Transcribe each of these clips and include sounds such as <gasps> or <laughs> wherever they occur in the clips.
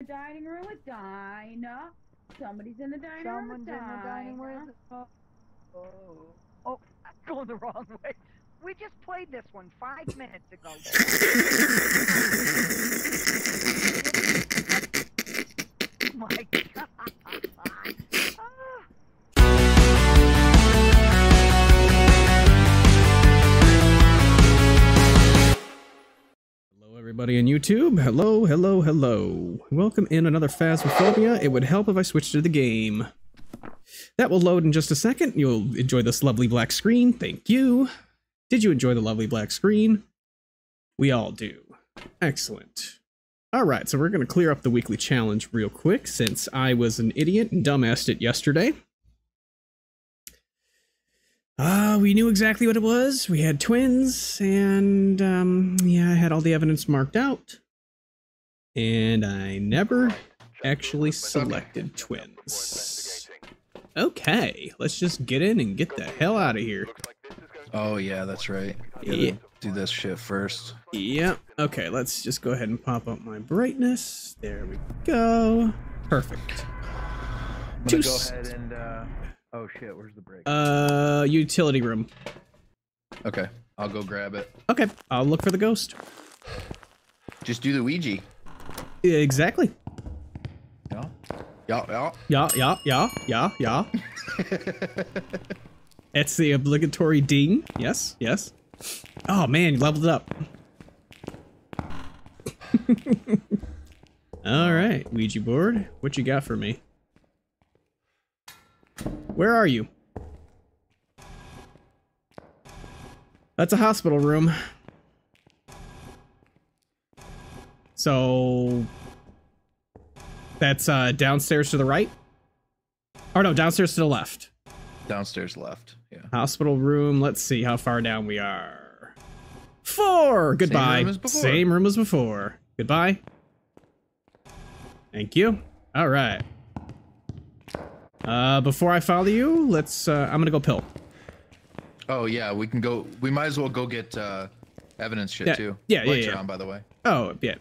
The dining room with Dinah. Somebody's in the dining room with Someone's in the dining room. Oh, oh, <laughs> oh, I'm going the wrong way. We just played this one five minutes ago. oh <laughs> <laughs> my god. Oh, everybody on YouTube. Hello, hello, hello. Welcome in another Phasmophobia. It would help if I switched to the game. That will load in just a second. You'll enjoy this lovely black screen. Thank you. Did you enjoy the lovely black screen? We all do. Excellent. Alright, so we're going to clear up the weekly challenge real quick since I was an idiot and dumbassed it yesterday. Uh, we knew exactly what it was. We had twins, and um, yeah, I had all the evidence marked out. And I never actually selected twins. Okay, let's just get in and get the hell out of here. Oh yeah, that's right. Yeah. Do this shit first. Yeah, okay, let's just go ahead and pop up my brightness. There we go. Perfect. I'm gonna go ahead and. Uh... Oh shit, where's the break? Uh, utility room. okay, I'll go grab it. Okay, I'll look for the ghost. Just do the Ouija. Exactly. Yeah. Yeah, yeah. Yeah, yeah, yeah, yeah, yeah. <laughs> It's the obligatory ding. Yes, yes. Oh man, you leveled it up. <laughs> All right, Ouija board. What you got for me? Where are you? That's a hospital room. So that's uh downstairs to the right? Or no, downstairs to the left. Downstairs left. Yeah. Hospital room. Let's see how far down we are. Four. Goodbye. Same room as before. Same room as before. Goodbye. Thank you. All right. Uh, before I follow you, let's. Uh, I'm gonna go pill. Oh yeah, we can go. We might as well go get uh, evidence shit Yeah, too. yeah, yeah, Lights yeah. are on, by the way. Oh yeah.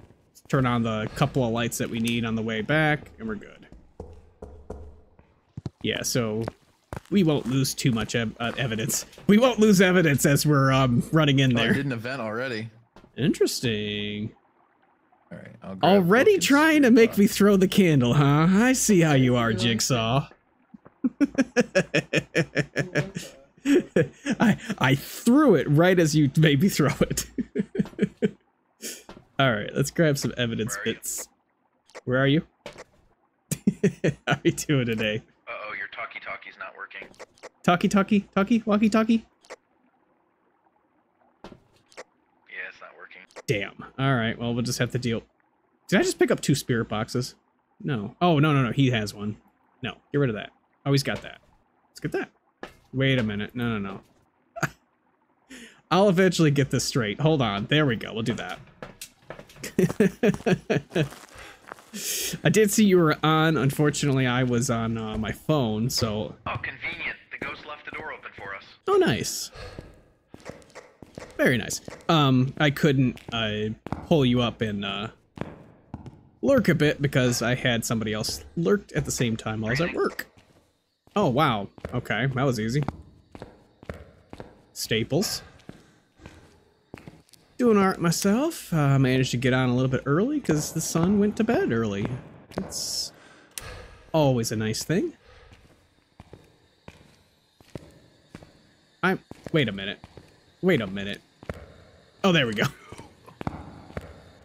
Turn on the couple of lights that we need on the way back, and we're good. Yeah. So we won't lose too much ev- uh, evidence. We won't lose evidence as we're um running in Oh, I there. did an event already. Interesting. All right. I'll Already trying to make me throw the candle, huh? I see how you are, Jigsaw. <laughs> I I threw it right as you made me throw it. <laughs> All right, let's grab some evidence Where you? bits. Where are you? <laughs> how are you doing today? Uh oh, your talkie talkie's not working. Talkie talkie talkie walkie talkie. Yeah, it's not working. Damn. All right. Well, we'll just have to deal. Did I just pick up two spirit boxes? No. Oh no no no. He has one. No. Get rid of that. Oh, he's got that. Let's get that. Wait a minute. No no no. I'll eventually get this straight. Hold on. There we go. We'll do that. <laughs> I did see you were on. Unfortunately, I was on uh, my phone, so. Oh, convenient. The ghost left the door open for us. Oh, nice. Very nice. Um, I couldn't uh, pull you up and uh, lurk a bit because I had somebody else lurked at the same time while I was at work. Oh, wow. Okay, that was easy. Staples. Doing art myself. Uh, managed to get on a little bit early because the sun went to bed early. It's always a nice thing. I'm. Wait a minute. Wait a minute. Oh, there we go. <laughs>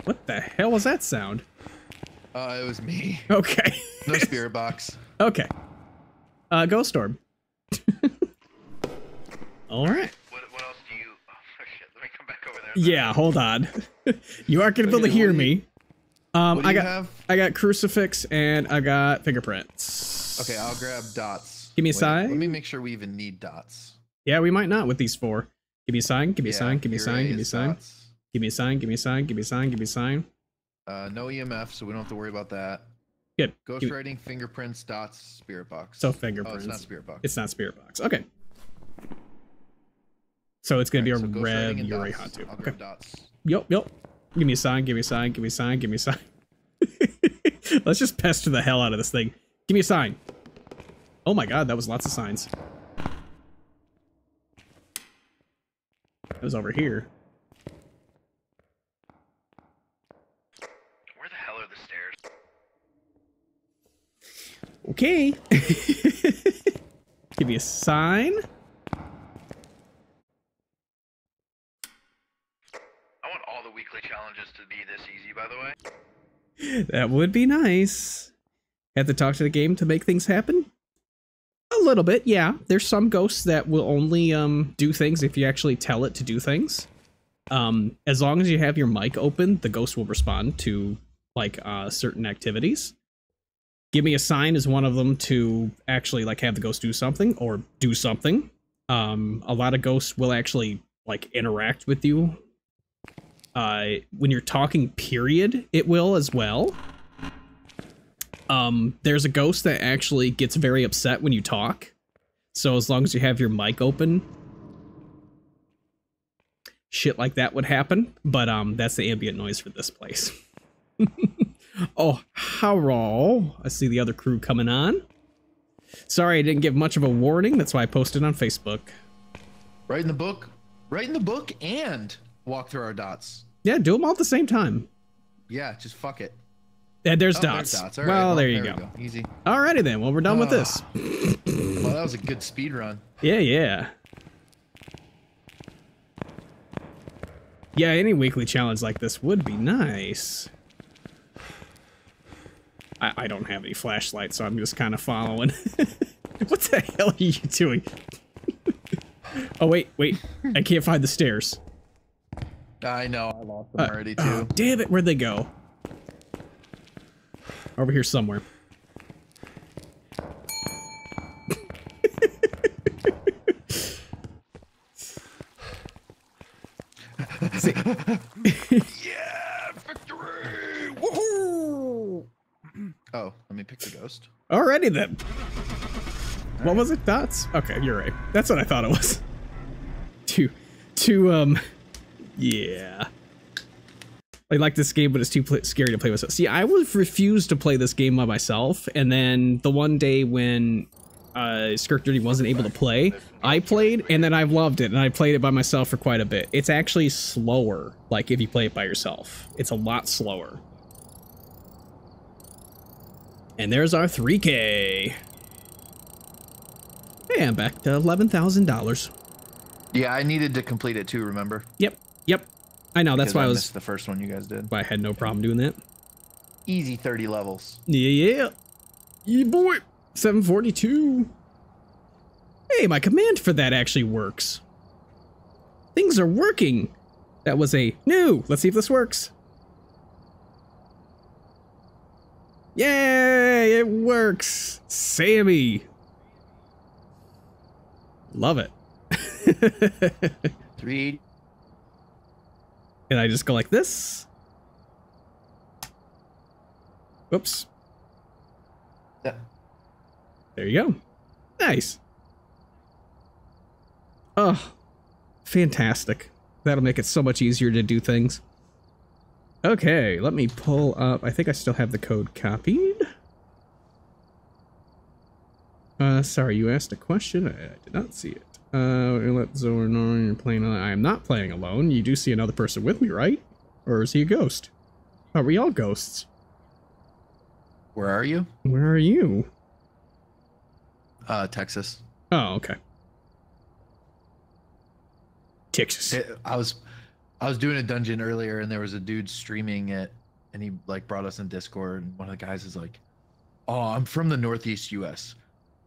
What the hell was that sound? Uh, it was me. Okay. No <laughs> spirit box. okay. Uh, Ghost Orb. <laughs> All right. What, what else do you? <laughs> Oh shit! Let me come back over there. Yeah, hold on. <laughs> you aren't gonna be able to hear what do you- me. Um, I got have? I got crucifix and I got fingerprints. Okay, I'll grab dots. Give me a Wait, sign. Let me make sure we even need dots. Yeah, we might not with these four. Give me a sign. Give me a Yeah, sign. Give me a sign. Give me a sign. dots. Give me a sign. Give me a sign. Give me a sign. Give me a sign. Uh, no EMF, so we don't have to worry about that. Good. Ghost Give writing, fingerprints, dots, spirit box. So Oh, fingerprints. it's not spirit box. It's not spirit box. Okay. So it's gonna be so a ghost Rev Yuri dots. Hatu. Okay. dots. Yep, yep. Give me a sign, give me a sign, give me a sign, give me a sign. <laughs> Let's just pester the hell out of this thing. Give me a sign. Oh my god, that was lots of signs. It was over here. Where the hell are the stairs? Okay. <laughs> Give me a sign. I want all the weekly challenges to be this easy, by the way. That would be nice. Have to talk to the game to make things happen? A little bit, yeah. There's some ghosts that will only um, do things if you actually tell it to do things. Um, as long as you have your mic open, the ghost will respond to like uh, certain activities. Give me a sign is one of them to actually like have the ghost do something or do something. Um, a lot of ghosts will actually like interact with you. Uh, when you're talking period it will as well. Um there's a ghost that actually gets very upset when you talk. So as long as you have your mic open shit like that would happen. But um that's the ambient noise for this place <laughs> oh hello i see the other crew coming on sorry i didn't give much of a warning that's why i posted on facebook Write in the book. Write in the book and walk through our dots. yeah do them all at the same time Yeah, just fuck it. yeah, there's Oh, dots, All right, well there you go Easy. alrighty then well we're done with ah. this Well, that was a good speed run. Yeah, yeah. Yeah, any weekly challenge like this would be nice. I, I don't have any flashlight, so I'm just kind of following. <laughs> what the hell are you doing? <laughs> oh, wait, wait. I can't find the stairs. I know. I lost them Uh, already oh, too. damn it, where'd they go? Over here somewhere. See- <laughs> yeah, victory! Woohoo! Oh, let me pick the ghost. Alrighty then. What was it? Dots? Okay, you're right. That's what I thought it was. <laughs> Too, too, um, yeah. I like this game, but it's too scary to play myself. See, I would refuse to play this game by myself, and then the one day when uh, Skerk Dirty wasn't able to play, I played, and then I've loved it, and I played it by myself for quite a bit. It's actually slower, like if you play it by yourself. It's a lot slower. And there's our 3K. Hey, I'm back to $11,000. Yeah, I needed to complete it too. Remember? Yep, yep. I know, that's Because why I was the first one you guys did. why I had no problem doing that. Easy 30 levels. Yeah, yeah. Yeah, boy. 742. Hey, my command for that actually works. Things are working. That was a new. Let's see if this works. Yay, it works. Sammy. Love it. 380. and I just go like this. Whoops. Yeah. There you go. Nice. Oh, fantastic. That'll make it so much easier to do things. Okay, let me pull up. I think I still have the code copied. Uh, sorry, you asked a question. I, I did not see it. Uh, let Zor know you're playing alone. I am not playing alone. You do see another person with me, right? Or is he a ghost? Are we all ghosts? Where are you? Where are you? Uh, Texas. Oh, okay. Texas. It- I was, I was doing a dungeon earlier, and there was a dude streaming it, and he like brought us in Discord. And one of the guys is like, "Oh, I'm from the Northeast U.S.,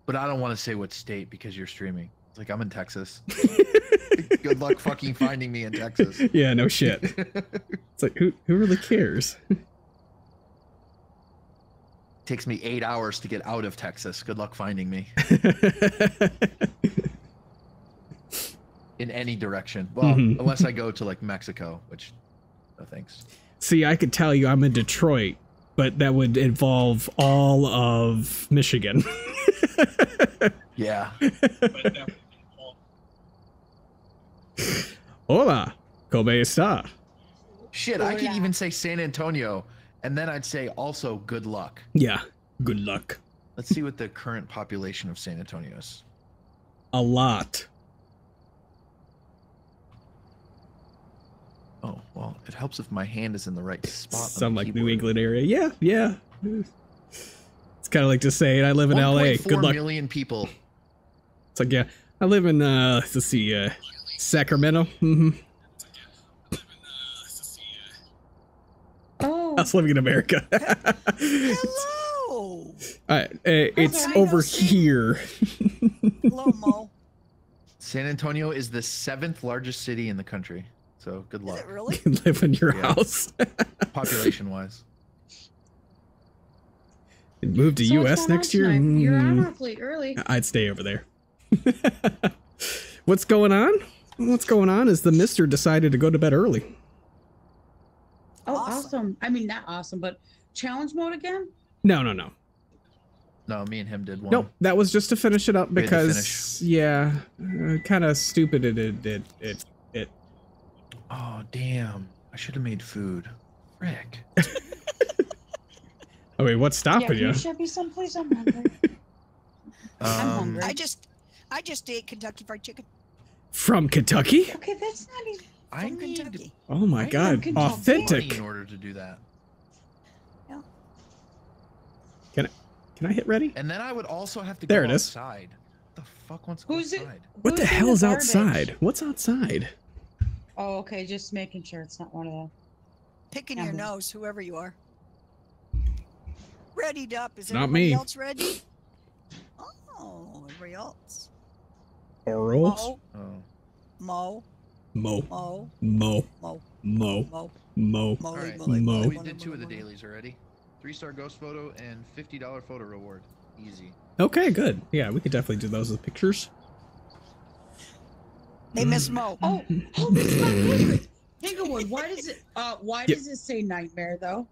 but I don't want to say what state because you're streaming." It's like I'm in Texas. <laughs> Good luck fucking finding me in Texas. <laughs> yeah, no shit. It's like who who really cares? Takes me eight hours to get out of Texas. Good luck finding me <laughs> in any direction. Well, Mhm. unless I go to like Mexico, which, no thanks. See, I could tell you I'm in Detroit, but that would involve all of Michigan. <laughs> Yeah. Hola, ¿cómo está? Shit, I can even say San Antonio And then I'd say also good luck. Yeah. Good luck. Let's see what the current population of San Antonio is. A lot. Oh, well, it helps if my hand is in the right spot. on the Some like New. England area. Yeah, yeah. It's kind of like just saying I live in LA. 1.4 Good luck. million people. It's like yeah, I live in uh let's see uh Sacramento. hmm Oh, I was living in America. <laughs> Hello. Uh, it's Okay. over I here. Hello, Mo. San Antonio is the seventh largest city in the country. So good Is luck, it really? <laughs> You live in your Yeah. house. <laughs> population wise. And move to so US next year. tonight? You're Mm, awfully early. I'd stay over there. <laughs> What's going on? What's going on is the Mister decided to go to bed early. Oh, Awesome. awesome. I mean, not awesome, but challenge mode again? No, no, no. No, me and him did one. Nope. That was just to finish it up We had to because yeah, uh, kind of stupid. It it it it. It Oh damn! I should have made food. Frick. <laughs> oh wait, what's stopping can you? you ship me someplace? I'm hungry. <laughs> I'm Um, hungry. I just, I just ate Kentucky Fried Chicken From Kentucky? okay, that's not even. I from need Kentucky. Oh my I god, authentic. in order to do that. Yeah. Can I can I hit ready? And then I would also have to There go it is. outside. The fuck wants to go Who's it? outside? What Who's the in hell's garbage? outside? What's outside? Oh, okay, just making sure it's not one of them. Picking your nose, whoever you are. Readied up. Is Not everybody me. else ready? Oh, everybody else. Orals? Mo, Oh. Mo, Mo. Mo, Mo. Mo, Mo. Mo, Mo. Mo, All right. Mo, Mo. Mo, We did two of the Mo, Mo. dailies already. Three star ghost photo and fifty dollar photo reward. Easy. Okay, good. Yeah, we could definitely do those with pictures. Hey, Miss Mo. Oh, oh, this is my favorite. Inglewood, why does it? Uh, why Yep. does it say nightmare though?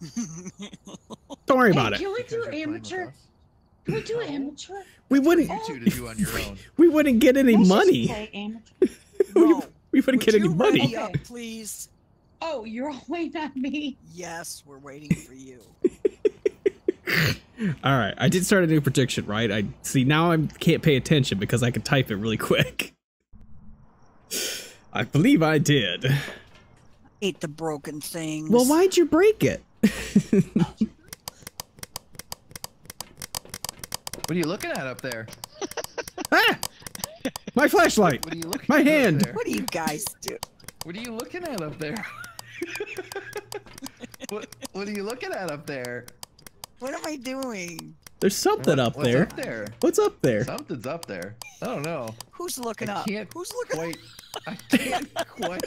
<laughs> Don't worry Hey, about it. Can we do you're playing with amateur? Can we do No. amateur? We wouldn't. You two to do on your <laughs> own. We wouldn't get any Let's just money. play amateur. <laughs> Mo, We wouldn't would get any money. up, please? Oh, you're all waiting on me. Yes, we're waiting for you. All right, I did start a new prediction, right? I see now I can't pay attention because I can type it really quick. I believe I did. Ate the broken things. Well, why'd you break it? <laughs> What are you looking at up there? ah! My flashlight. What are you looking My at up hand. there? What do you guys do? What are you looking at up there? <laughs> what What are you looking at up there? What am I doing? There's something What- up what's there. Up there. What's up there? Something's up there. I don't know. Who's looking I up? can't Who's looking? Quite. I can't quite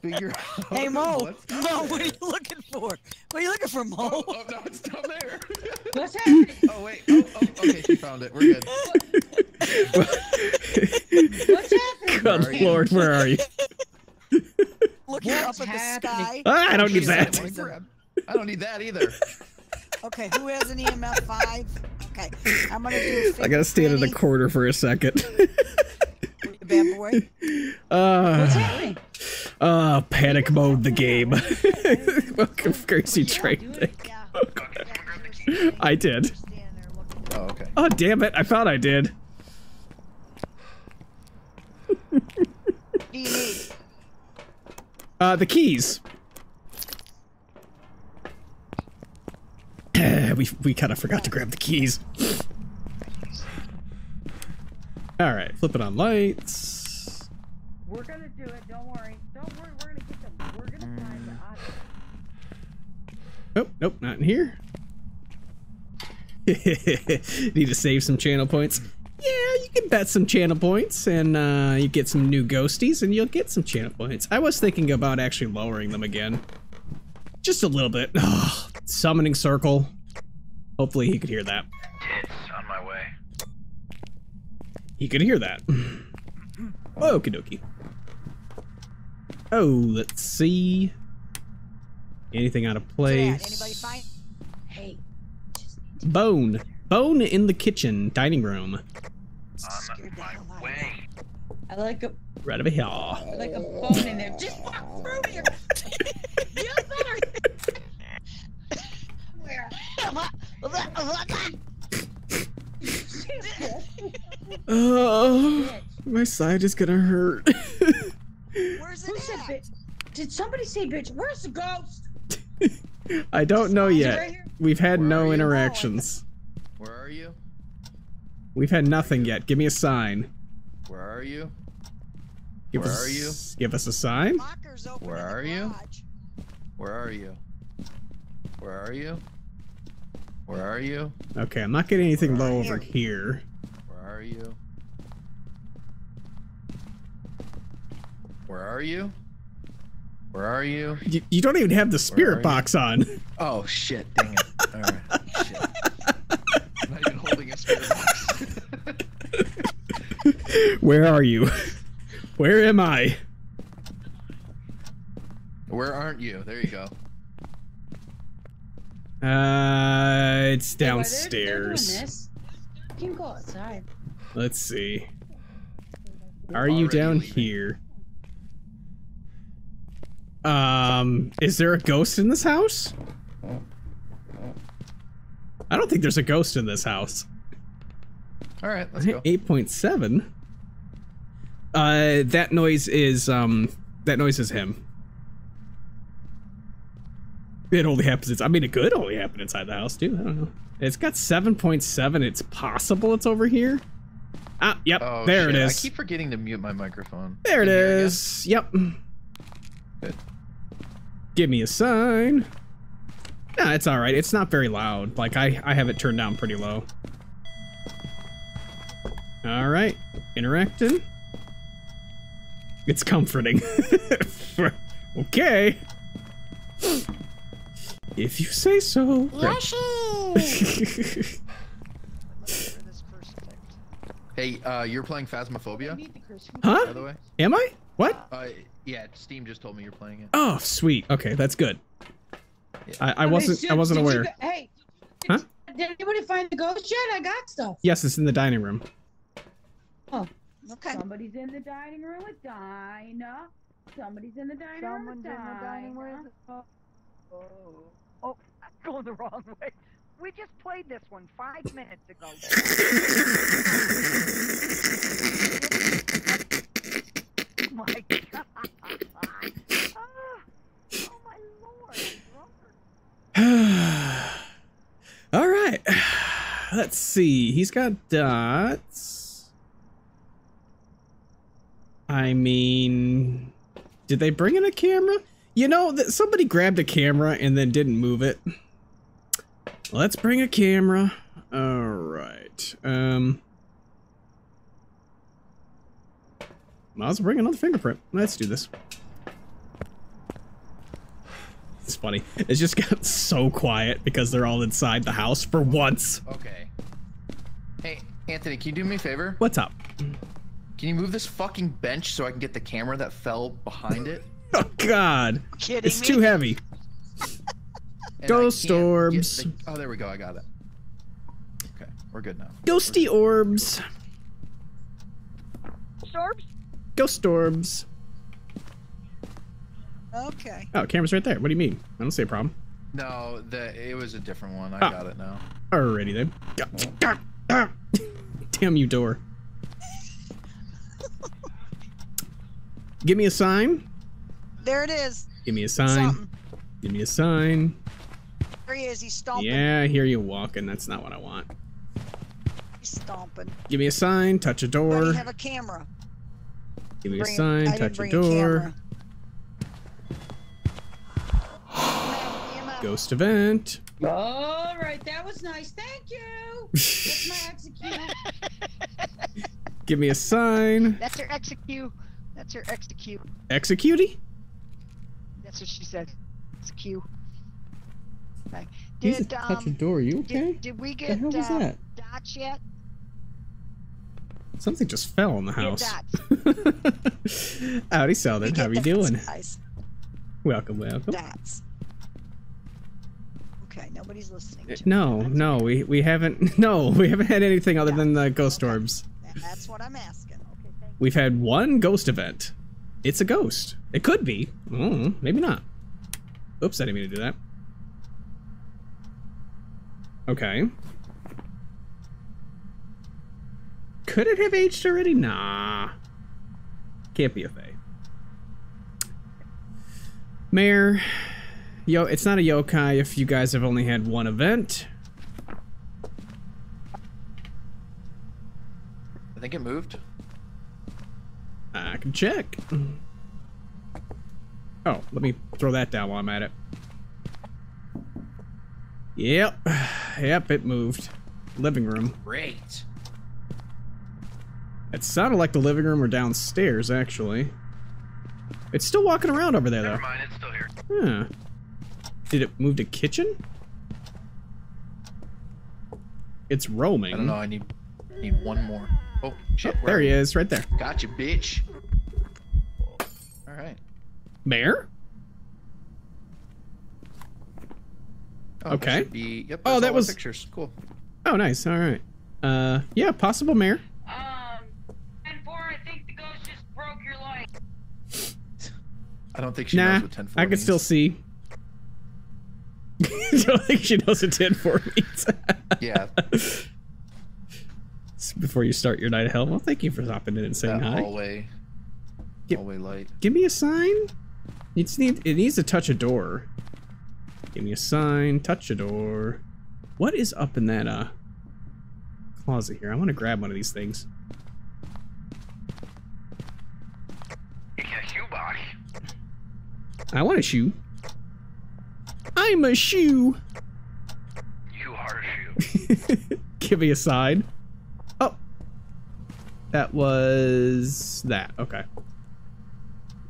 figure out. Hey Mo, what's up <laughs> Mo, what are you looking for? What are you looking for, Mo? Oh, oh no, it's down there. <laughs> What's <laughs> happening? oh wait. Oh, oh, okay, she found it. We're good. What's happening? Good Where are you? lord, where are you? Looking What's up at the sky. Ah, I don't need that. I don't need that either. Okay, who has an EMF five? Okay, I'm gonna do. I gotta stand in the Freddy, corner for a second. <laughs> Bad boy. What's uh, happening? uh, panic mode the game. <laughs> Welcome, Crazy Yeah, Train <laughs> thing. I did. Stand there looking. Oh, okay. Oh, damn it. I thought I did. What do you need? Uh, the keys. We we kind of forgot to grab the keys. All right, flip it on lights. We're gonna do it. Don't worry. Don't worry. We're gonna get them. We're gonna find the audio. Nope, nope, not in here. <laughs> Need to save some channel points. Yeah, you can bet some channel points, and uh, you get some new ghosties, and you'll get some channel points. I was thinking about actually lowering them again, just a little bit. <sighs> Ugh, summoning circle. Hopefully, he could hear that. Tits on my way. He could hear that. Okie dokie. Oh, let's see. Anything out of place? that? Find? Hey, just Bone. Bone in the kitchen, dining room. Scared the hell out of me. I like a Right over here. I like a phone in there. Just walk through here. <laughs> you better. Oh, my side is gonna hurt. Where's Who it said at? bitch? Did somebody say bitch? Where's the ghost? <laughs> I don't know yet. right? We've had Where no you? interactions. Where are you? We've had nothing yet. Give me a sign. Where are you? Give Where us, are you? Give us a sign. Where are you? Where are you? Where are you? Where are you? Okay, I'm not getting anything Where are low you? over here. Where are you? Where are you? Where are you? You, you don't even have the spirit box on. Oh shit! Dang it! All right. Shit. I'm <laughs> not even holding a spirit box. <laughs> Where are you? Where am I? Where aren't you? There you go. Uh, it's Wait, while they're- they're doing downstairs. this, You can go outside. Let's see. Are Already you down leaving. here? Um, is there a ghost in this house? I don't think there's a ghost in this house. All right, let's go. 8.7. Uh, that noise is, um, that noise is him. It only happens, it's, I mean, it could only happen inside the house, too. I don't know. It's got 7.7. It's possible it's over here. Ah, yep, Oh, there shit. it I keep forgetting to mute my microphone. There it Can you hear. Yep. Good. Give me a sign. Nah, it's all right. It's not very loud. Like I, I have it turned down pretty low. All right, interacting. It's comforting. <laughs> okay. If you say so. Yoshi! For this crucifix. Hey, uh, you're playing Phasmophobia, Need the crucifix. huh? by the way. Am I? What? Uh, yeah, Steam just told me you're playing it. Oh, sweet. Okay, that's good. I, I wasn't. shit, I wasn't did you aware. hey. Huh? Did anybody find the ghost yet? I got stuff. Yes, it's in the dining room. Oh. Okay. Somebody's in the dining room with Dinah. Somebody's in the dining room Someone's with in the dining Dinah. room. Oh, <laughs> oh, I'm going the wrong way. We just played this one five minutes ago. <laughs> my god. Oh my lord. All right. <sighs> Let's see. He's got dots. I mean, did they bring in a camera? You know, that somebody grabbed a camera and then didn't move it. Let's bring a camera. All right. Um. Might as well bring another fingerprint. Let's do this. It's funny. It's just <laughs> got so quiet because they're all inside the house for once. Okay. Hey, Anthony, can you do me a favor? What's up? Can you move this fucking bench so I can get the camera that fell behind it? <laughs> Oh God, Kidding it's me? too heavy. <laughs> Ghost orbs. the- Oh, there we go. I got it. Okay, we're good now. Ghosty orbs. Sorbs? Ghost orbs. Okay. Oh, camera's right there. What do you mean? I don't see a problem. No, the it was a different one. I Ah. got it now. Alrighty then. Ah. <laughs> Damn you, door. Give me a sign. There it is. Give me a sign. Something. Give me a sign. There he is. He's stomping. Yeah, I hear you walking. That's not what I want. He's stomping. Give me a sign. Touch a door. he have a camera. Give me a sign. I Touch a door. camera. EMF. <sighs> Ghost event. All right, that was nice. Thank you. That's my execute. <laughs> Give me a sign. That's her execute. That's her execute. Executy? That's what she said. It's Execute. Okay. Jesus, Did touch a um door. You okay? did, did we the get hell was uh, that? dots yet? Something just fell in the house. dots. <laughs> Howdy, We Southern. get How you doing? Guys. Welcome, welcome. Dots. Okay, nobody's listening. Uh, To. No, That's no, we we haven't. <laughs> No, we haven't had anything other Yeah, than the ghost okay. orbs. That's what I'm asking. Okay, thank We've had one ghost event. It's a ghost. It could be. Mm, maybe not. Oops, I didn't mean to do that. Okay. Could it have aged already? Nah. Can't be a Fae. Mare, yo, it's not a yokai if you guys have only had one event. I think it moved. I can check. Oh, let me throw that down while I'm at it. Yep. <sighs> Yep, it moved. Living room. Great. It sounded like the living room or downstairs, actually. It's still walking around over there, though. Never mind, it's still here. Huh. Did it move to kitchen? It's roaming. I don't know. I need need one more. Oh shit! There he is, right there. Gotcha, bitch. All right. Mare? Oh, Okay. should Be, yep. Oh, that was- pictures. Cool. Oh, nice. All right. Uh, yeah, possible mare. Um, and four, I think the ghost just broke your light. I don't think she nah, knows what 10 I can still see. <laughs> I don't think she knows what 10 4 means. Yeah, <laughs> <laughs> Before you start your night of hell. Well, thank you for stopping in and saying that hi. hallway. Yep. Hallway light. Give me a sign. You just need, it needs to touch a door. Give me a sign. Touch a door. What is up in that uh closet here? I want to grab one of these things. You got a shoebox. I want a shoe. I'm a shoe. You are a shoe. <laughs> Give me a sign. That was that. Okay.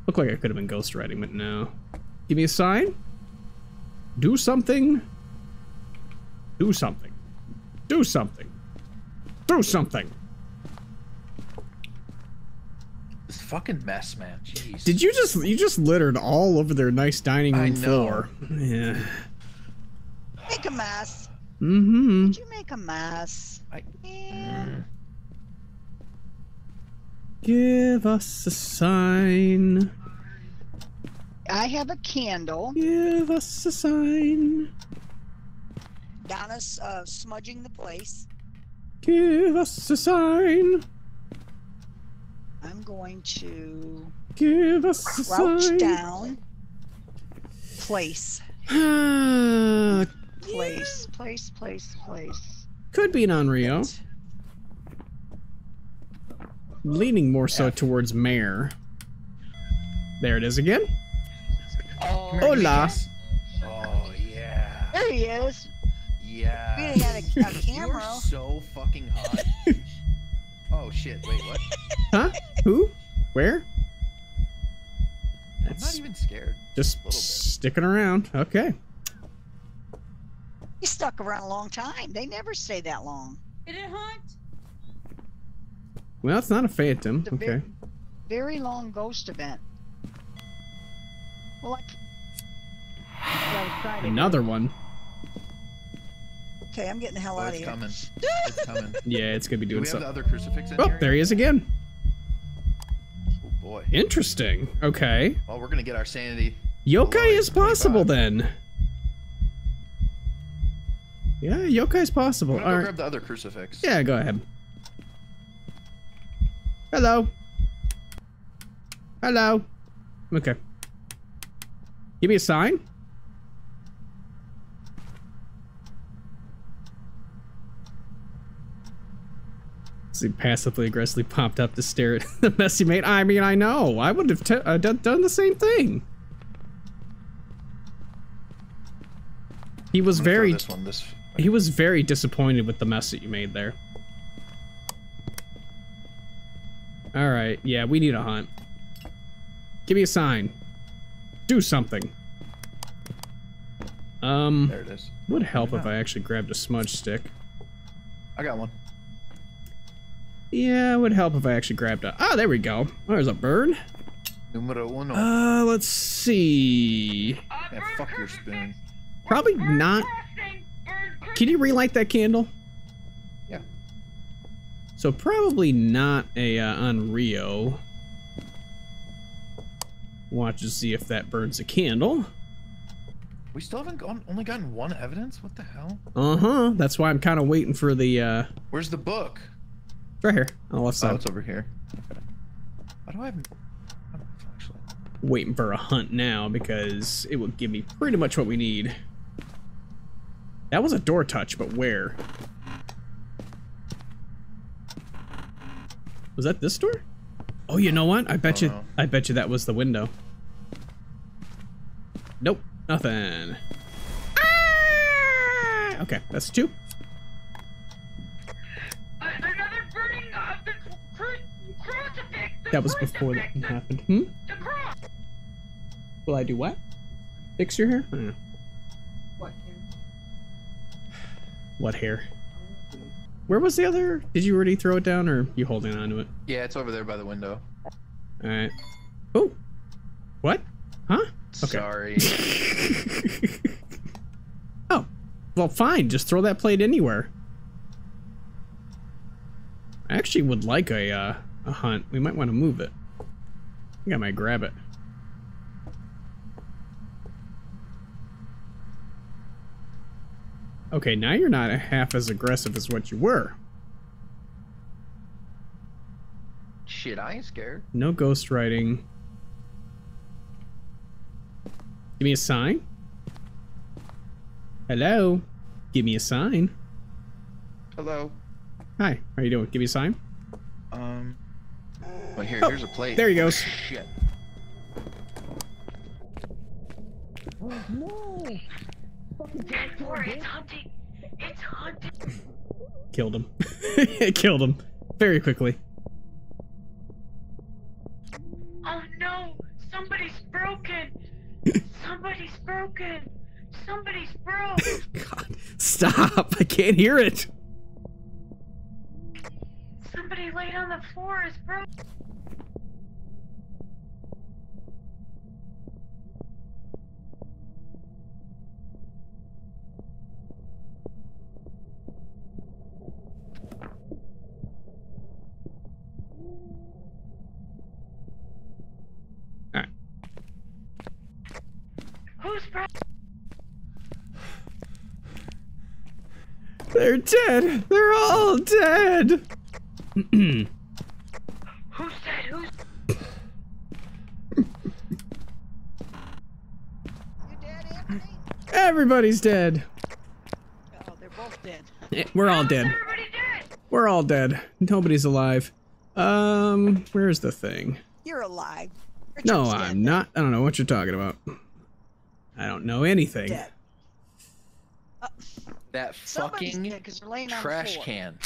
Looked like I could have been ghostwriting, but no. Give me a sign. Do something. Do something. Do something. Do something. This fucking mess, man. Jeez. Did you just you just littered all over their nice dining I room know. floor? Yeah. Make a mess. Mm-hmm. Did you make a mess? I- Yeah. Mm. Give us a sign. I have a candle. Give us a sign. Donna's uh, smudging the place. Give us a sign. I'm going to Give us a crouch sign. down. Place. Ah, Place. Place. Place. Place. could be an Onryo. Leaning more so towards Mare. There it is again. Oh, Hola. Oh yeah. there he is. Yeah. We had a, a <laughs> You're so fucking hot. <laughs> oh shit! Wait, what? Huh? Who? Where? I'm not even scared. just sticking around. Okay. He stuck around a long time. They never stay that long. Did it hunt? Well, it's not a phantom. The Okay. very, very long ghost event. Well, I, Another one. okay, I'm getting the hell Oh, out of it's here. coming. It's <laughs> coming. Yeah, it's gonna be Do doing we have the something. other crucifix in Oh, here? there he is again. Oh boy. Interesting. Okay. Well, we're gonna get our sanity. Yokai is possible 25. then. Yeah, yokai is possible. I'm gonna go Alright. grab the other crucifix. Yeah, go ahead. Hello. Hello. Okay. Give me a sign. See, passively aggressively popped up to stare at <laughs> the mess he made. I mean, I know. I would have uh, done, done the same thing. He was I'm gonna throw very This one. This. he was very disappointed with the mess that you made there. Alright, yeah, we need a hunt. Give me a sign. Do something. Um, There it is. would help if I actually grabbed a smudge stick. I got one. Yeah, it would help if I actually grabbed a- Ah, there we go. There's a bird. Numero uno. Uh, let's see. Uh, yeah, fuck your spoon. Probably not. Can you relight that candle? So probably not a uh, Onryo. Watch to see if that burns a candle. We still haven't gone, only gotten one evidence. What the hell? Uh-huh. That's why I'm kind of waiting for the, uh... Where's the book? Right here, on the left Oh, side. it's over here. Okay. Why do I have? Have waiting for a hunt now because it will give me pretty much what we need. That was a door touch, but where? Was that this door? Oh, you know what? I bet Oh, you. no. I bet you that was the window. Nope, nothing. Ah! Okay, that's two. Another burning of the cru- crucifix. The That was before that crucifix, happened. Hmm? The, the cross. Will I do what? Fix your hair? I don't. What hair? Where was the other? Did you already throw it down, or you holding onto it? Yeah, it's over there by the window. All right. Oh, what? Huh? Okay. Sorry. <laughs> oh, well, fine. Just throw that plate anywhere. I actually would like a uh, a hunt. We might want to move it. I think I might grab it. Okay, now you're not half as aggressive as what you were. Shit, I ain't scared. No ghost writing. Give me a sign. Hello. Give me a sign. Hello. Hi. How you doing? Give me a sign. Um. Well, here, Oh, here's a plate. there he goes. Shit. Ten four. It's hunting. It's hunting. Killed him. it <laughs> Killed him. Very quickly. Oh no! Somebody's broken. <laughs> Somebody's broken. Somebody's broke. <laughs> God. Stop. I can't hear it. Somebody laid on the floor is broke. Who's <sighs> broke? They're dead. They're all dead. <clears throat> Who's dead? Who's You dead, Anthony? Everybody's dead. Oh, they're both dead. Eh, We're all dead. Everybody dead. We're all dead. Nobody's alive. Um, where's the thing? You're alive. No, Richard's dead. I'm not. I don't know what you're talking about. I don't know anything. Dead. That fucking dead because they're laying on the trash can.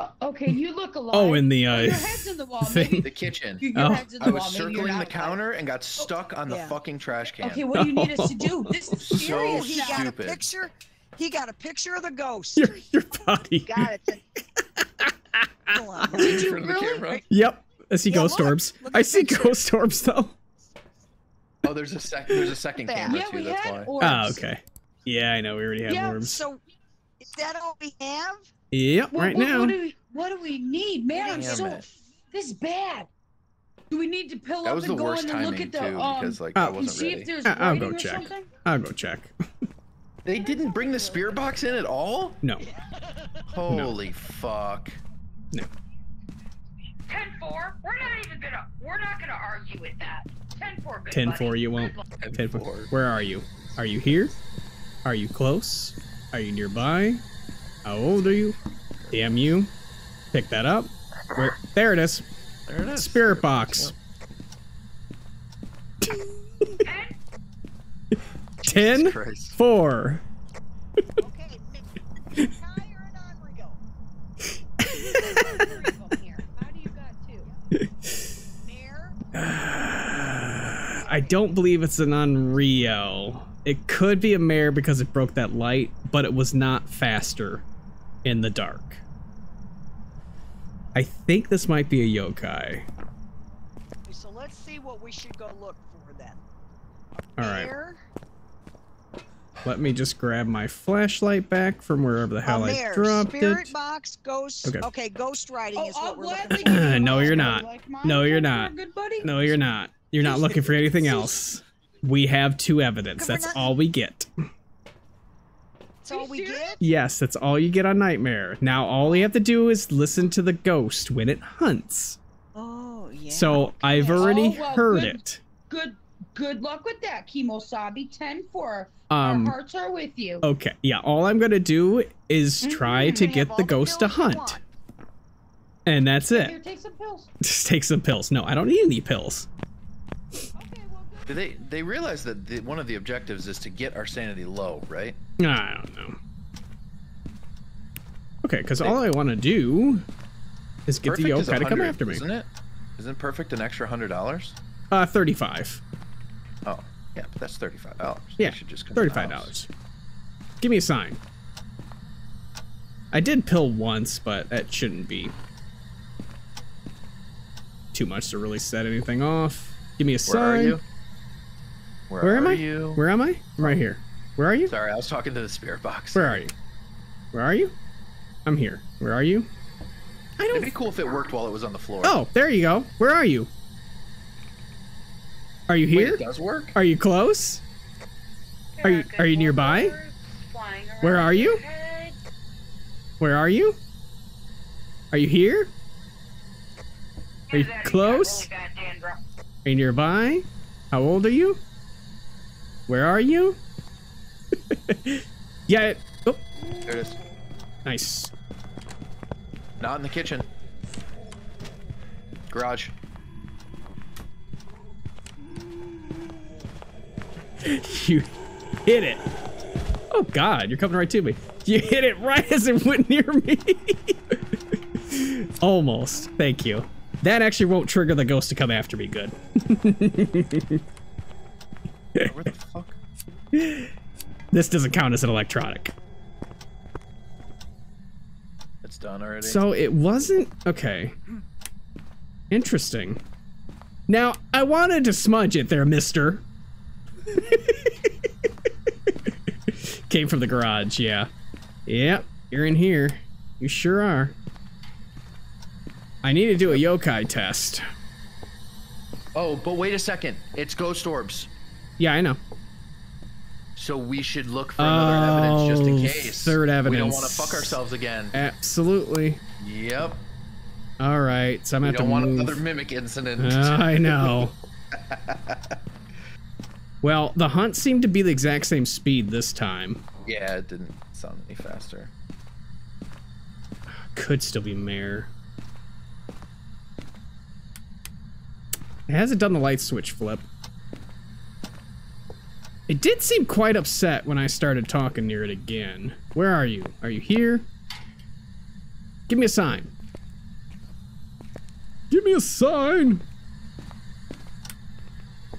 Uh, okay, you look alive. Oh, in the uh, your head's in the <laughs> wall. thing. Maybe The kitchen. your, your Oh. head's in the I was Maybe you're circling the not alive. counter and got stuck on the Yeah. fucking trash can. Okay, what do you need us to do? <laughs> This is So Oh, serious he now. got a picture. He got a picture of the ghost. your your body. Got it. <laughs> Did you In front really? camera. Yep. I see Yeah, ghost look. orbs. Look I see picture. ghost orbs though. Oh, there's a sec. There's a second camera yeah, too. We that's had why. Orbs. Oh, ah, okay. Yeah, I know. We already have yeah. So is that all we have? Yep. What, right what, now. What do, we, what do we need, man? Damn I'm so it. this is bad. Do we need to pill that up and go in and look at the too, um, because, like, uh, see ready. if there's I'll go check. Something? I'll go check. they didn't bring the spear box in at all? No. Holy no. fuck. No. 10-4, we're not even gonna, we're not gonna argue with that. 10-4, 10-4, you won't. 10-4. Where are you? Are you here? Are you close? Are you nearby? How old are you? Damn you. Pick that up. Where, there it is. There it is. Spirit, box. Ten. Ten four. I don't believe it's an Onryo. It could be a mare because it broke that light, but it was not faster in the dark. I think this might be a yokai. So let's see what we should go look for then. All right. Let me just grab my flashlight back from wherever the hell a I mare. dropped Spirit it. box, ghost. Okay. Okay. ghost writing Oh, is I'll what we're looking for. give you a No, you're not. like No, you're not. Good buddy. No, you're not. You're not looking for anything else. We have two evidence. That's all we get. That's all we get. Yes, that's all you get on Nightmare. Now all we have to do is listen to the ghost when it hunts. Oh yeah. So I've already Oh, well, heard good. it. Good good luck with that, Kemosabe. 10 4. Um, Our hearts are with you. Okay, yeah, all I'm gonna do is try to You can get the all ghost to hunt. And that's it. Here, it. take some pills. <laughs> Just take some pills. No, I don't need any pills. Okay, well, good. Do they they realize that the, one of the objectives is to get our sanity low, right? I don't know. Okay, because all I want to do is get the is yokai to come after me. Isn't it? Isn't perfect an extra hundred dollars? Uh, 35. Oh, yeah, but that's thirty-five dollars. Yeah, should just come $35. Give me a sign. I did pill once, but that shouldn't be too much to really set anything off. Give me a Where sign. Are you? Where, Where are am I? you? Where am I? I'm right here. Where are you? Sorry, I was talking to the spirit box. Where are you? Where are you? I'm here. Where are you? I don't. It'd be cool if it worked while it was on the floor. Oh, there you go. Where are you? Are you Wait, here? it does work? Are you close? Are you- are you nearby? Where are you? Where are you? Are you here? Are you close? Are you nearby? How old are you? Where are you? <laughs> yeah. It, oh, There it is. nice. Not in the kitchen. Garage. <laughs> You hit it. Oh God, you're coming right to me. You hit it right as it went near me. <laughs> Almost. Thank you. That actually won't trigger the ghost to come after me. Good. Where the fuck? This doesn't count as an electronic. It's done already. So it wasn't okay. Interesting. Now I wanted to smudge it there, Mister. <laughs> Came from the garage, yeah. Yep, you're in here. You sure are. I need to do a yokai test. oh, but wait a second. It's ghost orbs. Yeah, I know. So we should look for another evidence just in Oh, case. third evidence. We don't want to fuck ourselves again. Absolutely. Yep. All right, so I'm We gonna have don't to want move. another mimic incident. Uh, I know. <laughs> well, the hunt seemed to be the exact same speed this time. yeah, it didn't sound any faster. Could still be Mare. It hasn't done the light switch flip. It did seem quite upset when I started talking near it again. Where are you? Are you here? Give me a sign. Give me a sign.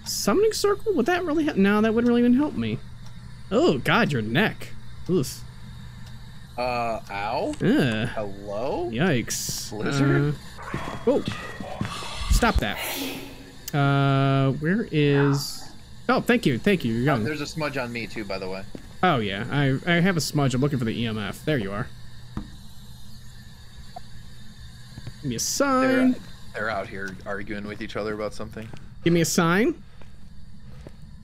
Summoning circle? Would that really help? No, that wouldn't really even help me. Oh, God, your neck. Oof. Uh, ow? Ugh. Hello? Yikes. Blizzard? Uh, whoa. Stop that. Uh, where is... Oh, thank you, thank you, you're Oh, there's a smudge on me too, by the way. Oh, yeah, I, I have a smudge. I'm looking for the EMF. There you are. Give me a sign. They're, sign. they're out here arguing with each other about something. Give me a sign.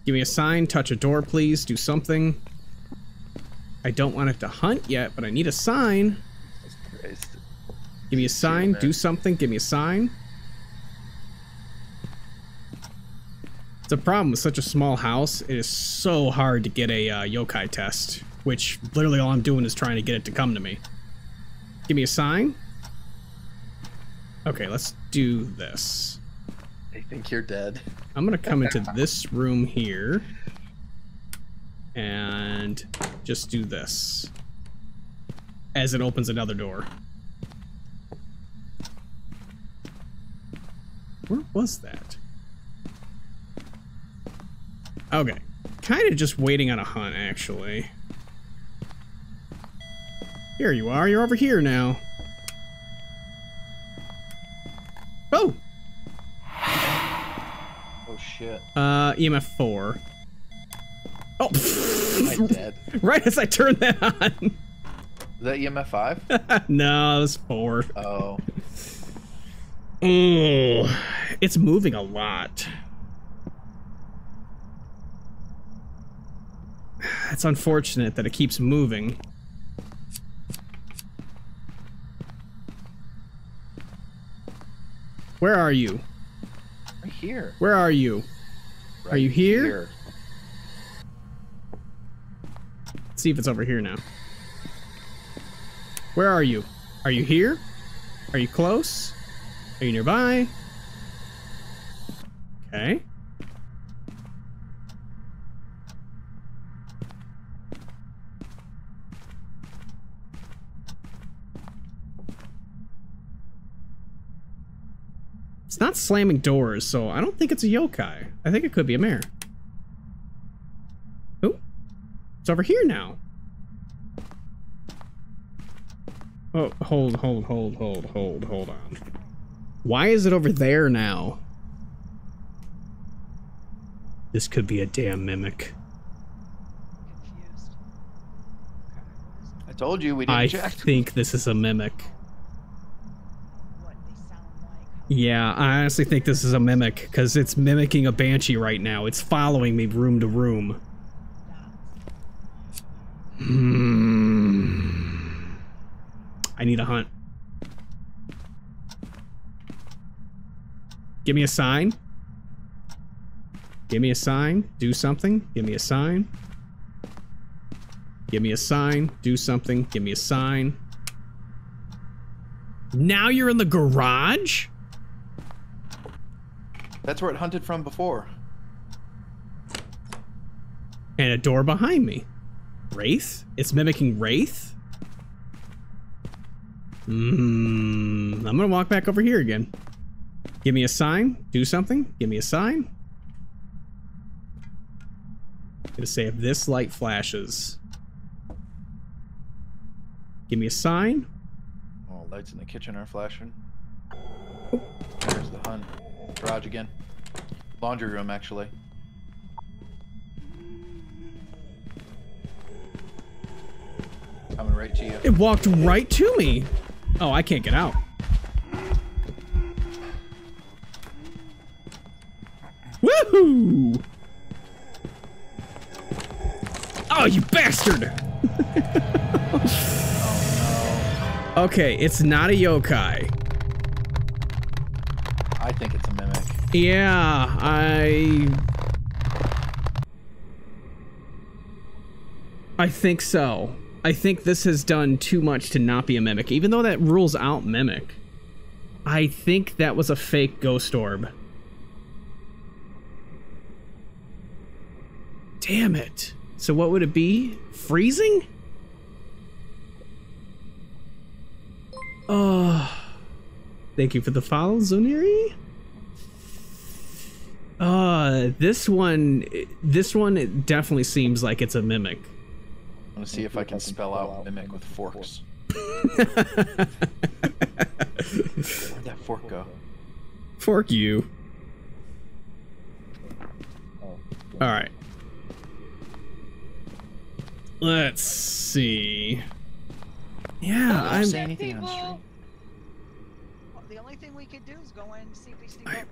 Give me a sign. Touch a door, please. Do something. I don't want it to hunt yet, but I need a sign. Give me a sign. Do something. Give me a sign. It's a problem with such a small house. It is so hard to get a uh, yokai test, which literally all I'm doing is trying to get it to come to me. Give me a sign. Okay, let's do this. They think you're dead. I'm gonna come into this room here and just do this as it opens another door. Where was that? Okay. Kind of just waiting on a hunt, actually. Here you are. You're over here now. Oh! Oh shit. Uh, EMF 4. Oh, Am I <laughs> dead? right as I turned that on. Is that EMF 5? <laughs> no, it was 4. Oh. Oh, it's moving a lot. It's unfortunate that it keeps moving. Where are you? Right here. Where are you? Are you Right here? Let's see if it's over here now. Where are you? Are you here? Are you close? Are you nearby? Okay. It's not slamming doors, so I don't think it's a yokai. I think it could be a mare. Oh, it's over here now. Oh, hold, hold, hold, hold, hold, hold on. Why is it over there now? This could be a damn mimic. Confused. I told you we didn't I check. think this is a mimic. What they sound like. how- Yeah, I honestly think this is a mimic because it's mimicking a banshee right now. It's following me room to room. Hmm. I need a hunt. Give me a sign. Give me a sign. Do something. Give me a sign. Give me a sign. Do something. Give me a sign. Now you're in the garage? That's where it hunted from before. And a door behind me. Wraith? It's mimicking Wraith? Hmm. I'm gonna walk back over here again. Give me a sign. Do something. Give me a sign. I'm Gonna say if this light flashes. Give me a sign. Oh, lights in the kitchen are flashing. There's the hunt. Garage again. Laundry room, actually. Coming right to you. It walked right to me. Oh, I can't get out. Woohoo! Oh, you bastard! <laughs> okay, it's not a yokai. I think it's. Yeah, I. I think so. I think this has done too much to not be a mimic, even though that rules out mimic. I think that was a fake ghost orb. Damn it. So what would it be? Freezing? Oh. Thank you for the follow, Zoniri. Uh, this one, this one it definitely seems like it's a mimic. I'm gonna see if I can spell out mimic with forks. Where'd that fork go? Fork you. All right. Let's see. Yeah, I Don't I'm. say anything on stream. The only thing we could do is go in and see if we see. I- what-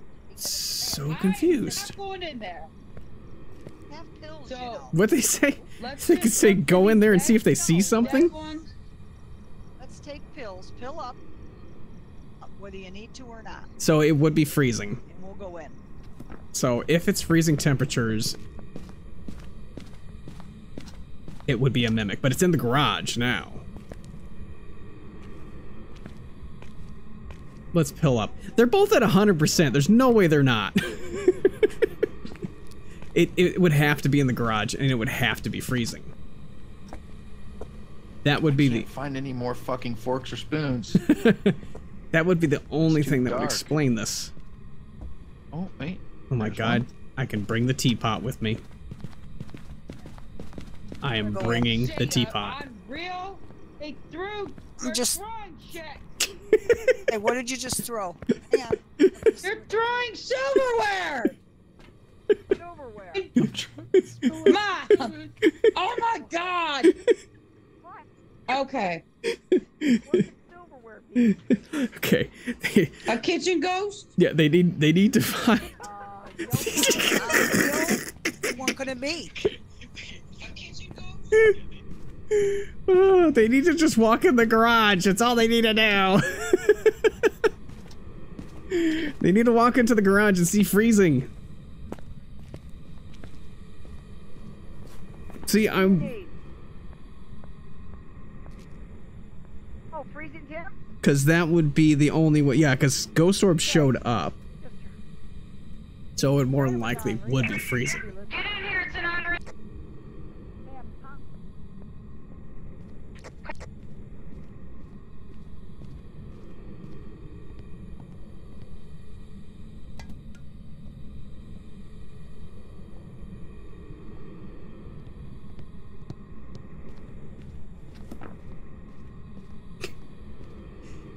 So Alright, confused. Not going in there. Have pills, So- you know. What they say? Let's They could say go in there and see if they see something. Let's take pills. Pill up. Whether you need to or not, So it would be freezing. and we'll go in. So if it's freezing temperatures, it would be a mimic, but it's in the garage now. Let's pill up. They're both at 100%. There's no way they're not. <laughs> it, it would have to be in the garage, and it would have to be freezing. That would be the Can't find any more fucking forks or spoons. <laughs> that would be the only thing that would explain this. oh wait. Oh my There's god, one. I can bring the teapot with me. I am bringing the teapot. I'm real. They threw. They're just- throwing shit. Hey, what did you just throw? Hang on. They're throwing silverware. Silverware. I'm trying. Mom. Oh my god. Okay. Where's the silverware? be? okay. A kitchen ghost. yeah, they need they need to find Uh, you don't know. Uh, Bill, what could it be? A kitchen <laughs> Oh, they need to just walk in the garage. That's all they need to do. <laughs> they need to walk into the garage and see freezing. See, I'm Oh, freezing temps? because that would be the only way. Yeah, because Ghost Orb showed up, so it more than likely would be freezing.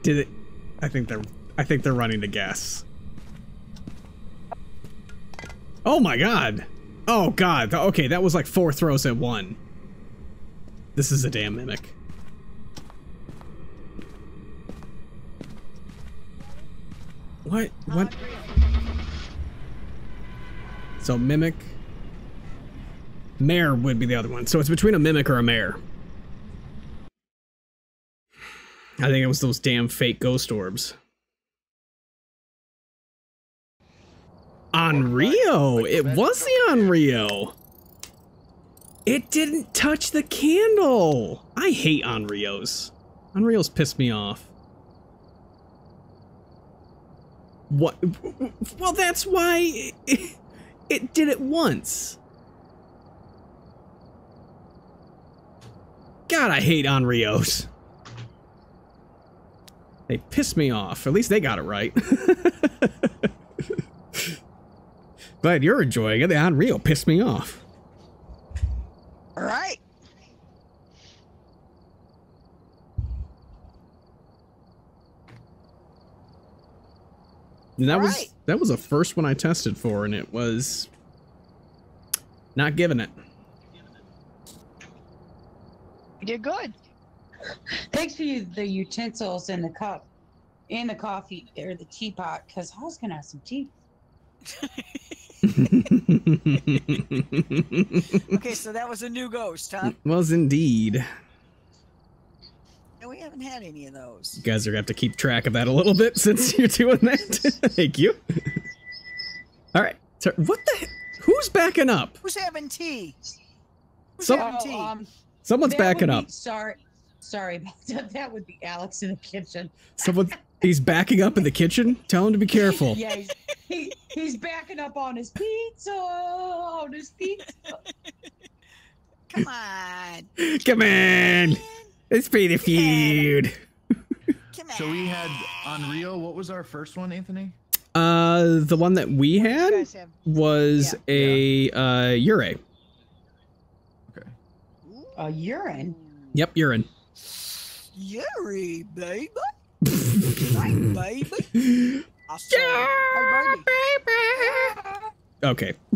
Did it? I think they're. I think they're running to guess. Oh my god! Oh god! Okay, that was like four throws at one. This is a damn mimic. What? What? So mimic. Mare would be the other one. So it's between a mimic or a mare. I think it was those damn fake ghost orbs. Onryo! It was the Onryo! It didn't touch the candle! I hate Onryos. Onryos piss me off. What? Well, that's why it, <laughs> it did it once. God, I hate Onryos. They piss me off. At least they got it right. <laughs> Glad you're enjoying it. The Onryo pissed me off. All right. And that was Right. that was the first one I tested for, and it was not giving it. You did good. Thanks for you, the utensils and the cup and the coffee or the teapot, because I was gonna have some tea. <laughs> Okay, so that was a new ghost, huh? was indeed. No, we haven't had any of those. You guys are gonna have to keep track of that a little bit <laughs> since you're doing that. <laughs> Thank you. All right. So what the? Who's backing up? Who's having tea? Who's Some- having tea? um, Someone's backing up. Be, sorry, sorry, about <laughs> that. that would be Alex in the kitchen. Someone. He's backing up in the kitchen. Tell him to be careful. <laughs> Yeah, he's, he, he's backing up on his pizza, on his pizza. Come on. Come on. Let's play the feud. Come on. So we had Onryo. What was our first one, Anthony? Uh, the one that we You had guys have- was a uh Ure. Okay. A urine. Yep, urine. Yuri, baby. baby. I Hey, baby. Okay. <laughs>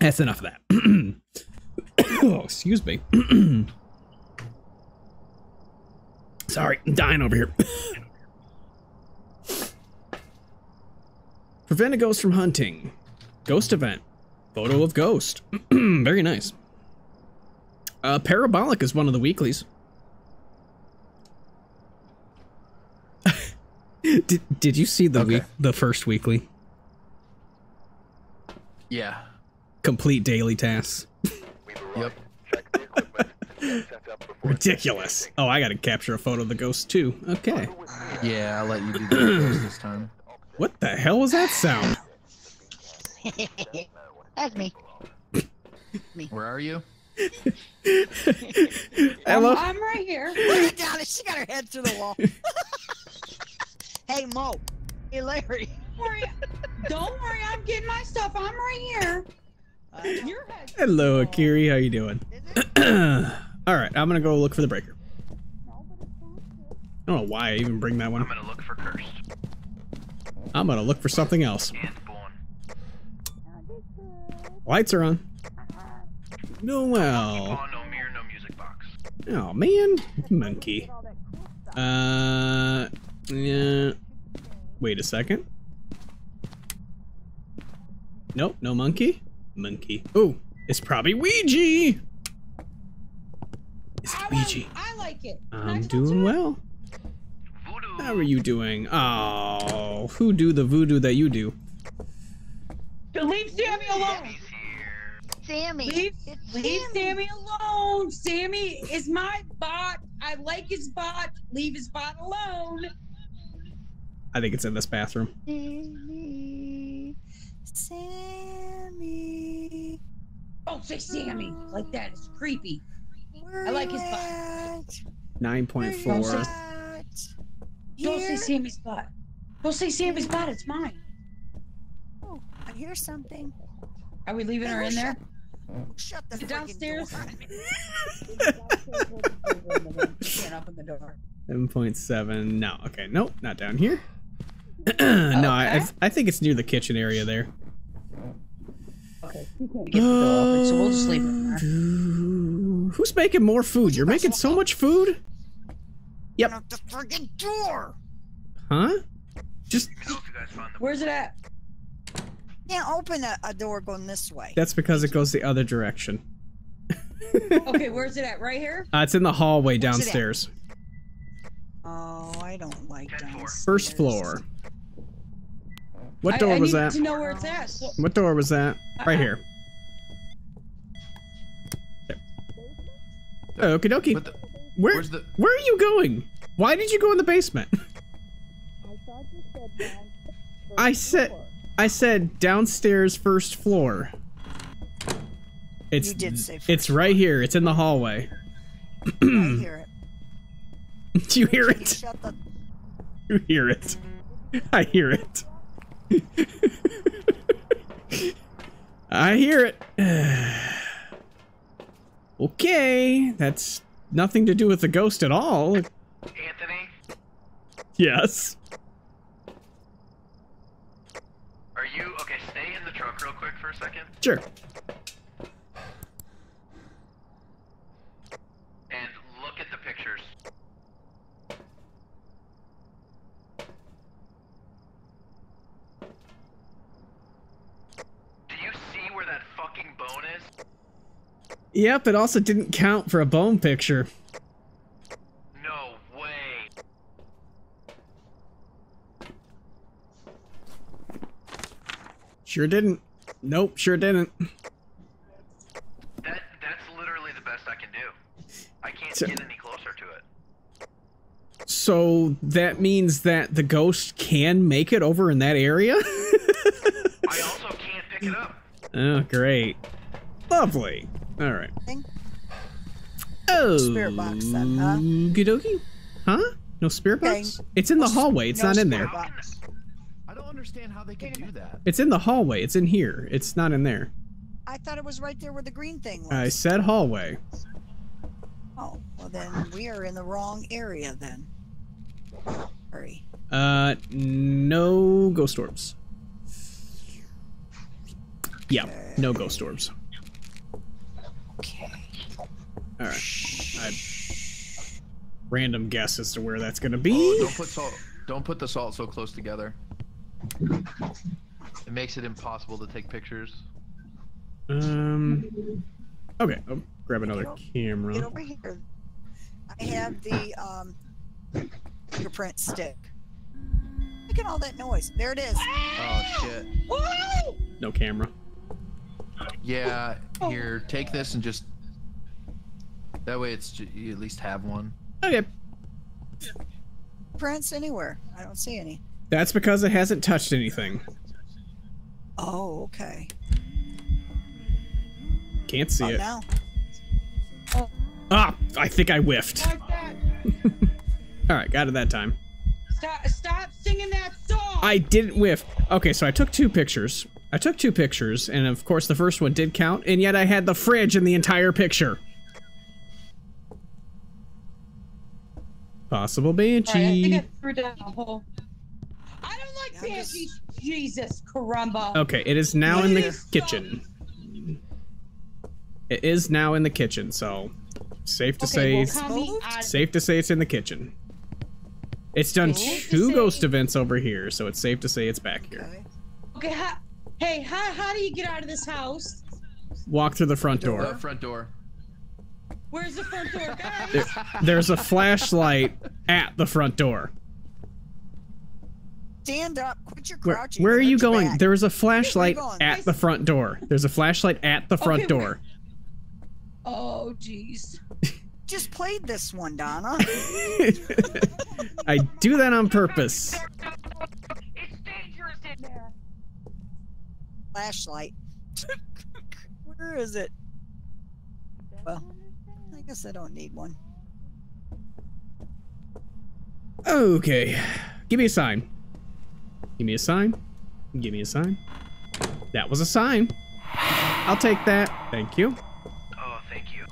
That's enough of that. <clears throat> oh, excuse me. <clears throat> Sorry, I'm dying over here. Prevent a ghost from hunting. Ghost event. Photo of ghost. <clears throat> Very nice. Uh, Parabolic is one of the weeklies. <laughs> did, did you see the Okay. week the first weekly? Yeah. Complete daily tasks. <laughs> Yep. Ridiculous. Oh, I gotta capture a photo of the ghost too. Okay. Yeah, I'll let you do that this time. What the hell was that sound? <laughs> That's me. Me. Where are you? <laughs> I I'm, love I'm right here. Look at Donna. She got her head to the wall. <laughs> hey, Mo. Hey, Larry. Don't worry, don't worry, I'm getting my stuff. I'm right here. Uh-huh. Your head. Hello, Akiri. How you doing? <clears throat> All right, I'm gonna go look for the breaker. I don't know why I even bring that one. I'm gonna look for cursed I'm gonna look for something else. Lights are on. No, well. Oh, no mirror, no music box. Oh man, monkey. Uh, yeah. Wait a second. Nope, no monkey. Monkey. Oh, it's probably Ouija. Is it I, Ouija? I like it. I'm doing well. Voodoo. How are you doing? Oh, who do the voodoo that you do? Leave Sammy alone. He's here. Sammy. Leave, leave Sammy. Sammy alone. Sammy is my bot. I like his bot. Leave his bot alone. I think it's in this bathroom. Sammy. Sammy. Don't say Sammy like that. It's creepy. Where I like his butt. Nine point four. Nine point Where you four. at? Don't say Sammy's bot. Don't say Sammy's bot. It's mine. Oh, I hear something. Are we leaving her in there? Shut the friggin' Downstairs. door. Can't open the door. Seven point seven. No. Okay. Nope. Not down here. <clears throat> no, I, I I think it's near the kitchen area there. Okay. You can't get the door open, so we'll just leave her in there. Uh, who's making more food? You're making so much food? Yep. The friggin' door. Huh? Just Let me know if you guys find the Where's it at? Can't open a, a door going this way. that's because it goes the other direction. <laughs> Okay, where's it at? Right here? Uh, it's in the hallway Where's downstairs. Oh, I don't like downstairs. First floor. What I- door I was need that? to know where it's at. So, What door was that? Right here. There. Okie dokie. The, Where, where's the? where are you going? Why did you go in the basement? I said I said downstairs first floor. It's You did say it's first right here. It's in the hallway. I hear it. Do <laughs> you hear Can you it? shut the <laughs> You hear it. I hear it. <laughs> I hear it. <sighs> okay, that's nothing to do with the ghost at all. Anthony, Yes. are you okay? Stay in the truck real quick for a second, Sure. and look at the pictures. Do you see where that fucking bone is? Yep, it also didn't count for a bone picture. No way. Sure didn't. Nope, sure didn't. That that's literally the best I can do. I can't So- get any closer to it. So that means that the ghost can make it over in that area? I also can't pick it up. <laughs> oh, great. Lovely. All right. Oh. Spirit box then, huh? Okie Huh? No spirit Okay. box? It's in the hallway. It's No not in there. box. I don't understand how they can do that. It's in the hallway. It's in here. It's not in there. I thought it was right there where the green thing was. I said hallway. Oh, well then we are in the wrong area then. Hurry. Uh, no ghost orbs. Yeah, no ghost orbs. Okay. All right. I random guess as to where that's gonna Oh, be. don't put salt. Don't put the salt so close together. It makes it impossible to take pictures. Um. Okay. I'll grab another Get camera. over here. I have the um fingerprint stick. Look at all that noise. There it is. Oh shit. Woo! No camera. Yeah. Here, take this and just. That way, it's you at least have one. Okay. Prints anywhere. I don't see any. That's because it hasn't touched anything. Oh, okay. Can't see Oh, it. now. Ah, I think I whiffed. <laughs> All right, got it that time. Stop, stop singing that song. I didn't whiff. Okay, so I took two pictures. I took two pictures, and of course the first one did count, and yet I had the fridge in the entire picture. Possible All right, I think banshee. I threw down a hole. I don't like Yeah, I'm just- Jesus, caramba. Okay, it is now in the kitchen. It is now in the kitchen, so safe to Okay, say well, it's count me Moved? out. safe to say it's in the kitchen. It's done Safe two ghost events over here, so it's safe to say it's back here. Okay. Okay, ha- Hey, how, how do you get out of this house? Walk through the front The door. front door. Where's the front door, guys? There- there's a flashlight at the front door. Stand up. Quit your Where, crouching. where are you going? back. There is a flashlight going? at the front door. There's a flashlight at the front Okay, door. Oh, jeez. <laughs> Just played this one, Donna. <laughs> I do that on purpose. It's dangerous in there. Flashlight. <laughs> Where is it? Well, I guess I don't need one. Okay. Give me a sign. Give me a sign. Give me a sign. That was a sign. I'll take that. Thank you. Oh, thank you.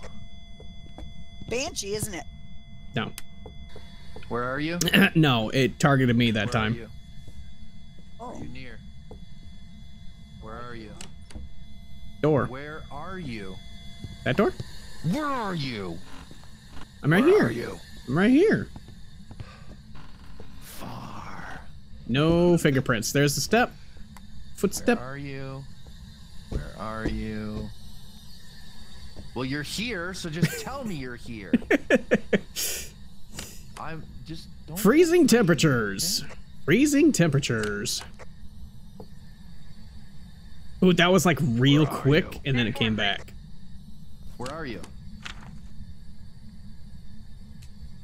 Banshee, isn't it? No. Where are you? <clears throat> no, it targeted me that Where are time. you? Are Oh, you near? Where are you? Door. Where are you? That door? Where are you? I'm right Where here. are you? I'm right here. Far. No fingerprints. There's the step. Footstep. Where are you? Where are you? Well, you're here, so just <laughs> tell me you're here. <laughs> I'm just don't Freezing temperatures. Freezing temperatures. Ooh, that was like real quick, you? and then it came back. Where are you?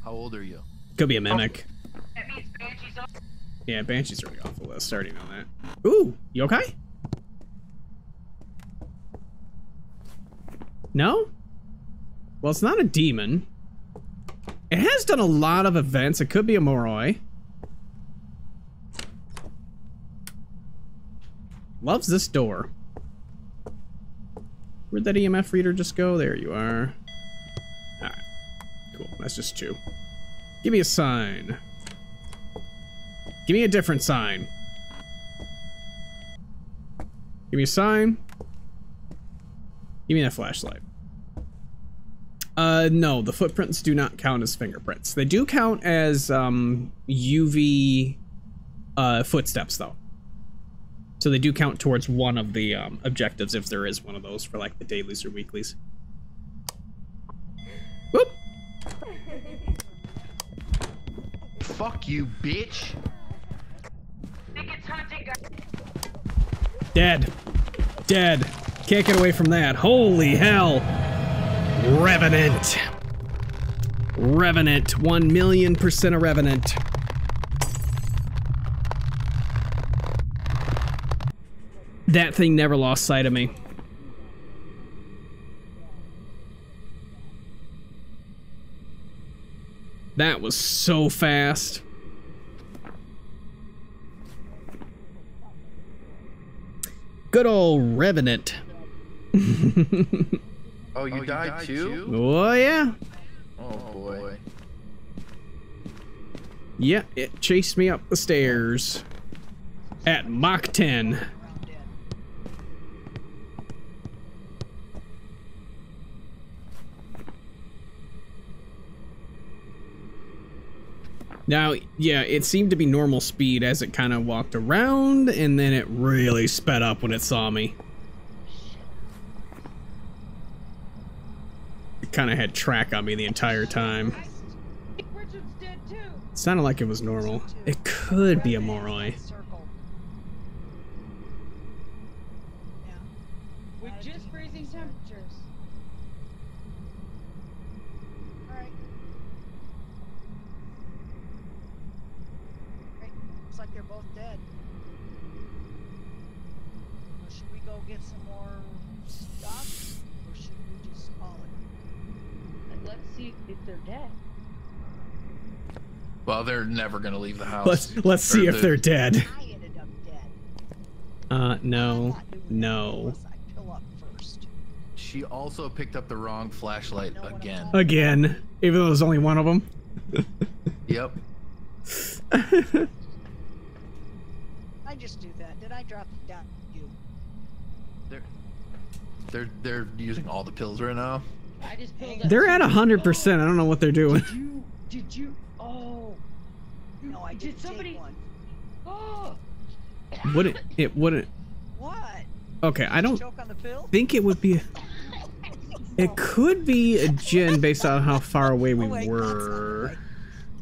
How old are you? Could be a mimic. That means Banshee's up. Yeah, Banshee's already off the list. I already know that. Ooh, you okay? No? Well, it's not a demon. It has done a lot of events. It could be a Moroi. Loves this door. Where'd that EMF reader just go? There you are. Alright. Cool. That's just two. Give me a sign. Give me a different sign. Give me a sign. Give me that flashlight. Uh, no, the footprints do not count as fingerprints. They do count as um, UV uh, footsteps, though. So they do count towards one of the um, objectives if there is one of those for like the dailies or weeklies. Whoop! Fuck you, bitch. Think it's hunting, guys. Dead. Dead. Can't get away from that. Holy hell. Revenant. Revenant. One million percent a Revenant. That thing never lost sight of me. That was so fast. Good old Revenant. <laughs> Oh, you, died, too? Oh, yeah. Oh, oh boy. Yeah, it chased me up the stairs at Mach 10. Around dead. Now, yeah, it seemed to be normal speed as it kind of walked around, and then it really sped up when it saw me. It kind of had track on me the entire time. Richard's dead too. It sounded like it was normal. It could be a Moroi. Eh? Circle. Yeah. With just freezing temperatures. All right. Great. Looks like they're both dead. Well, should we go get some more stuff, or should we just call it? Let's see if they're dead. Well, they're never gonna leave the house. Let's let's see if the- they're dead. I ended up dead. Uh, no, not doing that no. unless I pill up first. She also picked up the wrong flashlight Know what I'm again. Again, even though there's only one of them. Yep. <laughs> I just do that. Did I drop it down? You. They're they're they're using all the pills right now. I just They're at a hundred percent. I don't know what they're doing. Did you? Did you? Oh. No, I Did somebody- one. Oh. Wouldn't it wouldn't What? Okay, I don't Choke on the pill? think it would be. It could be a Jinn based on how far away we Oh, wait, that's were. right.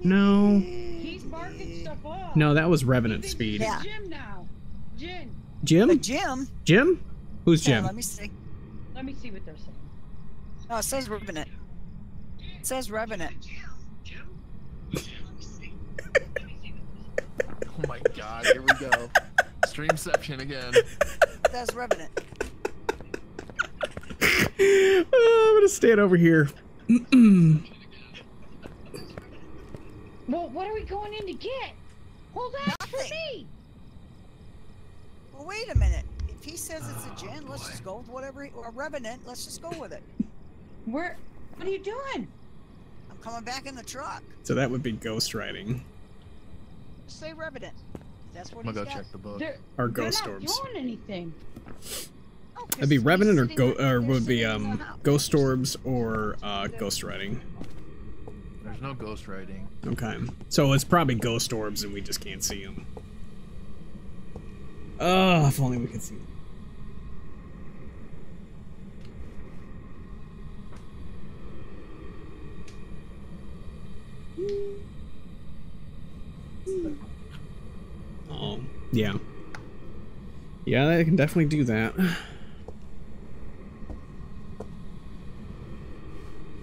No, He's marking stuff off. no, that was Revenant He's speed. Yeah. Jim now. Jim. The Jim? Jim? Who's Yeah, Jim? let me see. Let me see what they're saying. No, it says Revenant. It says Revenant. Oh my god, here we go. Streamception again. That's says Revenant. <laughs> Oh, I'm gonna stand over here. <clears throat> Well, what are we going in to get? Hold on for me. Well, wait a minute. If he says it's a oh, Jinn, let's just go with whatever. He, or Revenant, let's just go with it. Where? What are you doing? I'm coming back in the truck. So that would be ghost riding Say Revenant. That's what I'm gonna go got. check the book. They're, or they're ghost not orbs. doing anything. Oh, 'cause That'd be Revenant or sitting go or would be sitting in the um ghost orbs or uh ghost riding. There's no ghost writing. Okay, so it's probably ghost orbs and we just can't see them. Oh, if only we could see. 'em. Oh, yeah. Yeah, I can definitely do that. <sighs>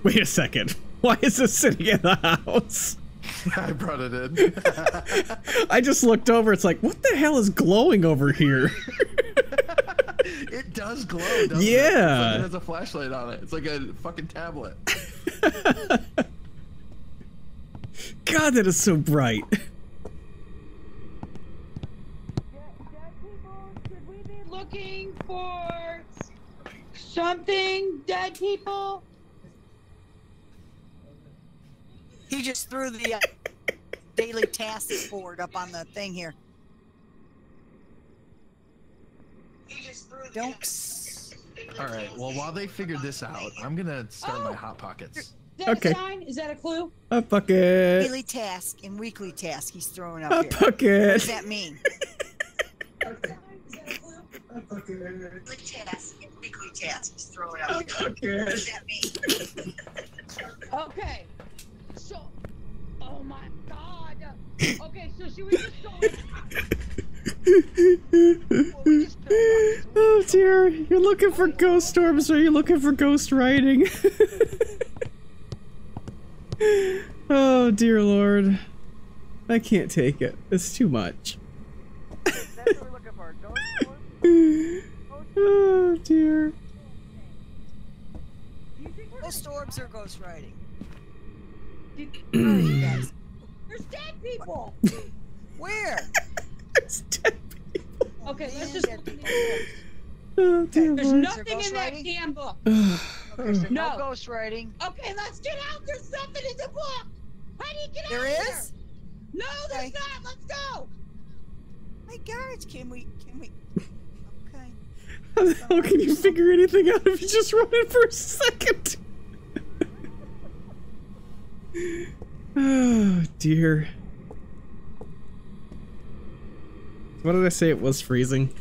Wait a second. <laughs> Why is this sitting in the house? <laughs> I brought it in. <laughs> I just looked over. It's like, what the hell is glowing over here? it does glow, doesn't it? Yeah. like it has a flashlight on it. It's like a fucking tablet. God, that is so bright. Dead dead people should we be looking for something, dead people? He just threw the uh, daily tasks board up on the thing here. Don't. All right. Well, while they figure this out, I'm gonna start my hot pockets. Is that Okay. a sign? Is that a clue? A bucket. Daily task and weekly task he's throwing up A here. What does bucket. that mean? <laughs> A pocket. Daily task and weekly task he's throwing up here. What does that mean? Okay. So, oh my god. Okay, so should we just go? <laughs> oh dear, you're looking for ghost storms or are you looking for ghost riding? <laughs> oh dear lord. I can't take it. It's too much. That's what we're looking for. Ghost orb? oh dear. Ghost orbs or ghost riding? Did- Where are you guys? There's dead people. Where? <laughs> It's dead people. Okay, let's just Oh dear There's lord. nothing ghost in that damn book. <sighs> Okay, so no, No. ghost riding. Okay, let's get out. There's something in the book. How do you get There out There is? here? No, there's Okay. not. Let's go. My God, can we? Can we? Okay. How the hell can you figure anything out if you just run it for a second? oh <laughs> <sighs> dear. What did I say it was freezing?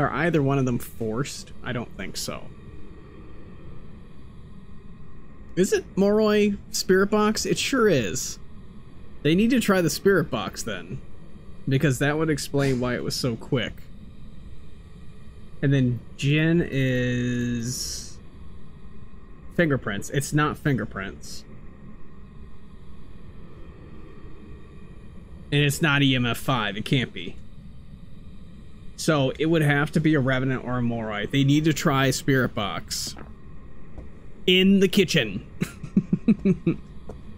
Are either one of them forced? I don't think so. Is it Moroi Spirit Box? It sure is. They need to try the Spirit Box then. Because that would explain why it was so quick. And then Jinn is fingerprints. It's not fingerprints. And it's not EMF 5. It can't be. So it would have to be a Revenant or a Moroi. They need to try Spirit Box. In the kitchen. <laughs>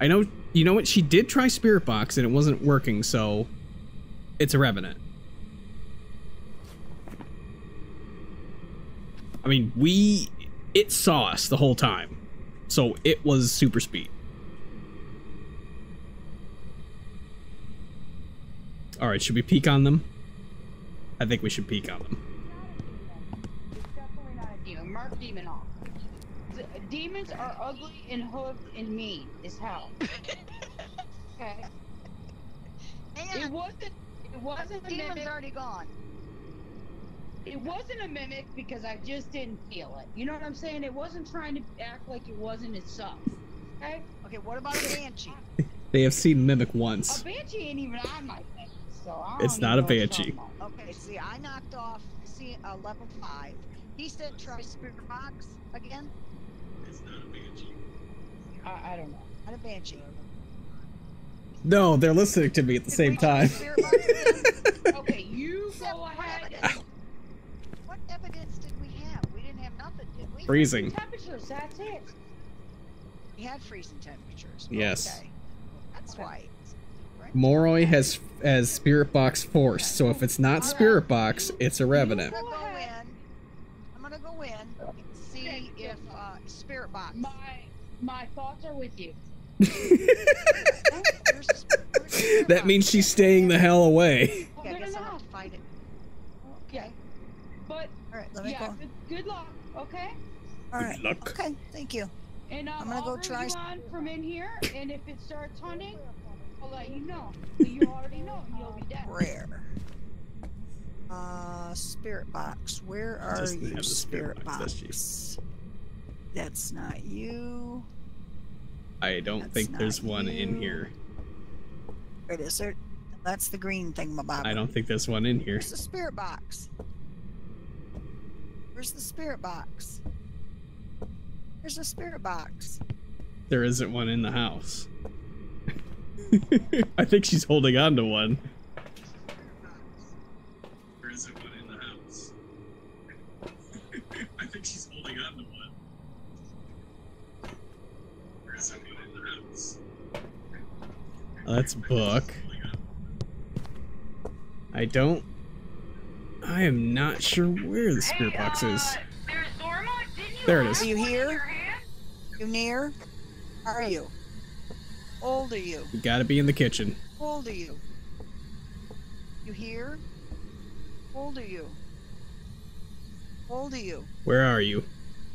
I know, you know what? She did try Spirit Box and it wasn't working, so it's a Revenant. I mean, we it saw us the whole time. So it was super speed. All right, should we peek on them? I think we should peek on them. It's definitely not a demon. Mark demon off. D- demons are ugly and hooked and mean as hell. <laughs> okay. It wasn't. It wasn't a demon's mimic. already gone. It wasn't a mimic because I just didn't feel it. You know what I'm saying? It wasn't trying to act like it wasn't itself. Okay? Okay, what about a banshee? They have seen Mimic once. A once. banshee ain't even on my thing, so I It's not a know banshee. Okay, see, I knocked off see uh, level five. He said try spirit box again. It's not a banshee. I, I don't know. Not a banshee. No, they're listening to me at the Did same time. spirit box again? <laughs> Okay, you What go ahead. evidence- What evidence did we have? We didn't have nothing, did we? Freezing. Temperatures, that's it. We had freezing temperatures. Yes. Okay. That's why. Moroi has has Spirit Box Force, so if it's not Spirit Box, it's a I'm Revenant. gonna go in. I'm gonna go in and see if uh, spirit box. My my thoughts are with you. Where's the sp- where's the spirit that box? means she's staying the hell away. Oh, Okay, I guess I'll have to find it. Okay. But All right. Let me yeah, go. good, good luck. Okay. All right. luck. Okay. Thank you. And um, I'm gonna I'll go try you s- on from in here, and if it starts hunting, I'll let you know. But you already know you'll be dead. Rare. Uh, spirit box. Where are Doesn't you, the spirit spirit box, box? does she? That's not you. I don't That's think there's not one in you. here. Where is it? That's the green thing, my I don't think there's one in here. Where's the spirit box? Where's the spirit box? Where's the spirit box? There isn't one in the house. <laughs> I think she's holding on to one. There isn't one in the house. <laughs> I think she's holding on to one. There isn't one in the house. Let's book. I don't. I am not sure where the spirit box is. Uh, there's Zorma. Didn't you There it is. Are you here? your? You near? Are you? Old are you? You gotta be in the kitchen. Old are you? You here? Old are you? Old are you? Where are you?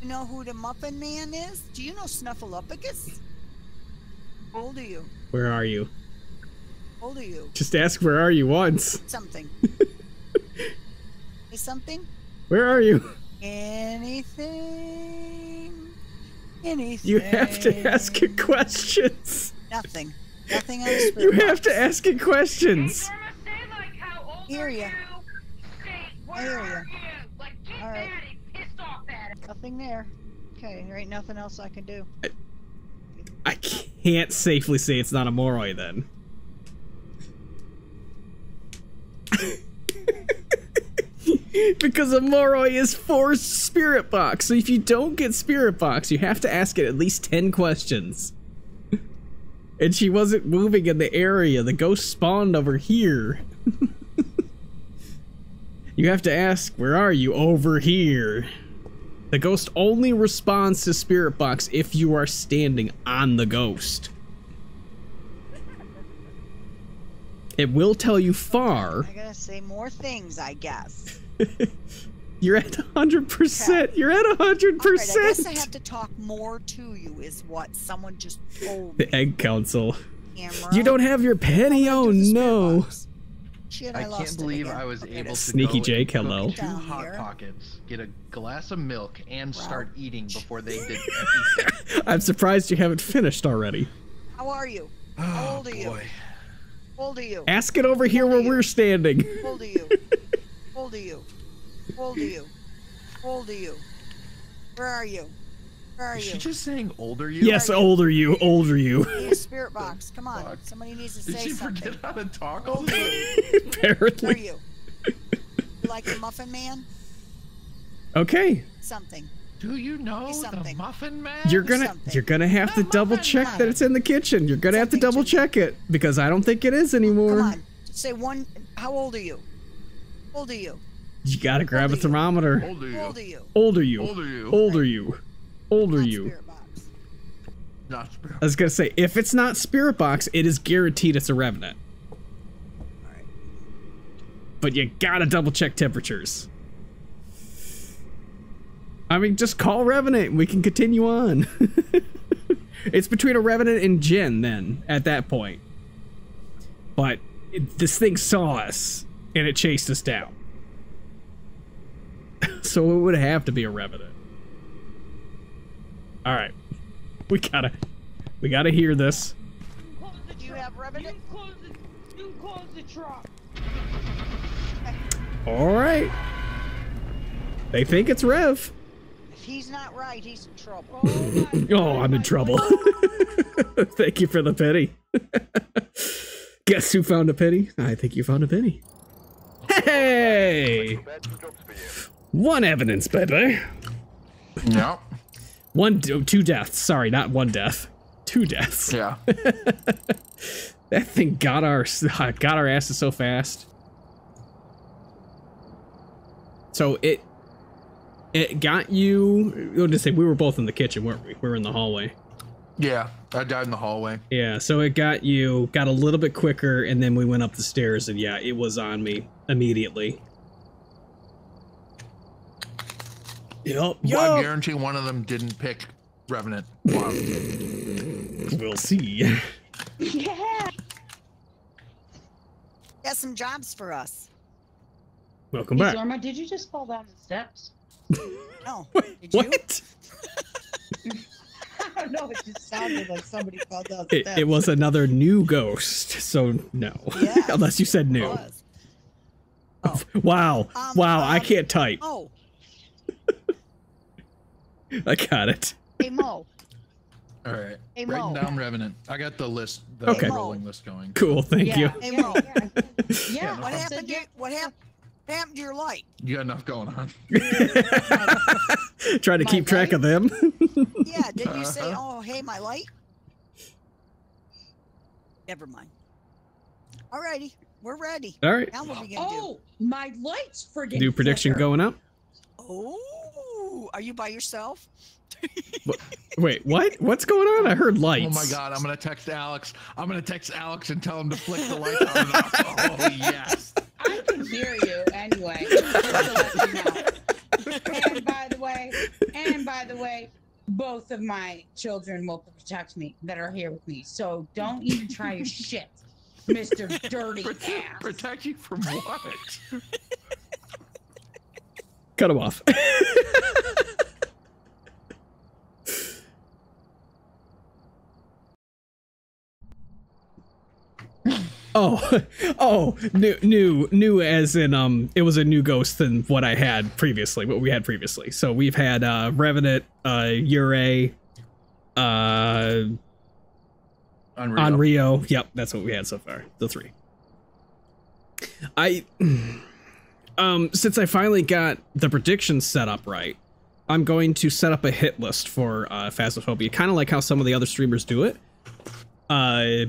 You know who the Muffin Man is? Do you know Snuffleupagus? Old are you? Where are you? Old are you? Just ask where are you once. <laughs> Something. Is something? Where are you? Anything? Anything? You have to ask it questions. Nothing. Nothing else. <laughs> You have box. to ask it questions. Zorma, say like how old Hear you? Say where hear you? Like All right. mad and pissed off at it. Nothing there. Okay, there ain't nothing else I can do. I can't safely say it's not a Moroi then. <laughs> because a Moroi is forced Spirit Box. So if you don't get Spirit Box, you have to ask it at least 10 questions. And she wasn't moving in the area. The ghost spawned over here. <laughs> you have to ask, where are you? Over here. The ghost only responds to Spirit Box if you are standing on the ghost. It will tell you far. I gotta say more things, I guess. <laughs> You're at 100%. You're at All right, I guess I 100%. have to talk more to you, is what someone just told me. The. Egg Council. Camera. You don't have your penny? Oh Go to the spirit no. Shit, I, I can't believe. I was Okay, able to Sneaky go Jake, and cook hello. two hot here. pockets, get a glass of milk, and Wow. start eating <laughs> before they did. <laughs> I'm surprised you haven't finished already. How are you? <sighs> oh old are you? boy. How old are you? Ask it over here where we're standing. How old are you? How <laughs> old are you? How old are you? How old are you? Where are you? Where are Is you? she just saying older you? Yes, older you, older you. Need a spirit box. <laughs> Come on. Fuck. Somebody needs to Did say she something. forget how to talk How old are already? Where are you? You like the Muffin Man? Okay. Something. Do you know the. Muffin Man? You're gonna something. you're gonna have to double on, check that it's in the kitchen. You're gonna have to double to- check it because I don't think it is anymore. Come on. Say one. How old are you? How old are you? You gotta grab a Older you. thermometer. Older you. are you? Older you. Older you. Older you. Older Not you. Spirit box. Not spirit. I was gonna say, if it's not Spirit Box, it is guaranteed it's a Revenant. Alright. But you gotta double check temperatures. I mean, just call Revenant and we can continue on. <laughs> it's between a Revenant and Jinn then, at that point. But it, this thing saw us and it chased us down. <laughs> so it would have to be a revenant. All right, we gotta, we gotta hear this. Close the Do you have revenant? You close the, you close the truck. All right. They think it's Rev. If he's not right, he's in trouble. Oh, <laughs> Oh, I'm in trouble. <laughs> Thank you for the penny. Guess who found a penny? I think you found a penny. Hey! One evidence, baby. Yeah. One, oh, two deaths. Sorry, not one death. Two deaths. Yeah. <laughs> That thing got our <laughs> got our asses so fast. So it it got you. We'll just say we were both in the kitchen, weren't we? We were in the hallway. Yeah. I died in the hallway. Yeah, so it got you, got a little bit quicker, and then we went up the stairs, and yeah, it was on me immediately. Yup, I guarantee one of them didn't pick Revenant. Wow. We'll see. Yeah. Got some jobs for us. Welcome Hey, back. Zorma, did you just fall down the steps? No. <laughs> Did you? What? <laughs> I don't know. It just sounded like somebody fell down the It, it was another new ghost, so no. Yeah. <laughs> Unless you said new. was. Wow. Um, wow, I um, can't type. Oh, <laughs> I got it. hey Mo. All right. Hey, Writing Mo. down Revenant. I got the list, the Okay. rolling list going. Cool, thank yeah, Hey, yeah, Mo. <laughs> yeah. Yeah, no What I happened? To, what happened? What happened to your light? You got enough going on. <laughs> Trying to My keep track of them. Yeah. Did you say, Uh-huh. "Oh, hey, my light"? Never mind. All righty, we're ready. All right. Now what are we gonna Oh, my lights friggin' New prediction flicker. going up. do? Are you by yourself? Wait, what? What's going on? I heard lights. Oh my god, I'm gonna text Alex. I'm gonna text Alex and tell him to flick the lights on and off. <laughs> Oh yes. I can hear you anyway. just to let you know. And by the way, and by the way, both of my children will protect me that are here with me. So don't even try your shit, Mr. Dirty Protect, Ass. protect you from what? Cut him off. <laughs> oh, oh, new, new, new. As in, um, it was a new ghost than what I had previously. What we had previously. So we've had uh, Revenant, uh, Yurei, uh, Unreal. Onryo. Yep, that's what we had so far. The three. I um since I finally got the predictions set up right, I'm going to set up a hit list for uh Phasmophobia, kind of like how some of the other streamers do it. Uh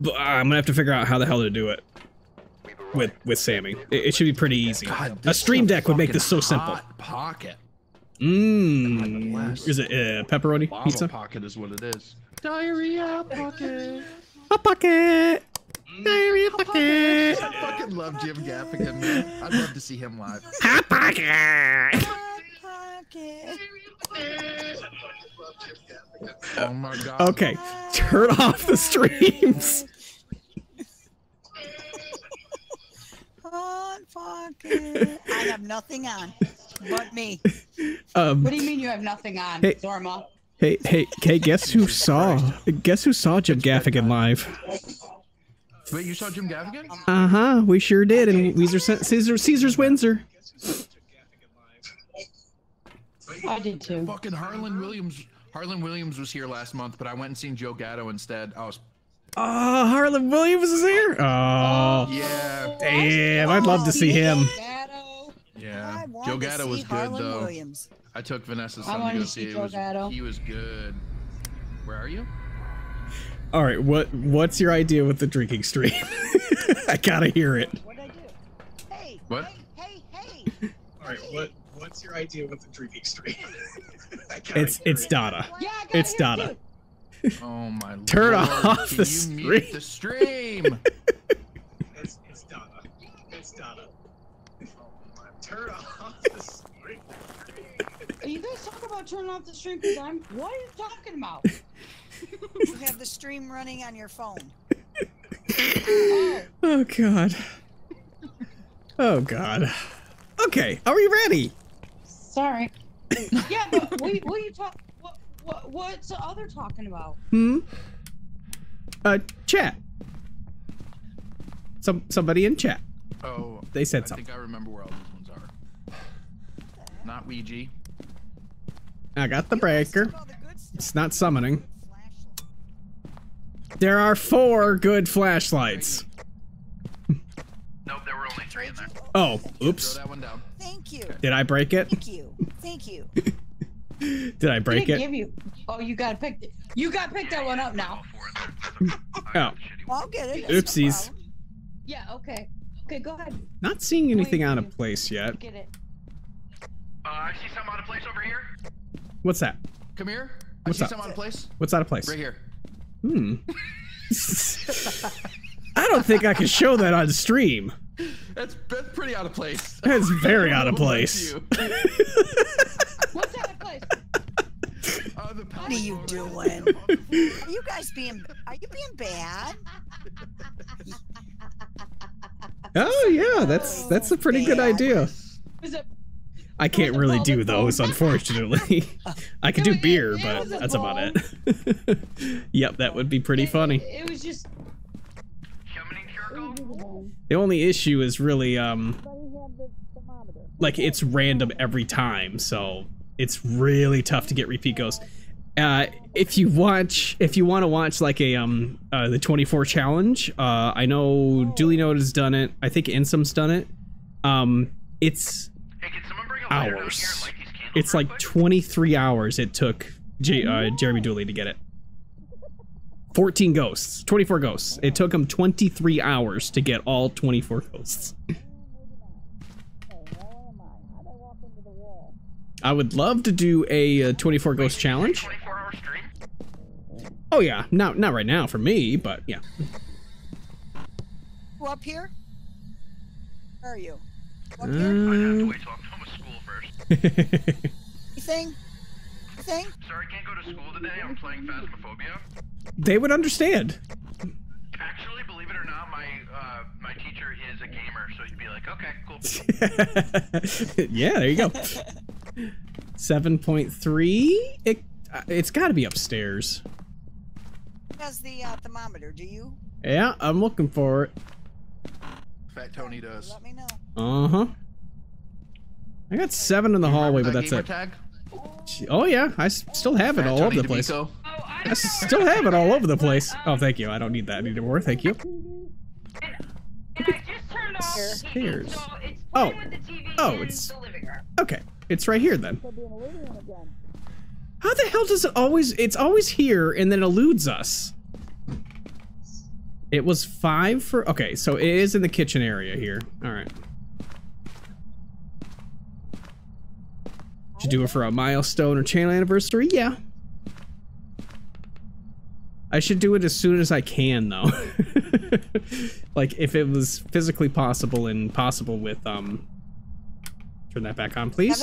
but I'm gonna have to figure out how the hell to do it with with Sammy. It, it should be pretty easy. God, a stream deck would make this so simple. Pocket. Mmm. Is it uh, pepperoni Bottle pizza? pocket is what it is. Diarrhea pocket. A pocket. Diarrhea pocket. I fucking love Jim Gaffigan, man. I'd love to see him live. Hot pocket. Pocket. Oh my god. Okay, turn off the streams. Hot pocket. I have nothing on but me. Um, What do you mean you have nothing on, Hey. Zorma? hey, hey, hey! Guess who saw? Guess who saw Jim Gaffigan live? Wait, you saw Jim Gaffigan? Uh huh. We sure did, and Caesar, Caesar, Caesar's Windsor. I did too. Fucking Harland Williams. Harland Williams was here last month, but I went and seen Joe Gatto instead. I was Oh, Harland Williams is here. Oh, yeah, damn! I'd love to see him. Yeah. Joe Gatto was good Harland though. Williams. I took Vanessa's I son to go to see see it. Joe Was, Gatto. he was good. Where are you? All right, what what's your idea with the drinking stream? <laughs> I gotta hear it. What'd I do? Hey. What? Hey, hey, hey. <laughs> All right, what what's your idea with the drinking stream? <laughs> gotta it's hear it's it. Donna. Yeah, I It's here Donna. Oh my Turn lord. off the stream. the stream? It's, it's Donna. It's Donna. Oh my. Turn off the stream. Are you guys talking about turning off the stream? Cause I'm. What are you talking about? <laughs> You have the stream running on your phone. oh, <laughs> Oh god. Oh god. Okay, are we ready? Sorry. <laughs> yeah, but what, what are you talking? What, what what's the other talking about? Hmm. Uh, chat. Some somebody in chat. Oh, They said I something. I think I remember where all these ones are. Not Ouija. I got the You breaker. the. It's not summoning. Flashlight. There are four good flashlights. Nope, there were only three in there. Oh, Throw oops. that one down. Thank you. Did I break it? Thank you. Thank you. <laughs> Did I break Didn't it? Give you. Oh, you got to pick. it. You got to pick that one up now. <laughs> All four in there. I got Oh. the shitty Well, I'll get it. that's no Oopsies. Yeah. Okay. Okay. Go ahead. Not seeing anything Wait, out of place yet. Get it. Uh, I see something out of place over here. What's that? Come here. I What's see up? some out of place. What's out of place? Right here. Hmm. I don't think I can show that on stream. That's that's pretty out of place. That's very <laughs> out of don't know about place. What's out of place? Uh, the What are you doing? Are you guys being? Are you being bad? Oh yeah, that's that's a pretty good idea. Was it? I can't really do those, unfortunately. <laughs> I could do beer, but that's about it. <laughs> yep, that would be pretty funny. It, was just. The only issue is really um like it's random every time, so it's really tough to get repeat ghosts. Uh, if you watch, if you want to watch like a um uh, the 24 challenge, uh, I know DooleyNoted has done it. I think Insym's done it. Um, it's hours. light these candles It's like 23 hours it took J- uh, Jeremy Dooley to get it. 14 ghosts, 24 ghosts. It took him 23 hours to get all 24 ghosts. I would love to do a uh, 24 ghost challenge. 24 hour stream. Oh yeah, not not right now for me, but yeah. You up here? Where are you? You Up here? I Anything? Anything? Sorry, can't go to school today. I'm playing Phasmophobia. they would understand. Actually, believe it or not, my uh, my teacher is a gamer, so you'd be like, okay, cool. <laughs> yeah, there you go. 7.3. It uh, it's got to be upstairs. Has the uh, thermometer? Do you? Yeah, I'm looking for it. Fat Tony does. Let me know. Uh huh. I got seven in the hallway, but that's it. Tag? Oh yeah, I still have it all Tony over the place. Oh, I I still have it all over the place. Oh, thank you. I don't need that anymore. Thank you. And I just turned off the TV, Stairs. Oh. playing with the TV Oh, it's- the living room. Okay, it's right here then. How the hell does it always? It's always here and then eludes us. It was five for. Okay, so it is in the kitchen area here. All right. Did you do it for a milestone or channel anniversary? Yeah. I should do it as soon as I can, though. <laughs> like if it was physically possible and possible with um. Turn that back on, please.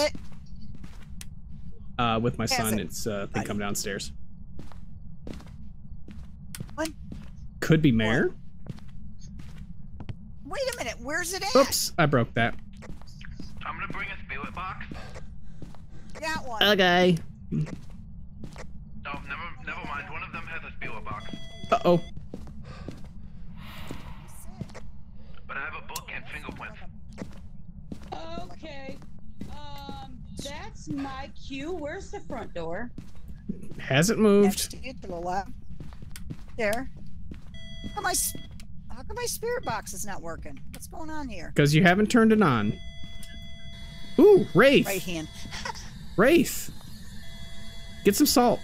Uh, with my son, it? it's uh, thing come downstairs. What? Could be Mare. Wait a minute. Where's it at? Oops, I broke that. I'm gonna bring a spirit box. Got one. Okay. Oh, never, never mind. One of them has a spirit box, Uh oh. but I have a book and fingerprints. Okay. Um, that's my cue. Where's the front door? Hasn't Next moved. to you to the left. There. How come my how come my spirit box is not working? What's going on here? Because you haven't turned it on. Ooh, Wraith. Right hand. <laughs> Wraith. Get some salt.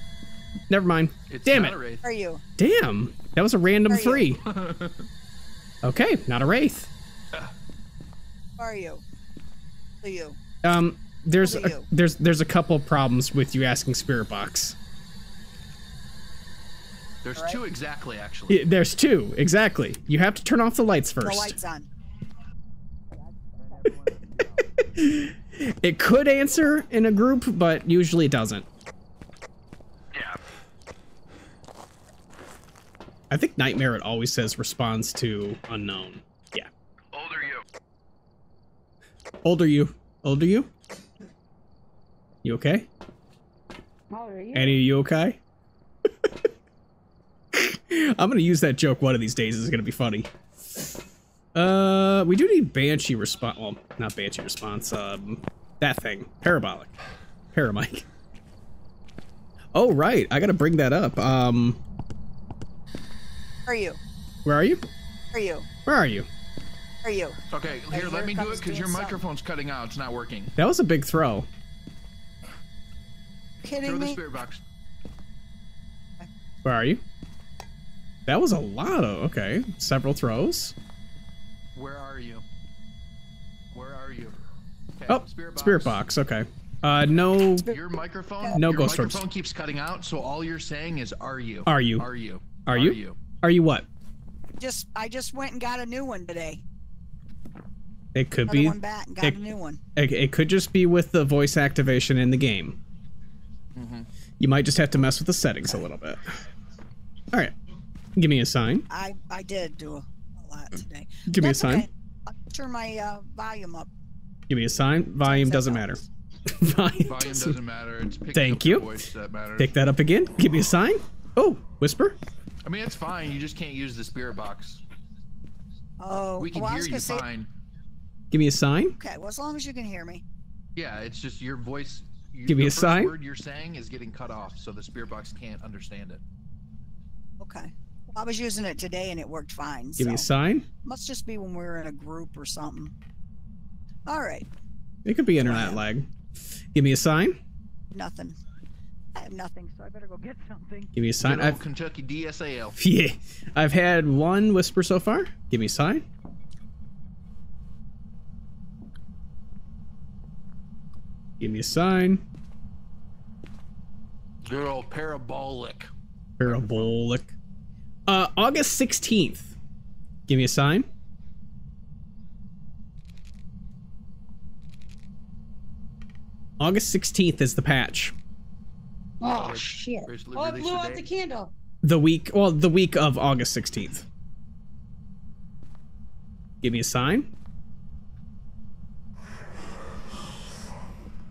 Never mind. It's Damn not it. a wraith. Are you? Damn. That was a random Are three. <laughs> Okay, not a Wraith. Where are you? Who are you? Um, there's a, you? there's there's a couple problems with you asking Spirit Box. There's Alright. two exactly, actually. Yeah, there's two exactly. You have to turn off the lights first. The first. lights on. <laughs> <laughs> It could answer in a group, but usually it doesn't. Yeah. I think Nightmare it always says responds to unknown. Yeah. Older you. Older you. Older you? You okay? How are you? Annie, are you okay? <laughs> I'm gonna use that joke one of these days. It's gonna be funny. Uh, we do need Banshee response. Well, not Banshee response. Um, that thing, parabolic, paramic. Oh right, I gotta bring that up. Um, Where are you? where are you? Where are you? Where are you? Where are you? Okay, Hey, here, let me do it because your doing something. microphone's cutting out. It's not working. That was a big throw. Kidding Throw the spirit box. Where are you? That was a lot of okay. Several throws. Oh, spirit box. Okay. Uh, no. Your microphone. No your ghost orbs. microphone keeps cutting out, so all you're saying is "Are you?" Are you? Are you? Are you? Are you what? Just I just went and got a new one today. It could Another be. one back and got it, a new one. It, it could just be with the voice activation in the game. Mm-hmm. You might just have to mess with the settings a little bit. All right. Give me a sign. I I did do a, a lot today. Give me a sign. okay. I'll turn my uh, volume up. Give me a sign. Volume doesn't matter. <laughs> Volume Volume doesn't matter. It's picking Thank up you. voice that. Pick that up again. Give me a sign. Oh, whisper. I mean, it's fine. You just can't use the spirit box. Oh, We can well, I hear was you gonna say, fine. Give me a sign. Okay, well as long as you can hear me. Yeah, it's just your voice. You, Give me the a first sign. word you're saying is getting cut off, so the spirit box can't understand it. Okay. Well, I was using it today and it worked fine. Give me a sign. Must just be when we were in a group or something. All right, It could be internet lag. Give me a sign. nothing. I have nothing, so I better go get something. Give me a sign. I've Kentucky DSAL. <laughs> yeah. I've had one whisper so far. Give me a sign. Give me a sign. Good old parabolic. Parabolic. Uh, August 16th. Give me a sign. August 16th is the patch. Oh shit! Oh, I blew out the candle. The week, well, the week of August 16th. Give me a sign.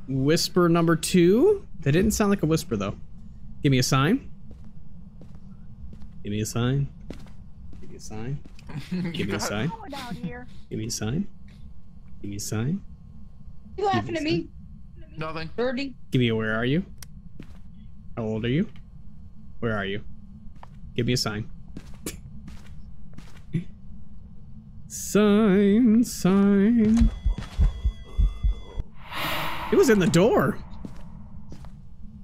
Whisper number two. That didn't sound like a whisper, though. Give me a sign. Give me a sign. Give me a sign. <laughs> Give me a sign. Going down here. Give me a sign. Give me a sign. You laughing at me, Nothing. Birdie? Give me a where are you? How old are you? Where are you? Give me a sign. sign, sign. It was in the door.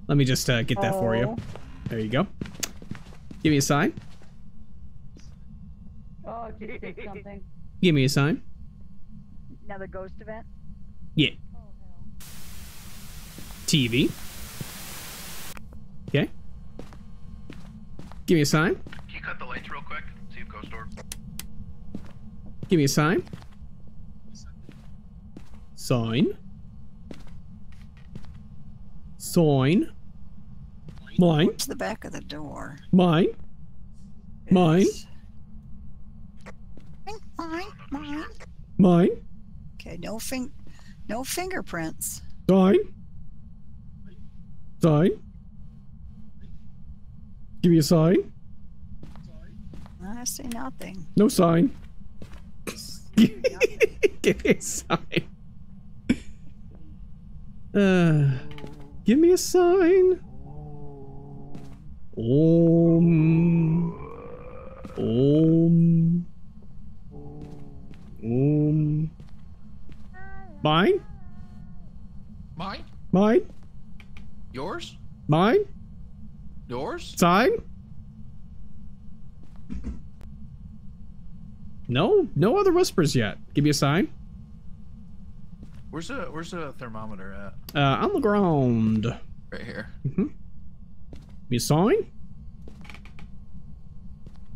Let me just uh, get that for you. Oh. There you go. Give me a sign. Oh. Something. Give me a sign. Another ghost event? Yeah. TV. Okay. Give me a sign. Can you cut the lights real quick? See if Ghost Orb. Give me a sign. Sign. Sign. Mine. Where's the back of the door? Mine. Mine. Mine. Mine. Mine. Okay, no fing, no fingerprints. Sign. Sign. Give me a sign. I see nothing. No sign. <laughs> give me a sign. Uh, give me a sign. Om. Om. Om. Mine? Mine? Mine? Yours? Mine? Yours? Sign? No, no other whispers yet. Give me a sign. Where's the Where's the thermometer at? Uh, on the ground. Right here. Mm-hmm. Give me a sign.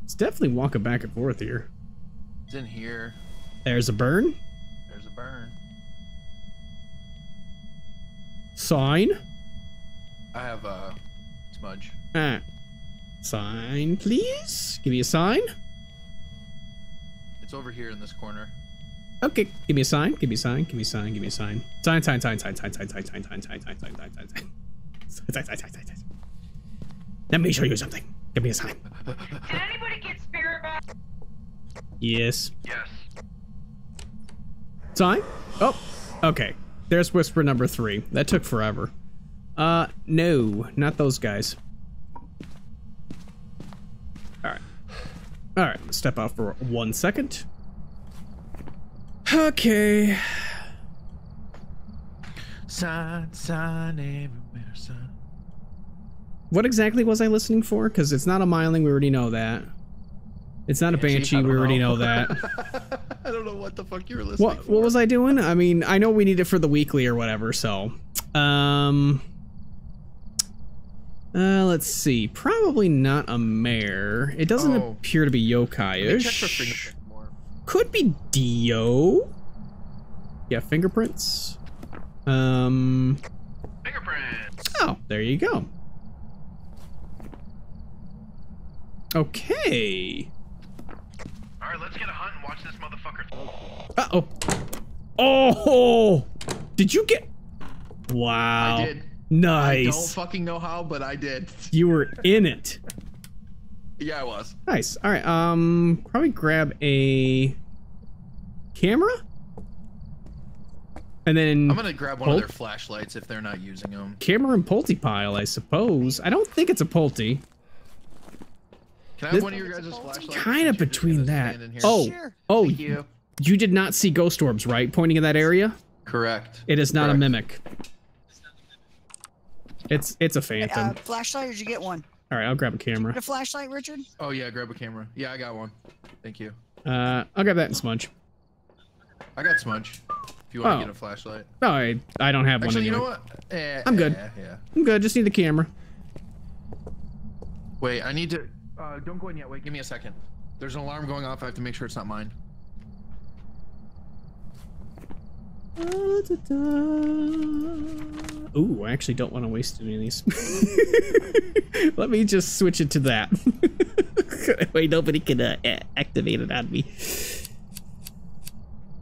It's definitely walking back and forth here. It's in here. There's a burn. There's a burn. Sign. I have a smudge. Ah. Sign, please. Give me a sign. It's over here in this corner. Okay, give me a sign. Give me a sign. Give me a sign. Give me a sign. Sign, sign, sign, sign, sign, sign, sign, sign, sign, sign, sign, sign, sign, sign, sign. Sign, sign, sign, sign, sign. Let me show you something. Give me a sign. Did anybody get spirit box? Yes. Yes. Sign? Oh, okay. There's whisper number three. That took forever. Uh, no, not those guys. Alright. Alright, step out for one second. Okay. Sign everywhere, sign. What exactly was I listening for? Because it's not a Myling, we already know that. It's not a Banshee, we already know. know that. <laughs> I don't know what the fuck you were listening What for. what was I doing? I mean, I know we need it for the weekly or whatever, so um uh let's see. Probably not a mare. It doesn't Oh. appear to be Let me check for yokai-ish. Could be Dio. Yeah, fingerprints. Um Fingerprints. Oh, there you go. Okay. All right, let's get a hunt and watch this motherfucker. Uh-oh. Oh! Did you get Wow. I did. I don't fucking know how, but I did. You were in it. <laughs> Yeah, I was. Nice. All right. Um, probably grab a camera, and then I'm gonna grab one Pul- of their flashlights if they're not using them. camera and Pulte pile, I suppose. I don't think it's a Pulte. Can I This- have one of your guys' flashlights? Kind of since you're just between that. stand in here? Oh, Sure. oh, Thank you. you did not see ghost orbs, right? Pointing in that area. Correct. It is not a mimic. It's it's a Uh, phantom. flashlight, or did you get one? All right, I'll grab a camera. Get a flashlight, Richard? Oh yeah, grab a camera. Yeah, I got one. Thank you. Uh, I'll grab that and smudge. I got smudge. If you want Oh. to get a flashlight. No, I I don't have Actually, one you anyway. know what? Eh, I'm good. eh, yeah. I'm good. Just need the camera. Wait, I need to. Uh, don't go in yet. Wait, give me a second. There's an alarm going off. I have to make sure it's not mine. Ooh, I actually don't want to waste any of these. <laughs> Let me just switch it to that. <laughs> Wait, nobody can uh, activate it on me.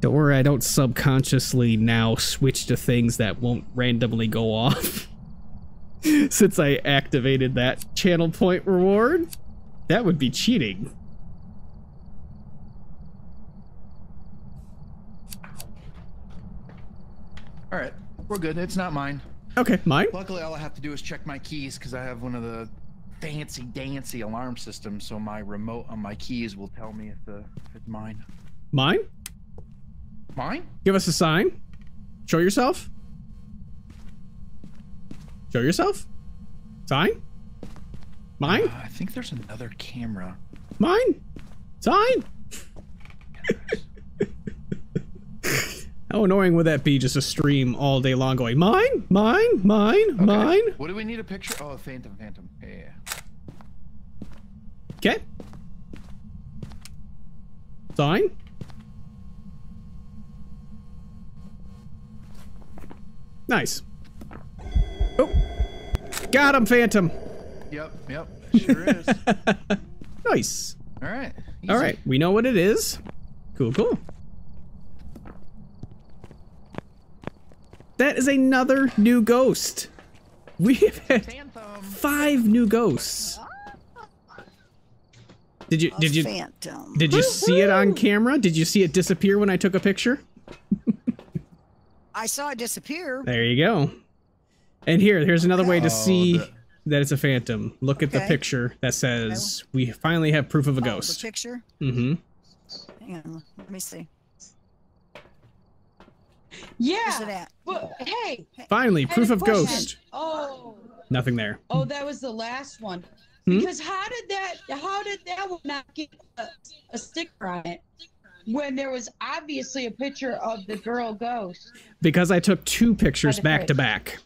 Don't worry, I don't subconsciously now switch to things that won't randomly go off. <laughs> Since I activated that channel point reward, that would be cheating. All right, we're good. It's not mine. Okay, mine. Luckily, all I have to do is check my keys because I have one of the fancy dancy alarm systems. So my remote on my keys will tell me if the if it's mine. Mine? Mine? Give us a sign. Show yourself. Show yourself. Sign. Mine. Uh, I think there's another camera. Mine. Sign. <laughs> How annoying would that be? Just a stream all day long going mine, mine, mine, Okay. mine. What do we need a picture? Oh, phantom, phantom. Yeah. Okay. Sign. Nice. Oh, got him, Phantom. Yep, yep. Sure is. <laughs> Nice. All right. All easy. right, we know what it is. Cool, cool. That is another new ghost. We <laughs> have had five new ghosts. Did you did you phantom. did you see it on camera? Did you see it disappear when I took a picture? I saw it disappear. There you go. And here, here's another way to Oh, see the- that it's a phantom. Look at the picture that says we finally have proof of a Oh, ghost. picture. Mm-hmm. Hang on, let me see. Yeah. Where's? But hey, Finally, proof of question. ghost. Oh, Nothing there. oh, that was the last one. Hmm? Because how did that? How did that one not get a, a sticker on it when there was obviously a picture of the girl ghost? Because I took two pictures the back to back.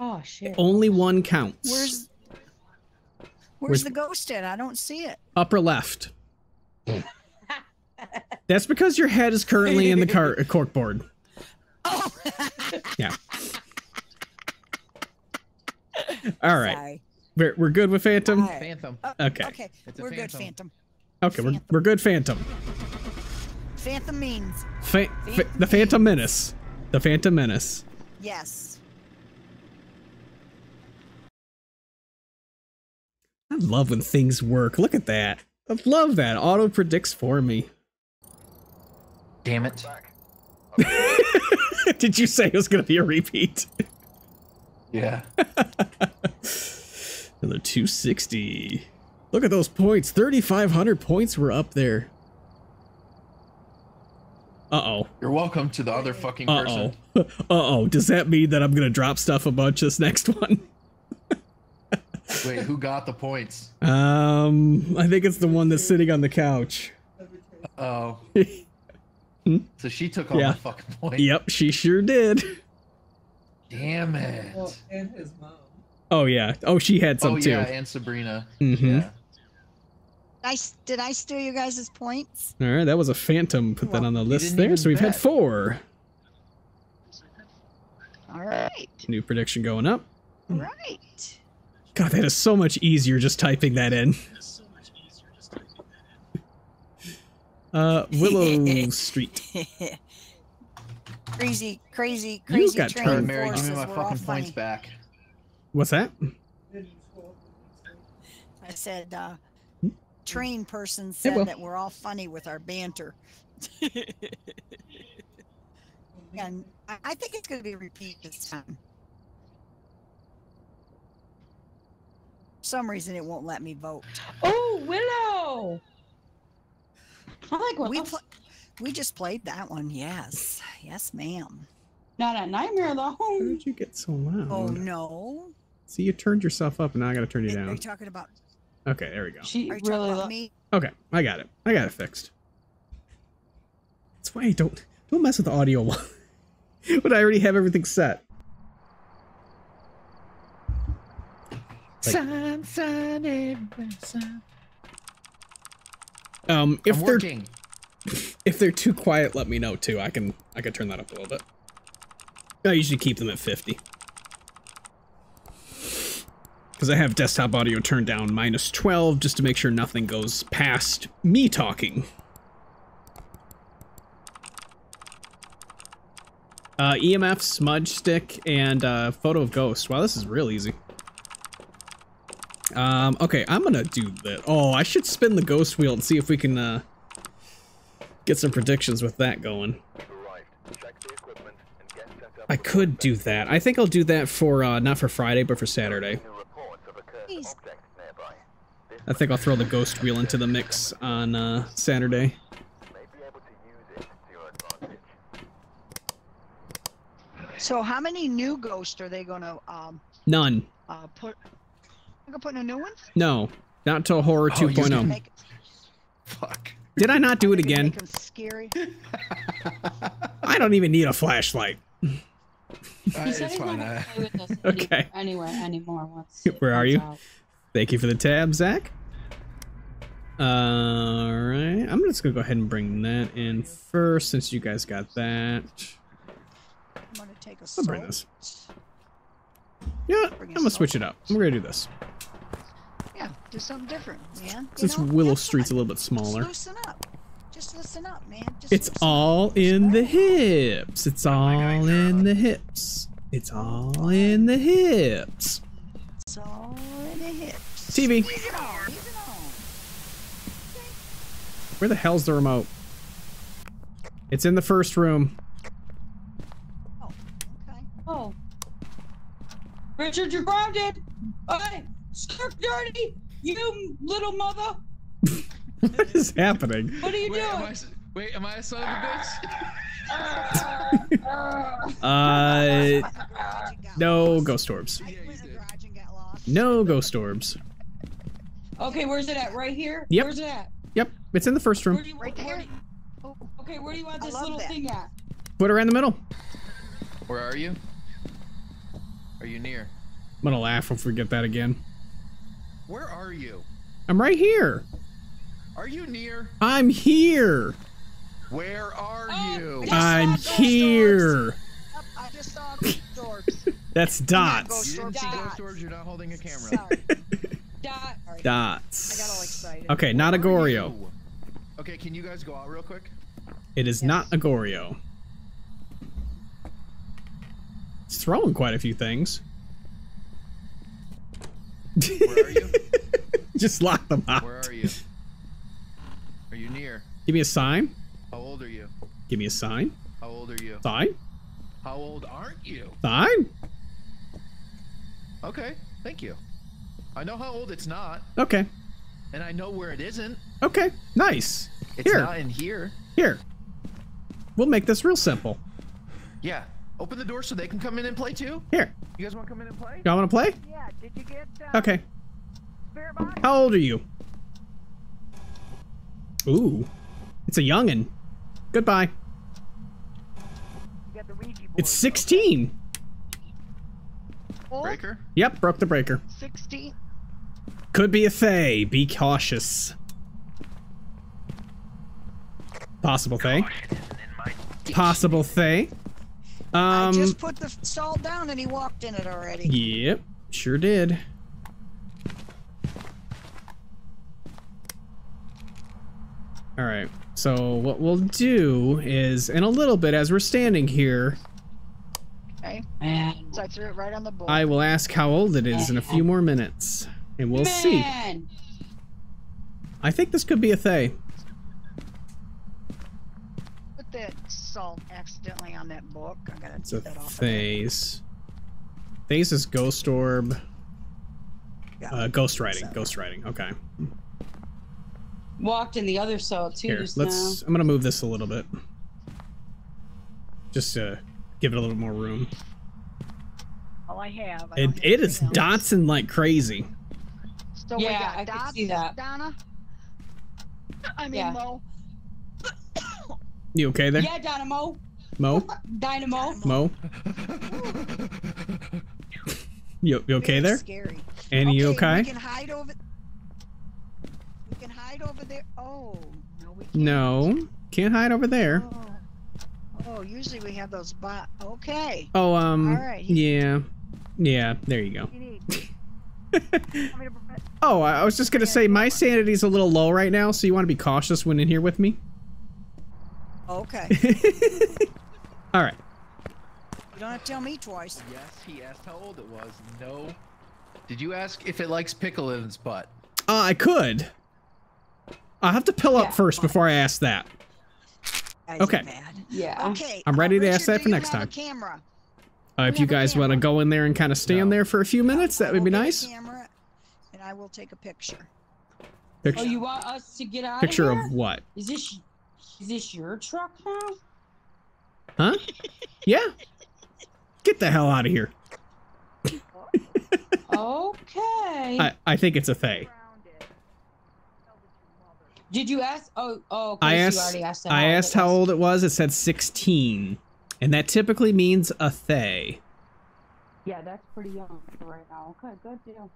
Oh shit. Only one counts. Where's Where's- Where's the ghost at? I don't see it. upper left? <laughs> That's because your head is currently in the car <laughs> corkboard. Oh, Yeah. All right. sorry. We're, we're good with Phantom? All right. Phantom. Uh, Okay. Okay, It's a we're good, phantom. Phantom. Okay, we're, we're good, Phantom. Phantom means Fa- fa- the Phantom Menace. The Phantom Menace. yes. I love when things work. Look at that. I love that. Auto predicts for me. Damn it. <laughs> Did you say it was going to be a repeat? Yeah. <laughs> Another 260. Look at those points. 3,500 points were up there. Uh-oh. You're welcome to the other fucking Uh-oh. person. <laughs> Uh-oh. Does that mean that I'm going to drop stuff a bunch this next one? Wait, who got the points? Um, I think it's the one that's sitting on the couch. Oh. So she took all Yeah. the fucking points. Yep, she sure did. Damn it. Well, and his mom. Oh, yeah. Oh, she had some oh too. yeah, and Sabrina. Mm-hmm. Yeah. I s- did I steal you guys' points? All right, that was a phantom. Put that on the list there. So we've had four. All right. New prediction going up. All right. God, that is so much easier just typing that in. It's so much easier just to do that. Uh, <laughs> Willow Street. crazy, crazy, You crazy got train turned. Mary, give me my fucking points back. What's that? I said, uh, train person said that we're all funny with our banter. <laughs> and I, I think it's going to be repeat this time. For some reason, it won't let me vote. Oh, Willow. I like Willow. We pl- we just played that one. Yes, yes, ma'am. Not a nightmare How though. did you get so oh, loud? Oh no! See, you turned yourself up, and now I gotta turn you down. Are you down. talking about? Okay, there we go. She Are you really talking about lo- me? Okay, I got it. I got it fixed. That's why I don't don't mess with the audio <laughs> one. but I already have everything set. Like- Um, if I'm they're working. <laughs> if they're too quiet, let me know too. I can I can turn that up a little bit. I usually keep them at 50. Because I have desktop audio turned down minus 12 just to make sure nothing goes past me talking. Uh, EMF, smudge stick, and uh, photo of ghost. Wow, this is real easy. Um, okay, I'm gonna do that. Oh, I should spin the ghost wheel and see if we can uh, get some predictions with that going. I could do that. I think I'll do that for uh, not for Friday, but for Saturday. I think I'll throw the ghost wheel into the mix on uh, Saturday. So, how many new ghosts are they going to um None. uh put? They're gonna put in new ones? No. Not until Horror Oh, 2.0. Make, Fuck. Did I not do it again? Make them scary. <laughs> I don't even need a flashlight. Uh, <laughs> He it's fine. uh, gonna <laughs> play with us Okay. any- anywhere anymore. Once Where are you? out. Thank you for the tab, Zach. Alright. I'm just gonna go ahead and bring that in first since you guys got that. I'm gonna take a I'll bring this. Yeah, I'm gonna switch it up. I'm gonna do this. Yeah, do something different, man. You Since know, Willow have Street's a little bit Just smaller. loosen up. Just listen up, man. Just It's loosen up. all in the hips. It's all in the hips. It's all in the hips. It's all in the hips. TV. Squeeze it on. Squeeze it on. Where the hell's the remote? It's in the first room. Oh, okay. Oh. Richard, you're grounded. Hey, Skerk Dirty. You little mother. What is happening? What are you Wait, am I, doing? wait, am I a son of a bitch? <laughs> Uh, Garage and got no ghost orbs. I Yeah, went you in the did. garage and got lost. No ghost orbs. Okay, where's it at? Right here? Yep. Where's it at? Yep, it's in the first Where room. do you, Right where there. do you- okay, where do you want this little that. thing at? Put her in the middle. Where are you? Are you near? I'm gonna laugh if we get that again. Where are you? I'm right here. Are you near? I'm here. Where are Oh, you? I just I'm here. I just saw <laughs> ghost orbs. That's dots. ghost You didn't see Dots. ghost. You're not holding a camera. Sorry. <laughs> Dot. Sorry. Dots. I got all excited. Okay, not a Where are Goryo. Okay, can you guys go out real quick? It is not a Throwing quite a few things. Where are you? <laughs> Just lock them up. Where are you? Are you near? Give me a sign. How old are you? Give me a sign. How old are you? Sign. How old aren't you? Sign. Okay, thank you. I know how old it's not, Okay. and I know where it isn't. Okay. Nice. It's Here. not in here. Here. We'll make this real simple. Yeah. Open the door so they can come in and play too. Here. You guys want to come in and play? Y'all want to play? Yeah, did you get uh, Okay. spirit? How old are you? Ooh. It's a youngin. Goodbye. You got the Ouija board. It's 16. Oh, Breaker. Yep, broke the breaker. 16. Could be a Thaye. Be cautious. Possible Thaye. Possible isn't in my Possible Thaye. I Um. just put the salt down and he walked in it already. Yep, sure did. All right. So what we'll do is, in a little bit, as we're standing here, Okay. Man. So I threw it right on the board. I will ask how old it is in a few more minutes, and we'll see. Man. I think this could be a Thaye. put that salt accidentally on that book. I gotta It's a take that off. of there. Thaye's. Thaye's is Ghost Orb. Yeah. Uh, ghost writing. Ghost writing. Okay. Walked in the other cell too Here, just let's. I'm gonna move this a little bit, just to give it a little more room. All I have. I It, have it is anything else. dotsing like crazy. So we Yeah, got I could dots, see that. Donna. I mean Yeah. Mo. You okay there. Yeah, Dynamo. Mo? <laughs> Dynamo. Mo? <laughs> You, you okay there? Scary. Annie, you okay? We can hide over. We can hide over there. Oh no, we can't. No, can't hide over there. Oh. oh, usually we have those bot. Okay. Oh, um, All right. yeah, yeah. There you go. You need. Want me to pre- Oh, I I was just gonna say my sanity's a little low right now, so you want to be cautious when in here with me. Okay. <laughs> All right. you don't have to tell me twice. Yes, he asked how old it was. No. Did you ask if it likes pickle in its butt? Uh, I could. I'll have to pill up Yeah. first before I ask that. Guys Okay. mad. Yeah. Okay. I'm uh, ready to Richard, ask that for next time. Camera. Uh, if We you guys want to go in there and kind of stand No. there for a few minutes, that would be nice. Camera, and I will take a picture. Picture, Oh, you want us to get out picture of of what? Is this is this your truck now? Huh? Yeah. Get the hell out of here. <laughs> Okay. I, I think it's a Thaye. Found it. Tell it to your mother. Did you ask? Oh, oh. I so you asked. already asked I asked how old it was. It said 16, and that typically means a Thaye. Yeah, that's pretty young for right now. Okay, good deal.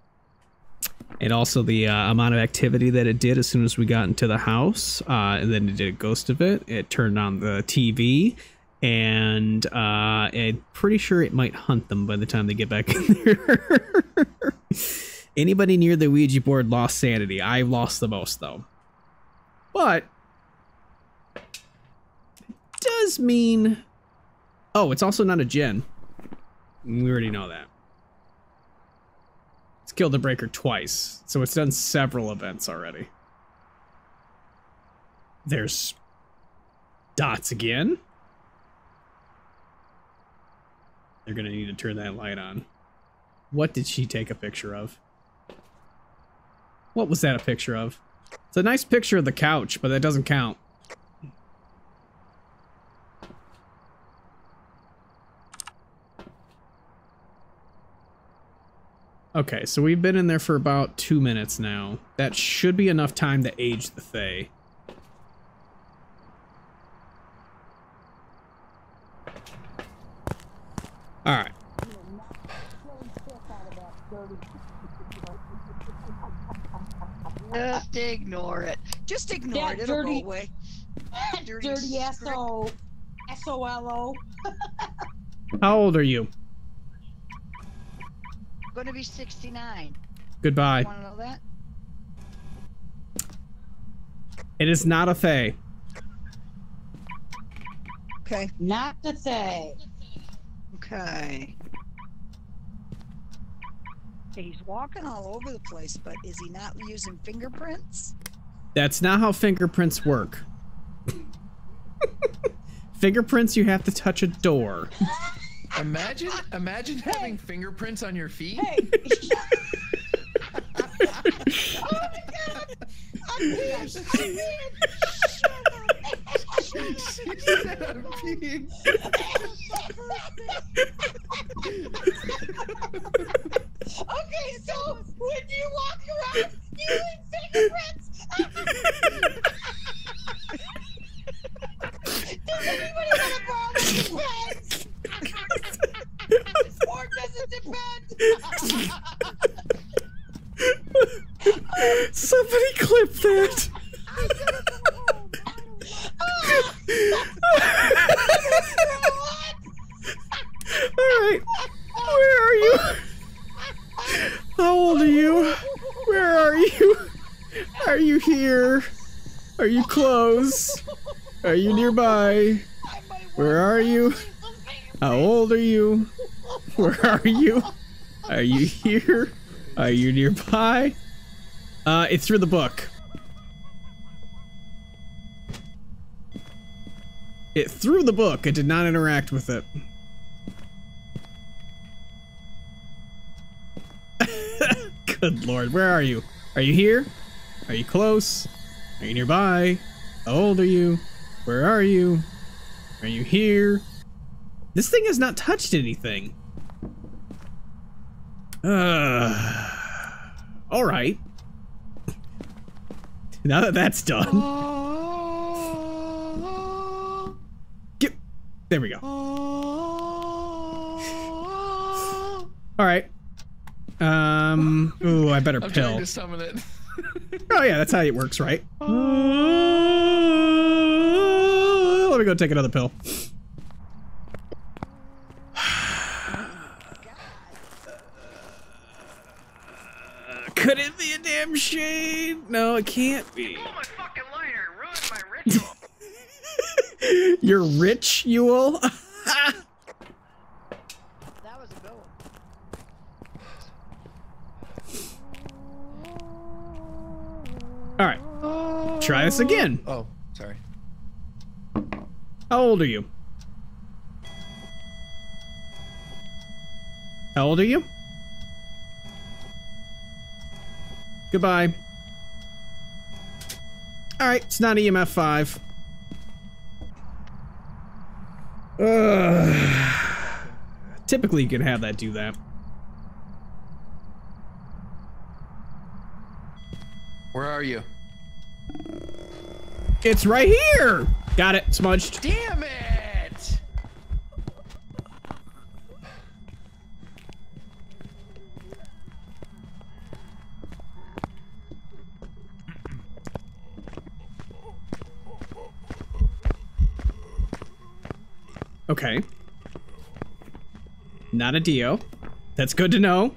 And also the uh, amount of activity that it did as soon as we got into the house, uh, and then it did a ghost of it. It turned on the TV, and uh, I'm pretty sure it might hunt them by the time they get back in there. <laughs> Anybody near the Ouija board lost sanity. I lost the most though, but it does mean. Oh, it's also not a Jinn. We already know that. Killed the breaker twice, so it's done several events already. There's dots again. They're gonna need to turn that light on. What did she take a picture of? What was that a picture of? It's a nice picture of the couch, but that doesn't count. Okay, so we've been in there for about two minutes now. That should be enough time to age the Thaye. Alright. Just ignore it. Just ignore That it. It'll dirty- go away. <laughs> Dirty, Dirty S O S O L O. How old are you? Going to be 69. Goodbye. Want to know that? It is not a Thaye. Okay. Not to say. Okay. He's walking all over the place, but is he not using fingerprints? That's not how fingerprints work. <laughs> fingerprints, you have to touch a door. <laughs> Imagine, <laughs> imagine having fingerprints on your feet. Hey. <laughs> oh my god! I'm! I'm! She said I'm peeing. Okay, so when you walk around, you leave fingerprints. Does anybody want to borrow my pens? or does it depend? Somebody clip that. All right. Where are you? How old are you? Where are you? Are you here? Are you close? Are you nearby? Where are you? How old are you? Where are you? Are you here? Are you nearby? Uh, it's through the book. It threw the book. It did not interact with it. <laughs> Good lord, where are you? Are you here? Are you close? Are you nearby? How old are you? Where are you? Are you here? This thing has not touched anything. Uh, all right. <laughs> Now that that's done. Get, there we go. All right. Um. Ooh, I better I'm pill. trying to summon it. Oh yeah, that's how it works, right? <laughs> <laughs> Let me go take another pill. <sighs> Could it be a damn shade? No, it can't be. My fucking lighter ruined my ritual. <laughs> You're rich, Yule. <laughs> That was a good one. All right, try this again. Oh, sorry. How old are you? How old are you? Goodbye. Alright, it's not EMF 5. Ugh. Typically, you can have that do that. Where are you? It's right here! Got it, smudged. Damn it! Okay. Not a Dio. That's good to know.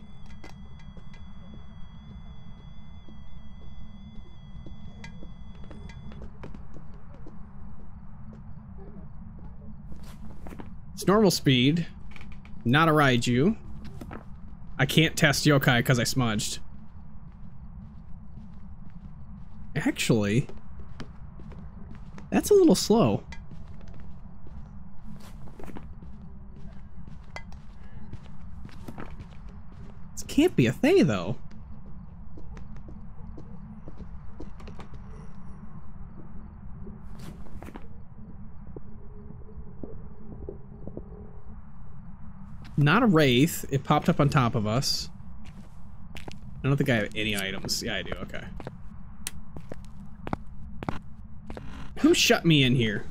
It's normal speed. Not a Raiju. I can't test yokai because I smudged. Actually, that's a little slow. This can't be a Thaye, though. Not a Wraith. It popped up on top of us. I don't think I have any items. Yeah, I do. Okay. Who shut me in here?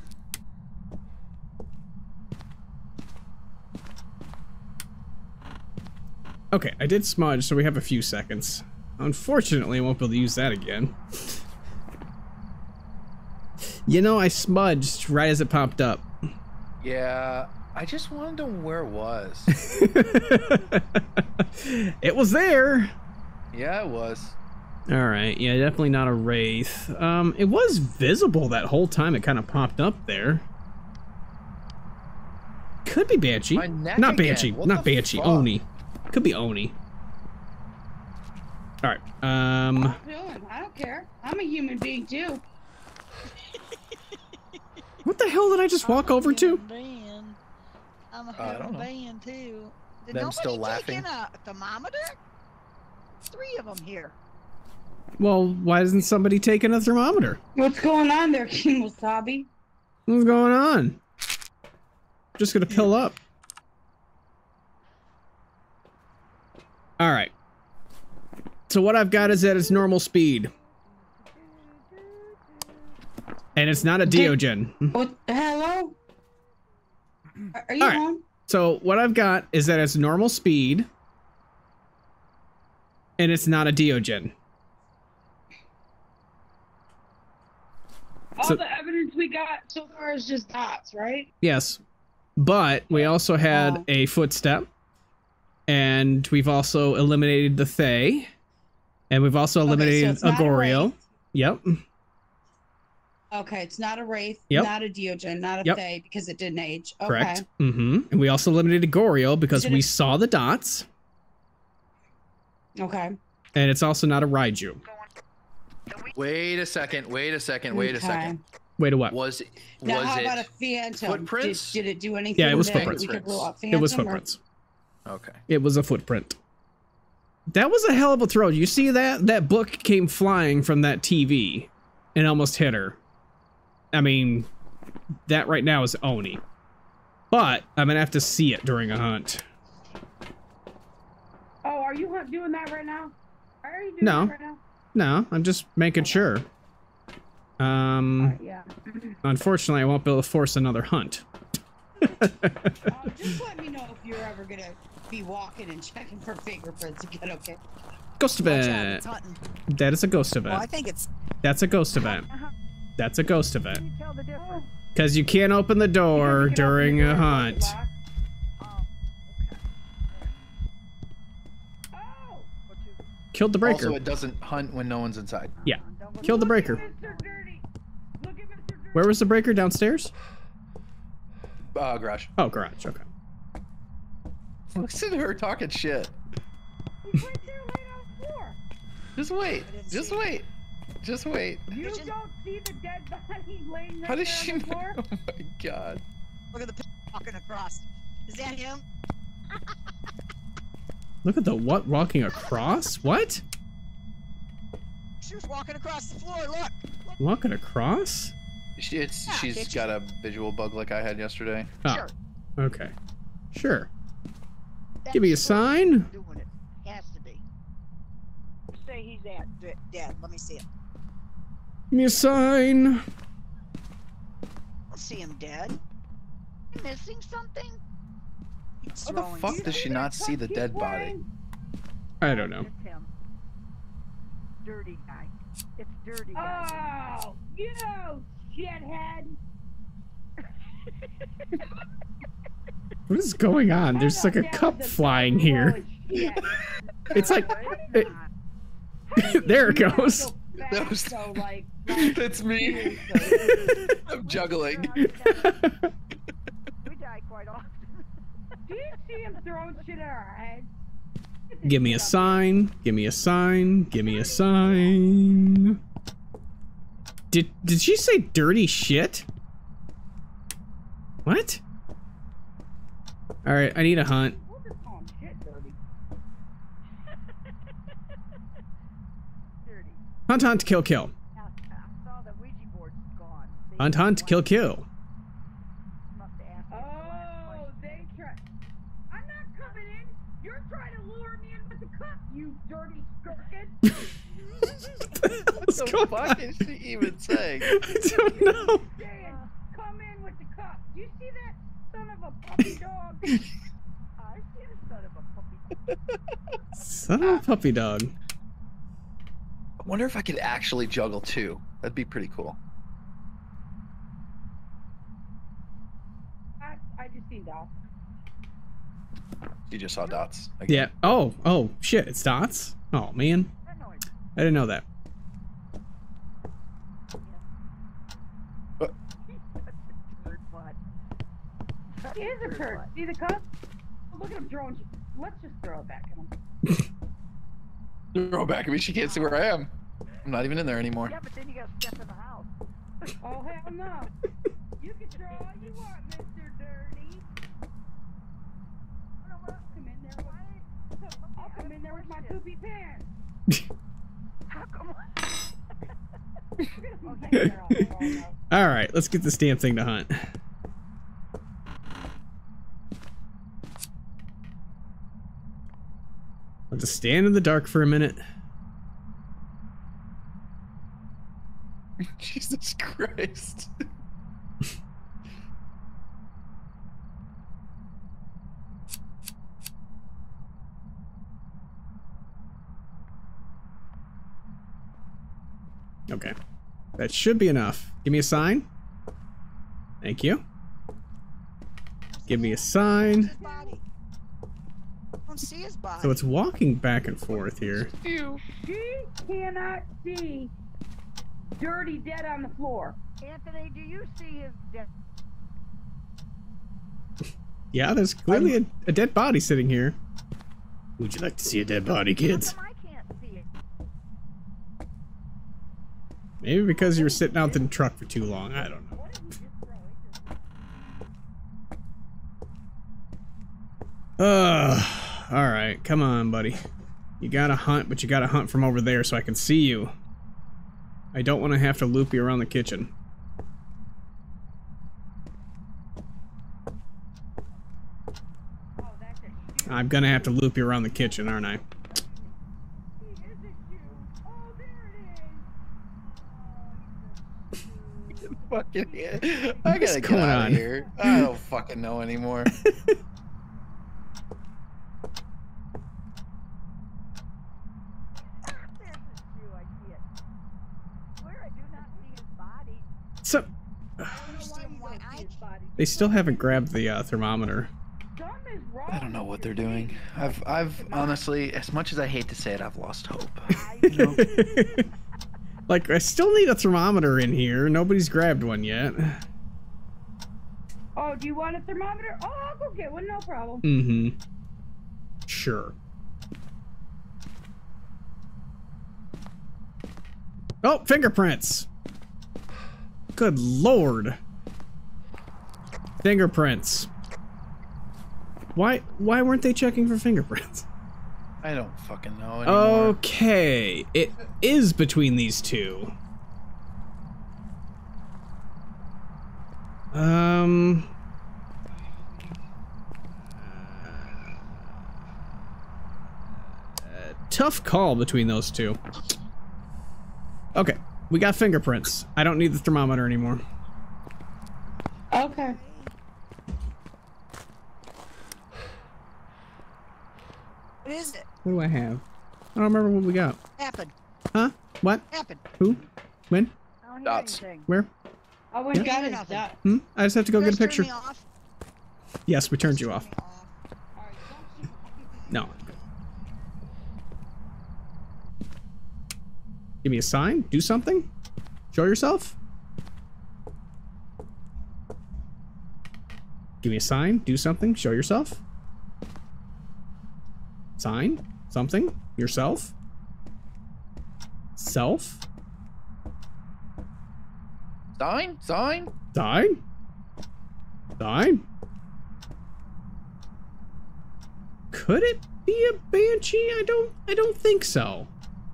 Okay, I did smudge, so we have a few seconds. Unfortunately, I won't be able to use that again. You know, I smudged right as it popped up. Yeah, I just wanted to know where it was. <laughs> it was there. yeah, it was. All right, yeah, definitely not a wraith. Um, it was visible that whole time. It kind of popped up there. Could be Banshee. Not again. Banshee. What Not Banshee. fuck? Oni. Could be Oni. All right. Um. I'm doing. I don't care. I'm a human being too. What the hell did I just walk over to? Being. I'm a Uh, I don't human know. too. Did Them nobody still take laughing? in a thermometer? Three of them here. Well, why isn't somebody taking a thermometer? What's going on there, <laughs> King Wasabi? What's going on? Just gonna pill up. All right. So what I've got is at its normal speed. And it's not a Deogen. What? Hello? Are, are you All right. home? So what I've got is that its normal speed. And it's not a Deogen. All So- the evidence we got so far is just dots, right? Yes. But we also had Oh. a footstep. And we've also eliminated the Thaye. And we've also Okay, so eliminated a Agorio. wraith. Yep. Okay, it's not a wraith, Yep. not a Deogen, not a Yep. Thaye because it didn't age. Okay. Correct. Mm-hmm. And we also eliminated Goryo because we it- saw the dots. Okay. And it's also not a Raiju. Wait a second. Wait a second. Wait a second. Wait a what? Was Now, was how it? about a phantom? footprints? Did, did it do anything? Yeah, it was that footprints. We could rule out It was phantom, or- footprints. Okay. It was a footprint. That was a hell of a throw. You see that? That book came flying from that TV and almost hit her. I mean, that right now is Oni. But I'm gonna have to see it during a hunt. Oh, are you doing that right now? Are you doing No. that right now? No, I'm just making sure. Um, Yeah. <laughs> unfortunately, I won't be able to force another hunt. Um, <laughs> just let me know if you're ever gonna be walking and <laughs> checking for fingerprints again, okay? Ghost event. That is a ghost Well, I event. think it's That's a ghost event. That's a ghost event. Can you tell the difference? Because you can't open the door Because you during the a door and hunt. lock. Oh, okay. What you- Killed the breaker. Also, it doesn't hunt when no one's inside. Yeah. Killed the breaker. Mr. Dirty. Look at Mr. Dirty. Where was the breaker? Downstairs? Uh, garage. Oh, garage. Okay. <laughs> Listen to her talking shit. He's right there laying on the floor. Just wait. Just wait. Just wait. You Pigeon? don't see the dead body <laughs> laying right How there does she on know? the floor? <laughs> Oh my god. look at the walking across. Is that him? <laughs> Look at the what walking across? What? She was walking across the floor. Look. Walking across? She, it's Yeah, she's bitch. got a visual bug like I had yesterday. Oh, Sure. okay. Sure. That's Give me a sign. Doing it. Has to be. Say he's at. D- Dad, let me see it. Give me a sign. I see him dead. You missing something? He's How the fuck stuff. does she not see the dead body? I don't know. It's him. Dirty guy. It's dirty guy. Oh, you shithead. What is going on? There's like a cup flying here. roll of shit. <laughs> It's like it- <laughs> there it goes. So That was- so, <laughs> like, <laughs> like, That's me. <laughs> I'm juggling. We die quite often. Do you see him throwing shit at our heads? Give me a sign. Give me a sign. Give me a sign. Did did she say dirty shit? What? All right, I need a hunt. here. We'll just call him shit dirty. Dirty. Hunt, hunt, kill, kill. Now, I saw the Ouija board's gone. They Hunt, hunt, kill, kill. Must have asked me the last Oh, question. they try. I'm not coming in. You're trying to lure hunt, kill, kill. Hunt, hunt, kill, kill. skirkin. what What the fuck is she even <laughs> saying? I don't know. come in with the cup. You see that son of a puppy dog? I see the son of a puppy. Son of a puppy dog. I wonder if I could actually juggle two. That'd be pretty cool. I, I just seen dogs. You just saw dots. Again. Yeah. Oh, oh, shit. It's dots. Oh man, I didn't know that. Bird butt. <laughs> is a turd. See the cup? Look at him throwing. Let's just throw it back at him. <laughs> Throw it back at me. She can't see where I am. I'm not even in there anymore. Yeah, but then you gotta step in the house. <laughs> Oh hell no! You can throw all you want, Mister Dirty. Come in there. With, I'll come in there with my poopy pants. <laughs> How come? <laughs> All right, let's get this damn thing to hunt. I'll just stand in the dark for a minute. <laughs> Jesus Christ. Okay. That should be enough. Give me a sign. Thank you. Give me a sign. His body. I don't see his body. So it's walking back and forth here. She cannot see dirty dead on the floor. Anthony, do you see his death? Yeah, there's clearly a, a dead body sitting here. Would you like to see a dead body, kids? I can't see it. Maybe because you were sitting out in the truck for too long. I don't know. Ugh. Alright, come on, buddy. You gotta hunt, but you gotta hunt from over there so I can see you. I don't want to have to loop you around the kitchen. I'm gonna have to loop you around the kitchen, aren't I? <laughs> fucking I gotta get going out on? of here. I don't fucking know anymore. <laughs> So they still haven't grabbed the uh, thermometer. I don't know what they're doing. I've, I've honestly, as much as I hate to say it, I've lost hope. <laughs> <laughs> Like, I still need a thermometer in here. Nobody's grabbed one yet. Oh, do you want a thermometer? Oh, I'll go get one. No problem. Mm-hmm. Sure. Oh, fingerprints. Good lord. Fingerprints. Why why weren't they checking for fingerprints? <laughs> I don't fucking know anymore. Okay, it is between these two. Um uh, tough call between those two. Okay, we got fingerprints. I don't need the thermometer anymore. Okay. What is it? What do I have? I don't remember what we got. Happened. Huh? What? Happened. Who? When? I don't hear Dots. anything. Where? Oh, we Yeah. got his Nothing. Hmm? I just have to go You get a picture. me off? Yes, we turned you off. Off. No. Give me a sign. Do something. Show yourself. Give me a sign. Do something. Show yourself. Sign. Something. Yourself. Self. Sign? Sign? Sign. Sign. Could it be a banshee? I don't. I don't think so.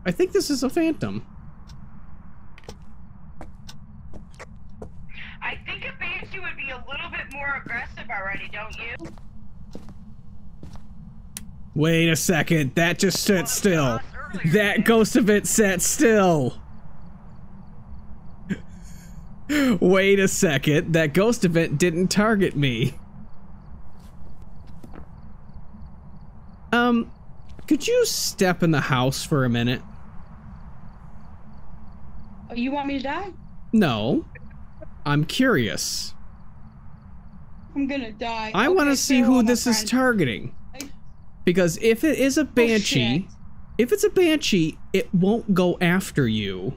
I think this is a phantom. I think a banshee would be a little bit more aggressive already, don't you? Wait a second. That just sat still. That ghost event sat still. <laughs> Wait a second. That ghost event didn't target me. Um, could you step in the house for a minute? Oh, you want me to die? No. I'm curious. I'm gonna die. I want to see who this is targeting. Because if it is a oh, banshee, if it's a banshee, it won't go after you.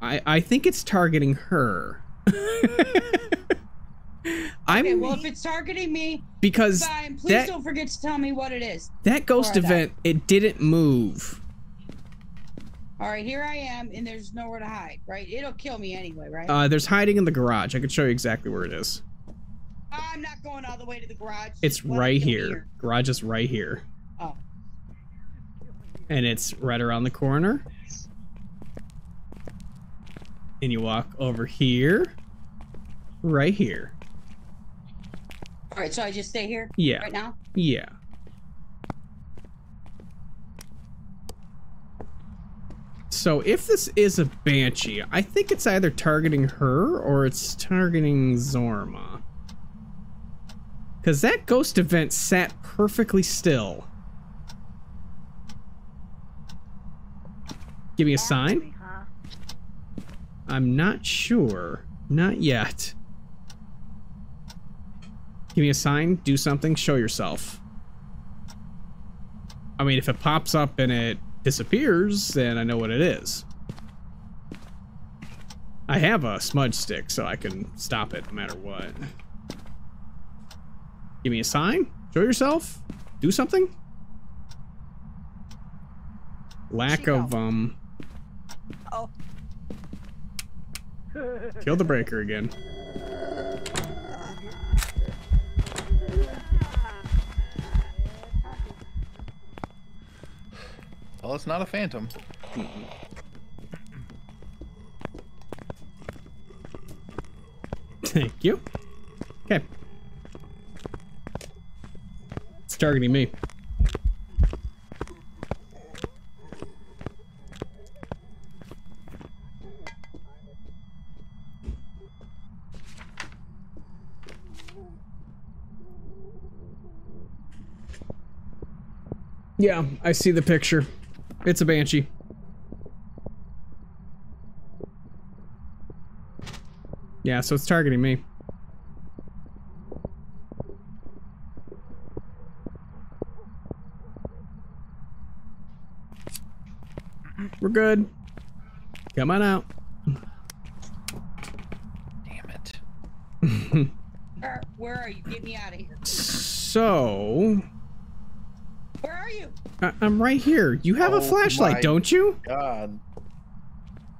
I I think it's targeting her. <laughs> I'm Okay, well, if it's targeting me, because fine. Please that don't forget to tell me what it is. that ghost event it didn't move. All right, here I am, and there's nowhere to hide, right? It'll kill me anyway, right? Uh, there's hiding in the garage. I can show you exactly where it is. I'm not going all the way to the garage. It's right me here. Garage is right here. Oh. And it's right around the corner. And you walk over here. Right here. All right, so I just stay here. Yeah. Right now. Yeah. So if this is a banshee, I think it's either targeting her or it's targeting Zorma. Because that ghost event sat perfectly still. Give me a sign? I'm not sure. Not yet. Give me a sign, do something, show yourself. I mean, if it pops up and it disappears, then I know what it is. I have a smudge stick, so I can stop it no matter what. Give me a sign, show yourself, do something. Lack She of, um, Oh, kill the breaker again. Well, it's not a phantom. Thank you. Okay. It's targeting me. Yeah, I see the picture. It's a banshee. Yeah, so it's targeting me. We're good. Come on out. Damn it. Where, <laughs> where are you? Get me out of here. So, Where are you? I- I'm right here. You have a Oh flashlight, don't you? God.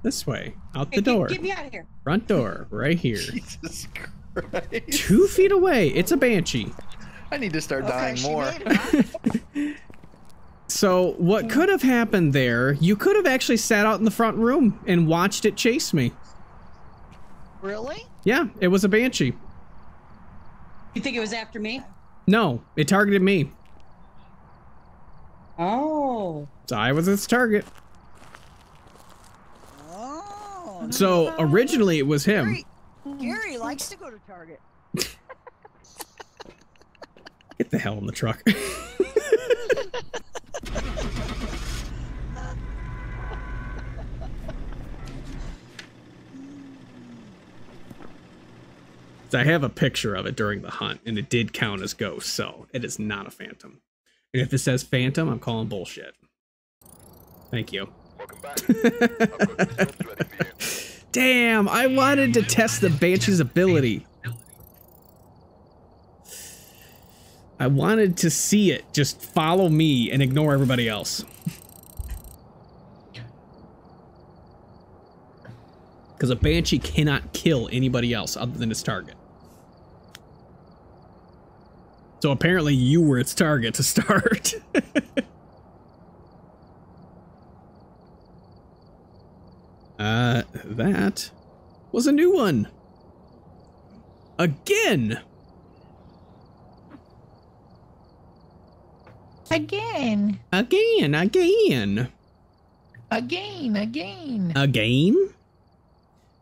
This way, out the Hey, get- door. Get, me out of here. Front door, right here. <laughs> Jesus Christ. Two feet away. It's a banshee. I need to start okay, dying more. made it. huh? <laughs> So, what hmm. could have happened there? You could have actually sat out in the front room and watched it chase me. Really? Yeah, it was a banshee. You think it was after me? No, it targeted me. Oh. So I was its target. Oh. So originally it was him. Gary, Gary likes to go to Target. <laughs> Get the hell in the truck. <laughs> I have a picture of it during the hunt, and it did count as ghost, so it is not a phantom. And if it says phantom, I'm calling bullshit. Thank you. <laughs> Damn, I wanted to test the Banshee's ability. I wanted to see it just follow me and ignore everybody else. <laughs> Because a Banshee cannot kill anybody else other than its target. So apparently you were its target to start. <laughs> uh, that was a new one. Again! Again. Again, again. Again, again. Again?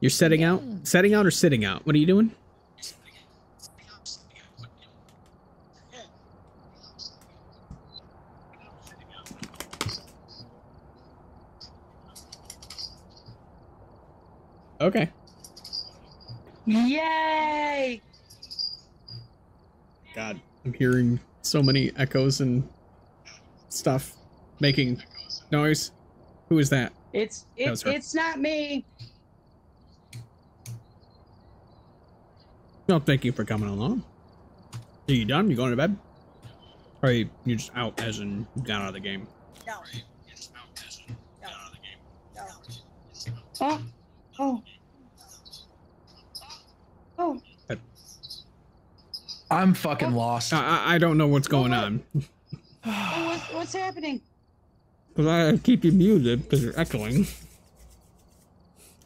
You're setting out? Setting out or sitting out? What are you doing? Okay. Yay! God, I'm hearing so many echoes and stuff making noise. Who is that? It's That it's her. it's not me. Well, thank you for coming along. Are you done? You going to bed? Or are you you just out as in down out of the game? No. Oh, oh, oh. I'm fucking lost. I, I- I don't know what's going on. oh what's, what's happening? Because I keep you muted because you're echoing.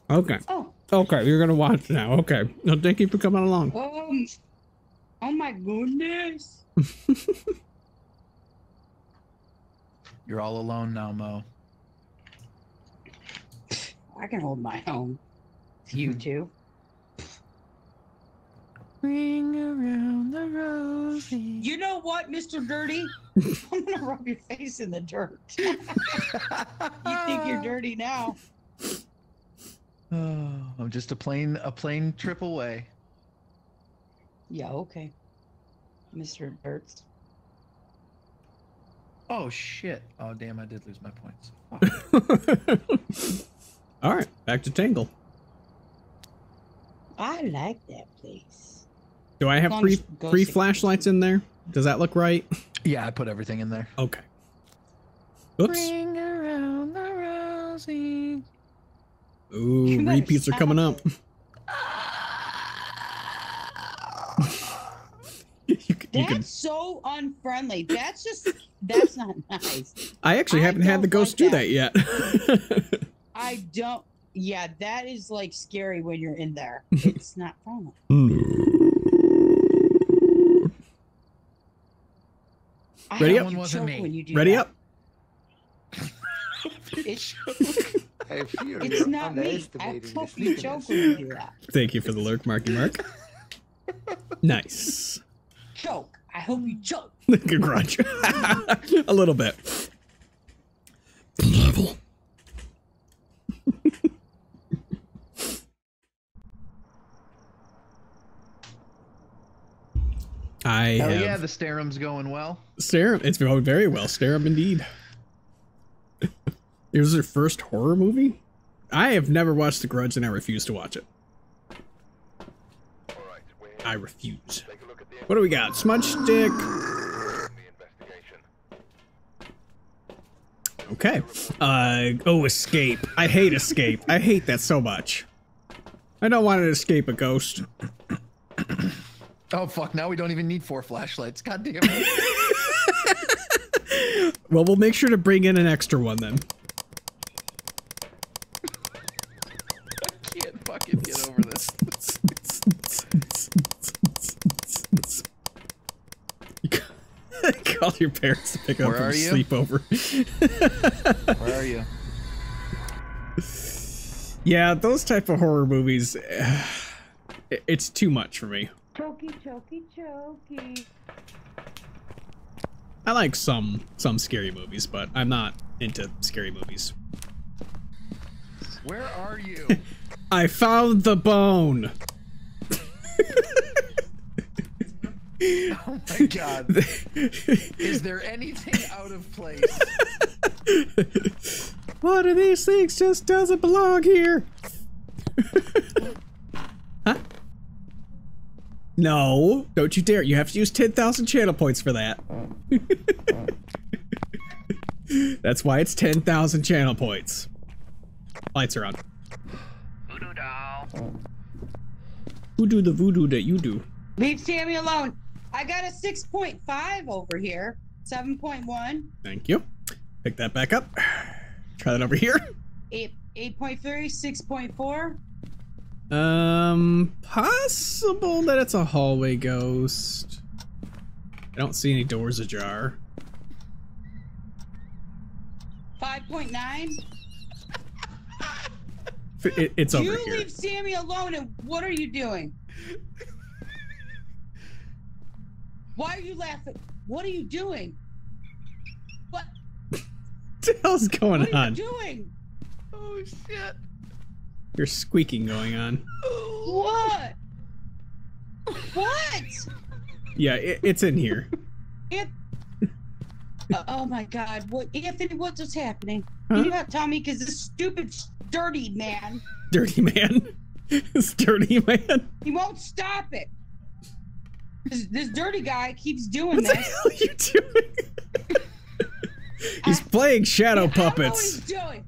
Okay. Oh, Okay, you're gonna watch now. Okay. No, thank you for coming along. um, oh my goodness. <laughs> You're all alone now, Mo. I can hold my own. You too. Ring around the rosy. You know what, Mr. Dirty? <laughs> I'm gonna rub your face in the dirt. <laughs> you think you're dirty now? <sighs> Oh, I'm just a plain a plain trip away. Yeah, okay. Mr. Dirts. Oh shit. Oh damn, I did lose my points. <laughs> All right, back to Tangle. I like that place. Do I have As long three three flashlights in there? Does that look right? <laughs> Yeah, I put everything in there. Okay. Oops. Ring around the rosy. Ooh, repeats are coming up. <laughs> you, can- you That's can, so unfriendly. That's just that's not <laughs> nice. I actually I haven't had the ghost like do that yet. I don't yeah, that is like scary when you're in there. It's not fun. I Ready up? you wasn't me. When you do Ready that. up? <laughs> <laughs> It's, I fear it's you're not me. I underestimating hope you choke when you do that. Thank you for the lurk, Marky Mark. <laughs> Nice. Choke. I hope you choke. Good grudge. A little bit. Level. I Hell have yeah, the starum's going well. Stare. It's going very well. Stare indeed. <laughs> it was their first horror movie. I have never watched The Grudge, and I refuse to watch it. I refuse. What do we got? Smudge stick. Okay. Uh oh, escape. I hate escape. I hate that so much. I don't want to escape a ghost. <clears throat> Oh fuck! Now we don't even need four flashlights. God damn it! <laughs> Well, we'll make sure to bring in an extra one then. I can't fucking get over this. <laughs> Call your parents to pick up Where from are sleepover. Where are you? yeah, those type of horror movies, it- <sighs> it's too much for me. Chokey, chokey, chokey. I like some some scary movies, but I'm not into scary movies. Where are you? <laughs> I found the bone. Oh my god. Is there anything out of place? <laughs> One of these things just doesn't belong here. <laughs> huh? No, don't you dare. You have to use 10,000 channel points for that. <laughs> That's why it's 10,000 channel points. Lights are on. Voodoo doll. Who do the voodoo that you do? Leave Sammy alone. I got a 6.5 over here. 7.1. Thank you. Pick that back up. Try that over here. 8 8.3, 6.4. Um, possible that it's a hallway ghost. I don't see any doors ajar. 5.9. It, it's over you here. leave Sammy alone and what are you doing? Why are you laughing? What are you doing? What, <laughs> What the hell's going on? what are on? you doing? Oh shit. There's squeaking going on. What? What? Yeah, it, it's in here. It, Uh, oh my God! What, Anthony? What's what's happening? Huh? You not tell me? Because this stupid, dirty man, Dirty man. <laughs> it's dirty man. he won't stop it. This, this dirty guy keeps doing What the this. hell are you doing? <laughs> He's playing shadow I don't know what puppets. he's doing.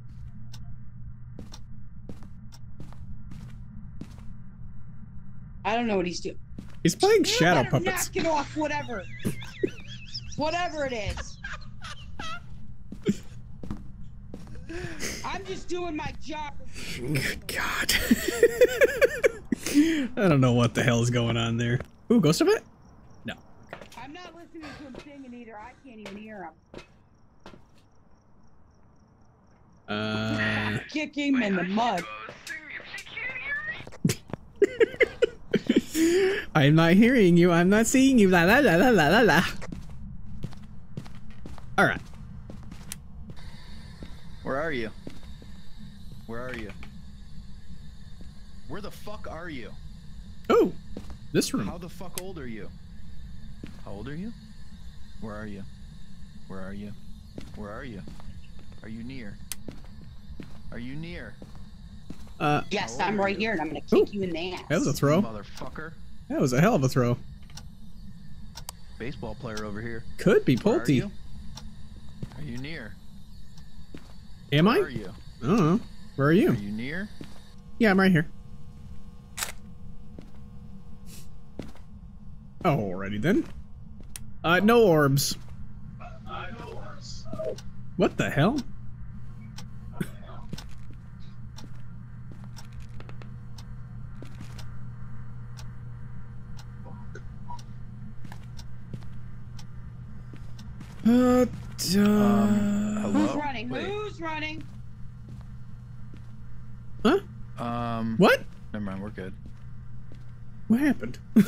I don't know what he's doing. He's playing You shadow better puppets. Knock it off, whatever. whatever it is. I'm just doing my job. Good God. <laughs> I don't know what the hell is going on there. Ooh, ghost of it? No. I'm not listening to him singing either. I can't even hear him. Uh, Kick him in the mud. <laughs> I'm not hearing you. I'm not seeing you. La la la la la la la. All right. Where are you? Where are you? Where the fuck are you? Oh, this room. How the fuck old are you? How old are you? Where are you? Where are you? Where are you? Are you near? Are you near? Uh, Yes, I'm right here, and I'm gonna kick you in the ass. that was a throw. Motherfucker. That was a hell of a throw. Baseball player over here. Could be Where are Pulte. you? Are you near? Am I? Where are you? I don't know. Where are you? Are you near? Yeah, I'm right here. Alrighty then. Uh, no orbs. I know ours. What the hell? Uh, Who's Hello? running? Wait. Who's running? huh? Um. What? Never mind. We're good. What happened? <laughs>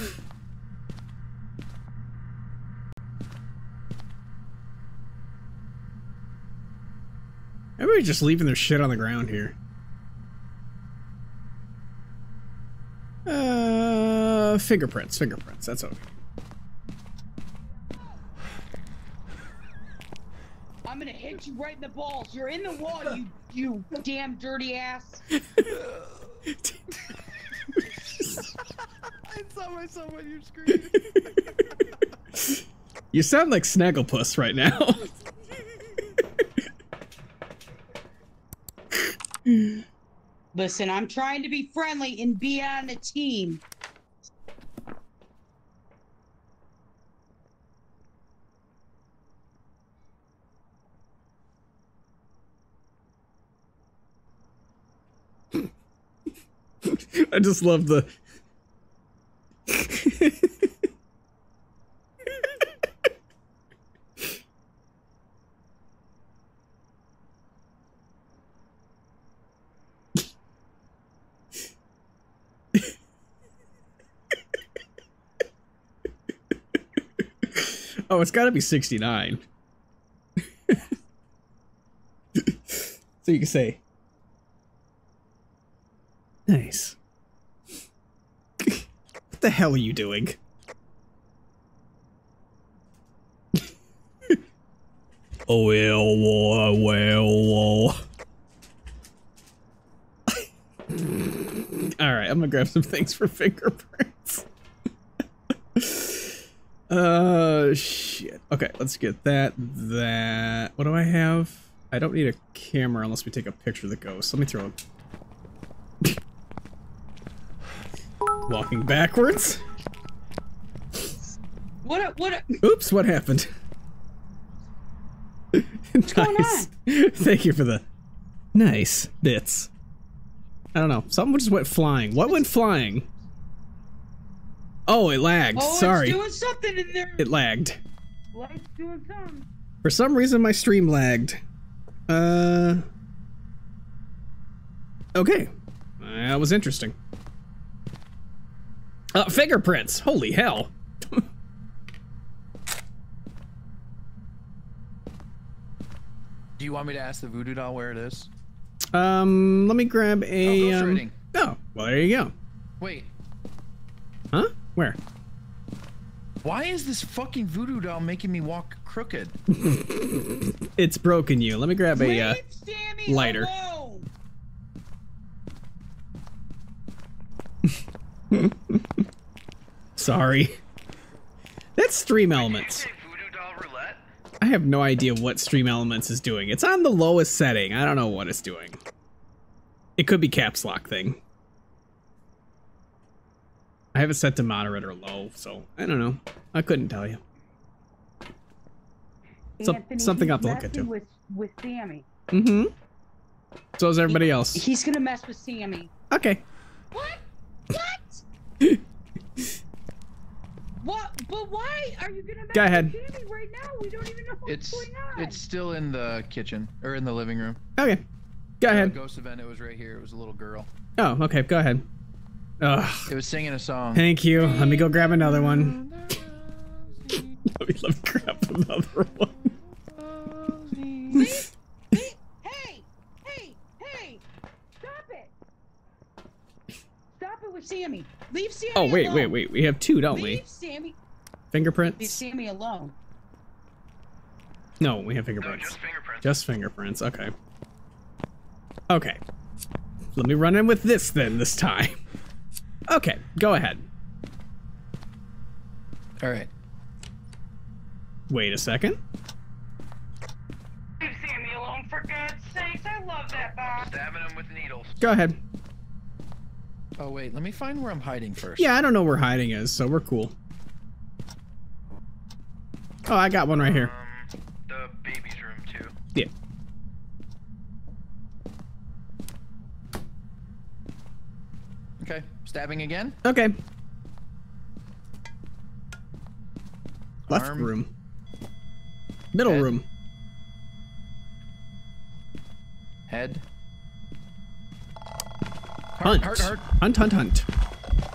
Everybody's just leaving their shit on the ground here. Uh, fingerprints, fingerprints. That's okay. I'm gonna hit you right in the balls. You're in the wall, you you damn dirty ass. <laughs> I saw myself when you screamed. You sound like Snagglepuss right now. Listen, I'm trying to be friendly and be on a team. I just love the. oh, it's got to be 69. <laughs> so you can say, nice. What the hell are you doing? oh well, well, well. All right, I'm gonna grab some things for fingerprints. uh, shit. Okay, let's get that. That. What do I have? I don't need a camera unless we take a picture of the ghost. Let me throw it. Walking backwards. What a, what a, Oops, what happened? going nice. Thank you for the nice bits. I don't know. Something just went flying. What went flying? Oh, it lagged. oh, Sorry. doing something in there. It lagged. Light's doing something. For some reason, my stream lagged. Uh. Okay. That was interesting. Uh, fingerprints. Holy hell. Do you want me to ask the voodoo doll where it is? Um, let me grab Oh, a. ghost um, oh, well, there you go. Wait, Huh? Where? why is this fucking voodoo doll making me walk crooked? <laughs> It's broken you. Let me grab a. Uh, Leave Sammy lighter. <laughs> alone. sorry. That's Stream Elements. Did you say voodoo doll roulette? I have no idea what Stream Elements is doing. It's on the lowest setting. I don't know what it's doing. It could be caps lock thing. I have it set to moderate or low, so I don't know. I couldn't tell you. Some- Anthony, something he's I'll have to look messing into. With, with Sammy. Mm-hmm. So is everybody else. He's gonna mess with Sammy. Okay. What? What? <laughs> what? But why are you gonna mess Go ahead. with right now? We don't even know what's It's going on. it's still in the kitchen or in the living room. Okay. Go Uh, ahead. Ghost event. It was right here. It was a little girl. Oh, okay. Go ahead. Ugh. It was singing a song. Thank you. Let me go grab another one. <laughs> let, me, let me grab another one. Leave, leave, hey, hey, hey! Stop it! Stop it with Sammy. Leave Sammy. Oh, wait, alone. wait, wait. We have two, don't we? Leave Sammy. Leave Fingerprints? Sammy alone. No, we have No, fingerprints. just fingerprints. Just fingerprints. Okay. Okay. Let me run in with this then this time. Okay, go ahead. All right. Wait a second. Leave Sammy alone, for God's sakes. I love that box. Stabbing him with needles. Go ahead. Oh wait, let me find where I'm hiding first. Yeah, I don't know where hiding is, so we're cool. Oh, I got one right here. Um, the baby's room too. Yeah. Okay. Stabbing again. Okay. Left Arm. room. Middle Head. room. Head. Hunt. Heart, heart, Hunt, hunt, hunt.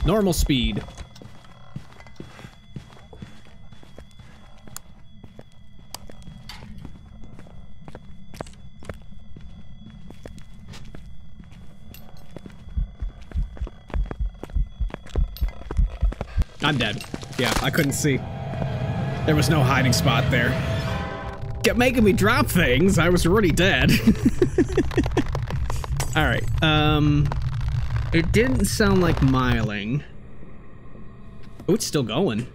Normal speed. I'm dead. Yeah, I couldn't see. There was no hiding spot there. Kept making me drop things. I was already dead. <laughs> All right. Um, it didn't sound like Myling. Oh, it's still going.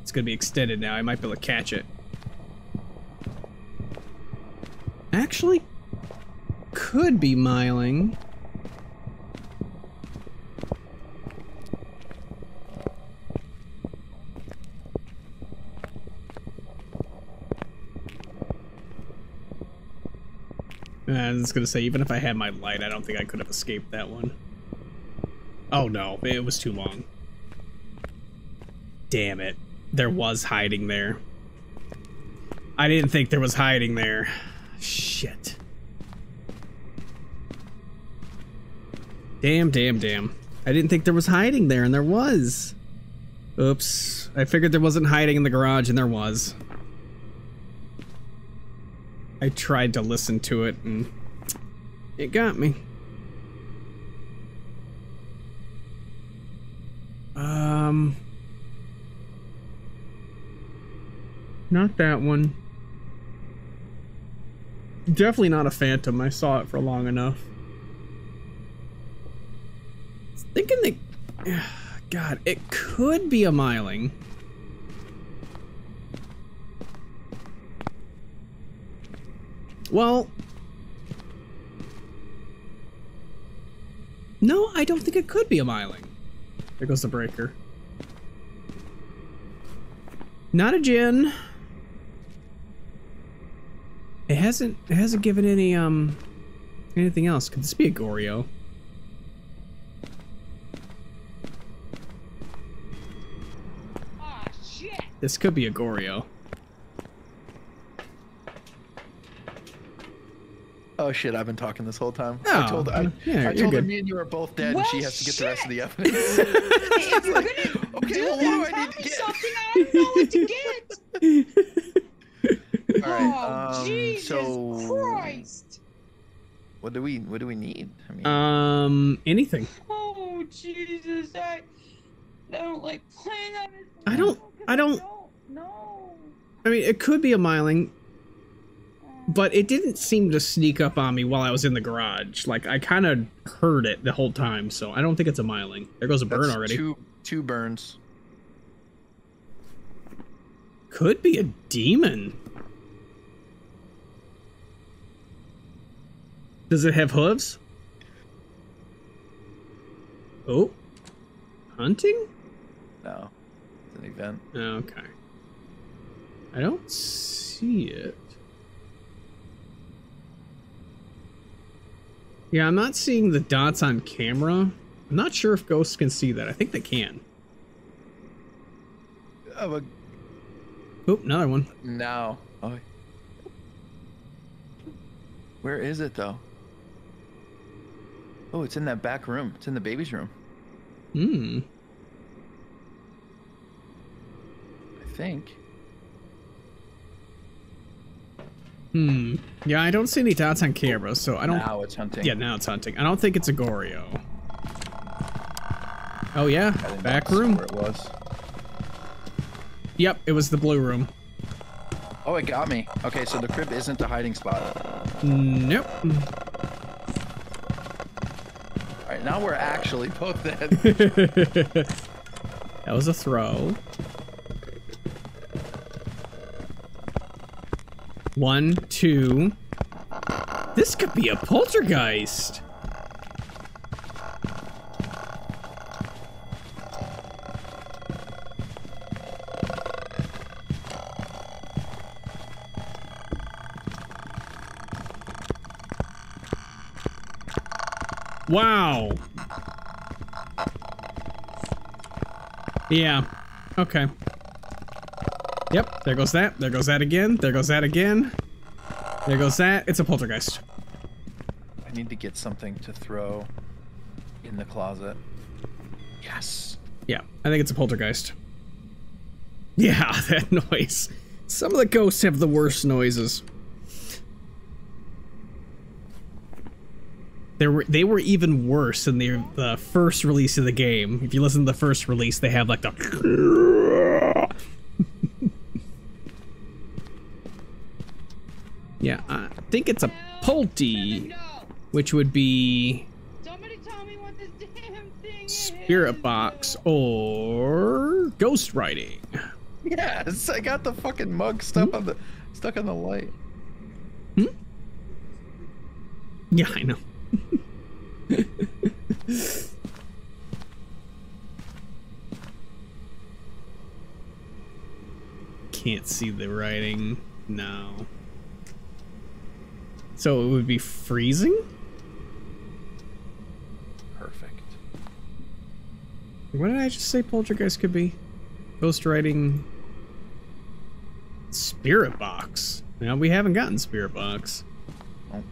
It's gonna be extended now. I might be able to catch it. Actually, could be Myling. Uh, I was gonna say, even if I had my light, I don't think I could have escaped that one. Oh no, it was too long. Damn it. There was hiding there. I didn't think there was hiding there. Shit. Damn, damn, damn. I didn't think there was hiding there, and there was. Oops. I figured there wasn't hiding in the garage, and there was. I tried to listen to it, and it got me. Um. Not that one. Definitely not a phantom. I saw it for long enough. Thinking that. <sighs> God, it could be a Myling. Well. No, I don't think it could be a Myling. There goes the breaker. Not a Jinn. It hasn't it hasn't given any um anything else. Could this be a? Ah, shit! This could be a Goryo. Oh shit! I've been talking this whole time. Oh, I told I, yeah, I you're told her me and you are both dead, and she has to get the rest of the evidence. <laughs> if you're gonna okay, do well, what do I tell need to me get? something I don't know what to get. <laughs> All right. oh, um, Jesus so Christ! what do we what do we need? I mean, Um anything. Oh, Jesus! I, I don't like playing on this. I don't- I don't- No. I mean it could be a Myling, but it didn't seem to sneak up on me while I was in the garage. Like I kind of heard it the whole time, so I don't think it's a Myling. There goes a burn that's already. Two two burns. Could be a demon. Does it have hooves? Oh. Hunting? No, it's an event. Okay. I don't see it. Yeah, I'm not seeing the dots on camera. I'm not sure if ghosts can see that. I think they can. Oh, but Oop, another one. no. Oh. Where is it though? Oh, it's in that back room. It's in the baby's room. Hmm. I think. Hmm. Yeah, I don't see any dots on camera, so I don't. Now it's hunting. Yeah, now it's hunting. I don't think it's a Goryo. Oh yeah, back room. Where it was. Yep, it was the blue room. Oh, it got me. Okay, so the crib isn't a hiding spot. Nope. All right, now we're actually both <laughs> dead. that was a throw. One, two. This could be a poltergeist. Wow. Yeah. Okay. Yep, there goes that. There goes that again. There goes that again. There goes that. It's a poltergeist. I need to get something to throw in the closet. Yes. Yeah, I think it's a poltergeist. Yeah, <laughs> that noise. Some of the ghosts have the worst noises. They were they were even worse in the the first release of the game. If you listen to the first release, they have like the think it's a Polty, which would be Somebody tell me what this damn thing is. Spirit Box or Ghost Writing. Yes, I got the fucking mug stuck on the stuck on the light. Hmm? Yeah, I know. <laughs> Can't see the writing. No. So it would be freezing? Perfect. What did I just say poltergeist could be? Ghost writing Spirit Box. Now we haven't gotten Spirit Box. Oh.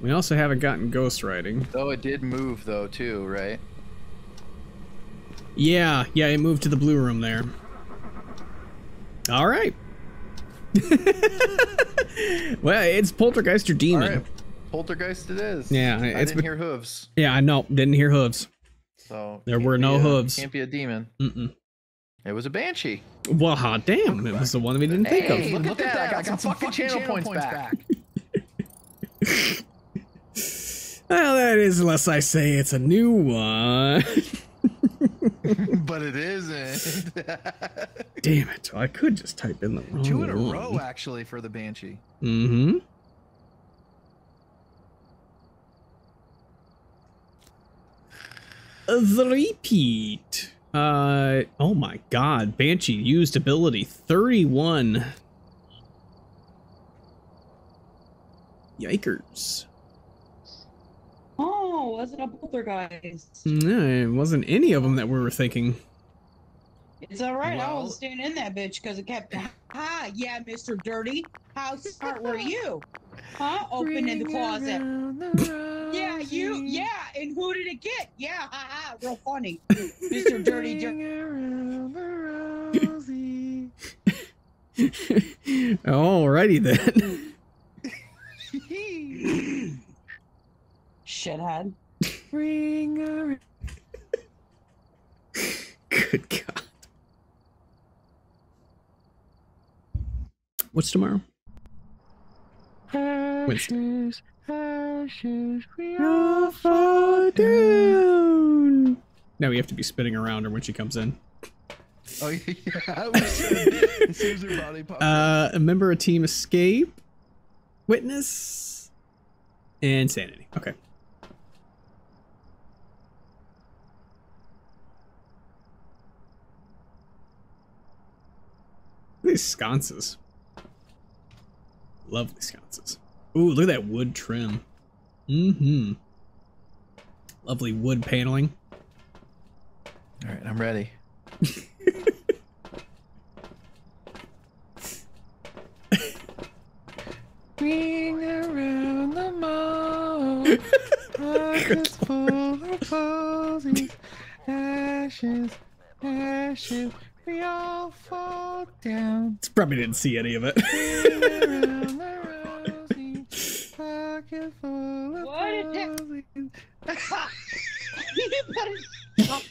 We also haven't gotten Ghost writing. Though it did move though too, right? Yeah, yeah, it moved to the blue room there. All right. <laughs> well, it's poltergeist or demon. All right. Poltergeist it is. Yeah, I it's didn't hear hooves. Yeah, I know. Didn't hear hooves. So There were no a- hooves. Can't be a demon. Mm-mm. It was a banshee. Well, hot damn, it was the one we didn't think of. look, at that! I got, some, fucking channel, points, back. <laughs> Well, that is unless I say it's a new one. <laughs> <laughs> but it isn't. <laughs> damn it! I could just type in the wrong Two in a one. row actually for the banshee. Mm-hmm. The repeat. Uh, oh my god. Banshee used ability 31. Yikers. Oh, was it a poltergeist? No, it wasn't any of them that we were thinking. It's all right. I was staying in that bitch because it kept. Hi, yeah, Mr. Dirty. How smart were you? Huh? Open in the closet. <laughs> Yeah, you. Yeah, and who did it get? Yeah, ha ha. Real funny, <laughs> Mr. Dirty. Dir- Alrighty <laughs> then. Shithead. Good God. What's tomorrow? Wednesday. Ashes, we How far down Now we have to be spinning around her when she comes in. Oh yeah, <laughs> yeah. we said as soon as her body pops. Uh, a member of Team Escape, Witness, and Sanity. Okay. These sconces. Lovely sconces. Ooh, look at that wood trim. Mm-hmm. Lovely wood paneling. All right, I'm ready. Ring around the mall, pockets full of posies, ashes, ashes, we all fall down. Probably didn't see any of it. Ring around the rosy, pocket full of What is it? posies. <laughs> you better stop.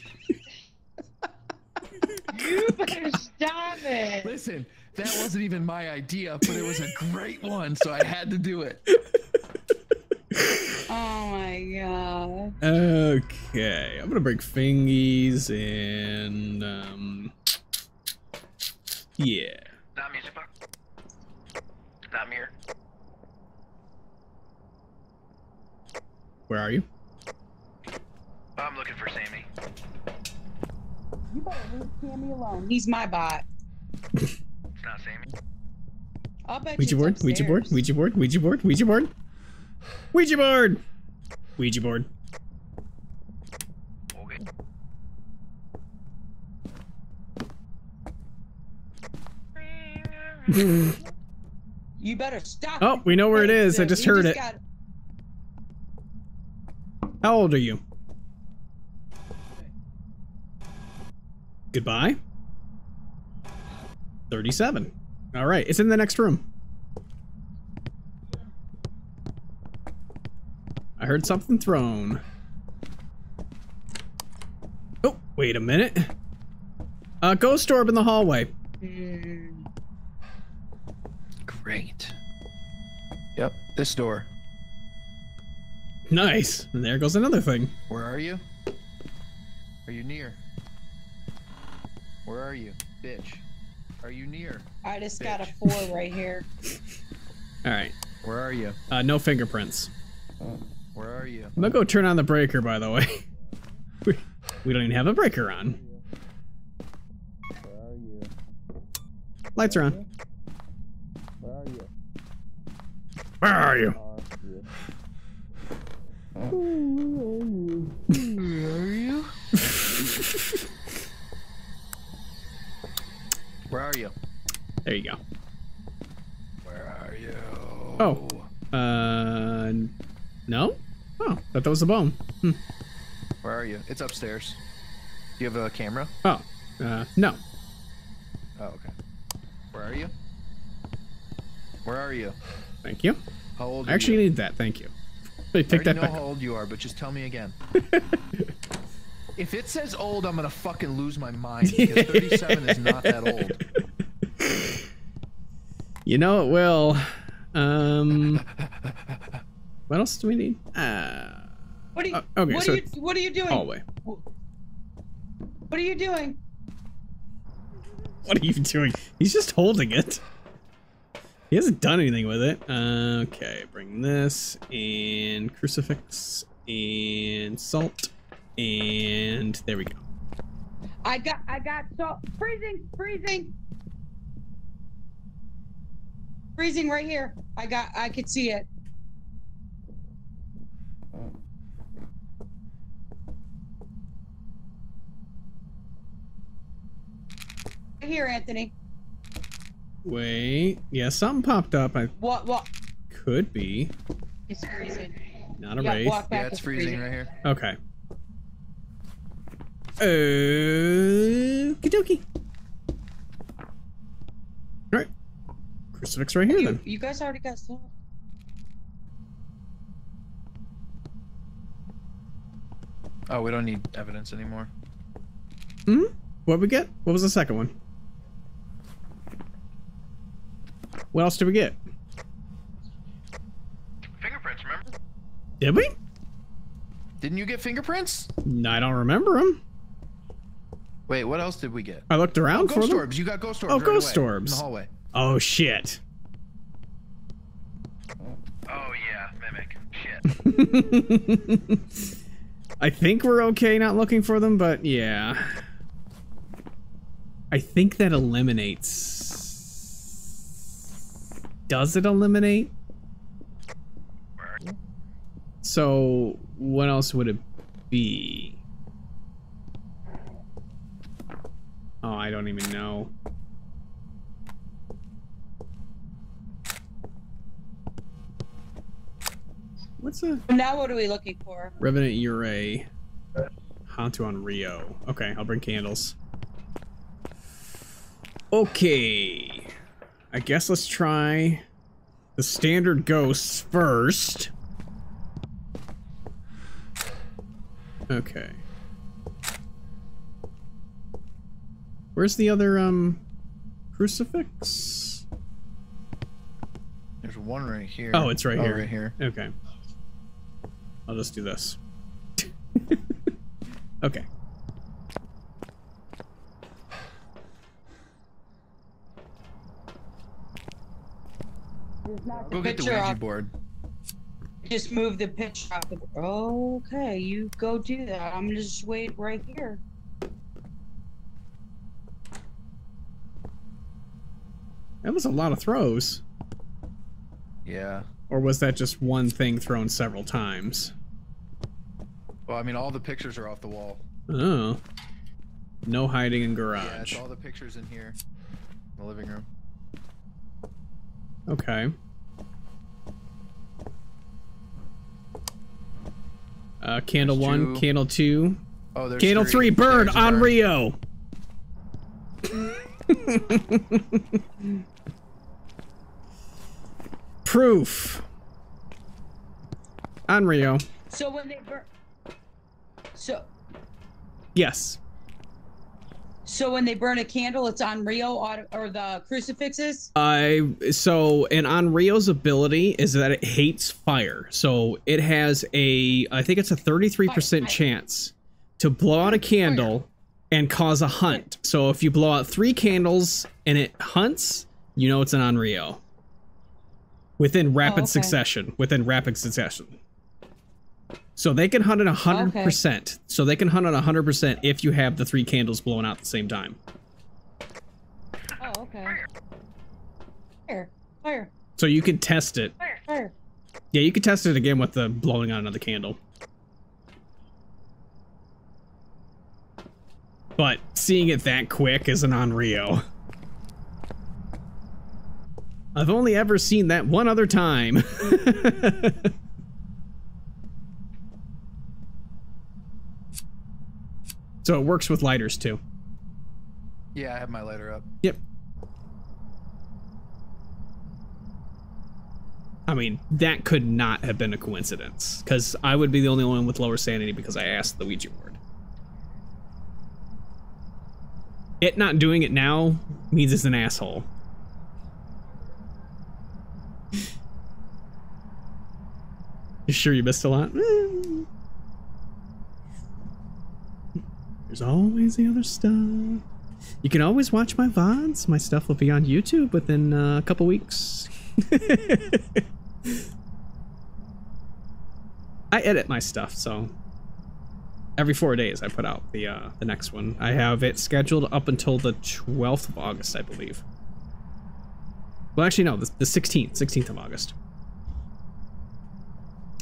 you better stop it. Listen, that wasn't even my idea, but it was a great one, so I had to do it. <laughs> Oh my god. Okay, I'm gonna break fingies and um, yeah. Not music box. Not mirror. Where are you? I'm looking for Sammy. You better leave Sammy alone. He's my bot. It's not Sammy. I'll bet Ouija you board, Ouija board. Ouija board, Ouija board, Ouija board, Ouija board, Ouija board. Okay. You better stop. Oh, we know where it is. I just we heard it. got- How old are you? Goodbye. 37. All right, it's in the next room. I heard something thrown. Oh, wait a minute. Uh, ghost orb in the hallway. Hmm. Great. Yep, this door. Nice. And there goes another thing. Where are you? Are you near? Where are you, bitch? Are you near? I just got a four right here. <laughs> All right. Where are you? Uh, no fingerprints. Where are you? I'm gonna go turn on the breaker, by the way. <laughs> we, we don't even have a breaker on. Where are you? Lights are on. Where are you? Where are you? Where are you? Where are you? There you go. Where are you? Oh. Uh, no? Oh, thought that was a bone. Hmm. Where are you? It's upstairs. Do you have a camera? Oh, uh, no. Oh, okay. Where are you? Where are you? Thank you. How old are I actually you? need that. Thank you. They I pick already that know back how up. old you are, but just tell me again. <laughs> if it says old, I'm gonna fucking lose my mind because <laughs> 37 is not that old. You know it will. Um, what else do we need? Uh, What are you? Uh, okay, what so are you? What are you doing? hallway. What are you doing? What are you doing? He's just holding it. He hasn't done anything with it. Uh, okay, bring this and crucifix and salt and there we go. I got. I got salt. Freezing. Freezing. Freezing right here. I got. I could see it. Here, Anthony. Wait, yeah, something popped up. I What? What? could be It's freezing. not a Yeah, wraith. walk back. Yeah, it's freezing right here. Okay. Okie dokie. Alright. Crucifix right here You, then. you guys already got salt. Oh, we don't need evidence anymore. Hmm? What we get? What was the second one? What else did we get? Fingerprints, remember? Did we? Didn't you get fingerprints? No, I don't remember them. Wait, what else did we get? I looked Oh, around for ghost them. orbs. You got ghost orbs. Oh, right ghost orbs. In the hallway. Oh shit. Oh yeah, mimic. Shit. <laughs> I think we're okay not looking for them, but yeah. I think that eliminates. Does it eliminate? So, what else would it be? Oh, I don't even know. What's a Now what are we looking for? Revenant Ure? Hantu Onryo. Okay, I'll bring candles. Okay. I guess let's try the standard ghosts first. Okay. Where's the other, um, crucifix? There's one right here. Oh, it's right Oh, here. Right here. Okay. I'll just do this. <laughs> okay. Go get the Picture Ouija off. board. Just move the picture off the. Okay, you go do that. I'm gonna just wait right here. That was a lot of throws. Yeah. Or was that just one thing thrown several times? Well, I mean, all the pictures are off the wall. Oh. No hiding in garage. Yeah, garage. it's all the pictures in here. In the living room. Okay. Uh, candle There's one, two. candle two, Oh, there's candle three, burn There's on burn. Rio. <laughs> Proof. Onryo. So when they burn. So Yes. So when they burn a candle, it's Onryo auto, or the crucifixes. I so and Onryo's ability is that it hates fire. So it has a I think it's a 33% Fire, fire. chance to blow out a candle and cause a hunt. So if you blow out 3 candles and it hunts, you know it's an Onryo. Within oh, rapid okay. succession, within rapid succession. So they can hunt at 100%. So they can hunt at 100% if you have the 3 candles blowing out at the same time. Oh, okay. Fire, fire, So you can test it Fire. fire. Yeah, you could test it again with the blowing out another candle. But seeing it that quick is an Onryo. I've only ever seen that one other time. <laughs> so it works with lighters too. Yeah, I have my lighter up. Yep. I mean, that could not have been a coincidence, because I would be the only one with lower sanity because I asked the Ouija board. It not doing it now means it's an asshole. <laughs> You sure you missed a lot? <laughs> Eh. There's always the other stuff. You can always watch my VODs. My stuff will be on YouTube within uh, a couple weeks. <laughs> I edit my stuff, so every four days I put out the uh, the next one. I have it scheduled up until the 12th of August, I believe. Well, actually, no, the, the 16th, 16th of August.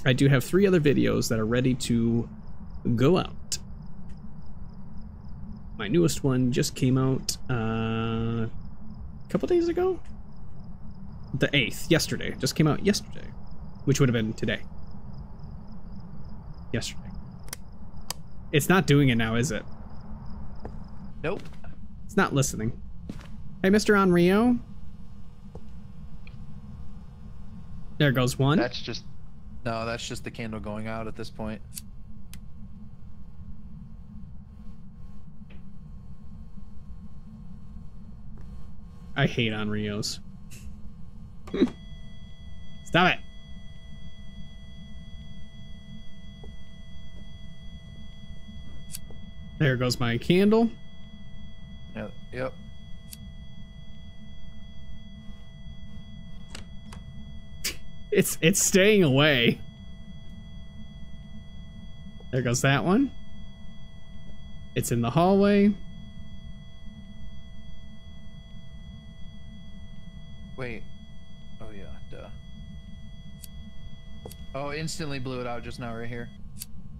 I do have three other videos that are ready to go out. My newest one just came out uh, a couple days ago. The 8th, yesterday. Just came out yesterday, which would have been today. Yesterday. It's not doing it now, is it? Nope. It's not listening. Hey, Mr. Onryo. There goes one. That's just. No, that's just the candle going out at this point. I hate Onryos. Stop it. There goes my candle. Yeah, Yep. It's it's staying away. There goes that one. It's in the hallway. Wait. Oh yeah, duh. Oh, instantly blew it out just now right here.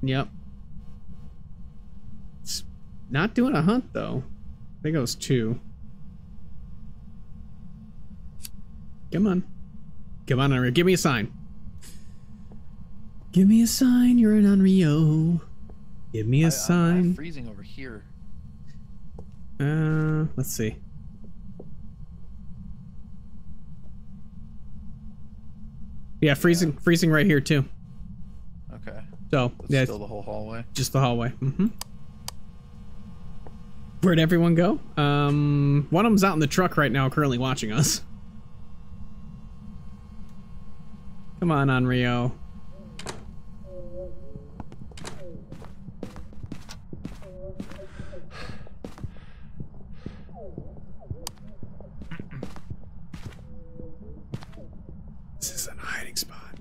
Yep. It's not doing a hunt though. I think it was two. Come on. Come on, Onryo. Give me a sign. Give me a sign you're an Onryo. Give me a I- I'm- I'm freezing over here. Uh, let's see. Yeah, freezing, freezing right here too. Okay. So That's yeah, still the whole hallway. just the hallway. Mm-hmm. Where'd everyone go? Um, one of them's out in the truck right now, currently watching us. Come on, Onryo. This isn't a hiding spot.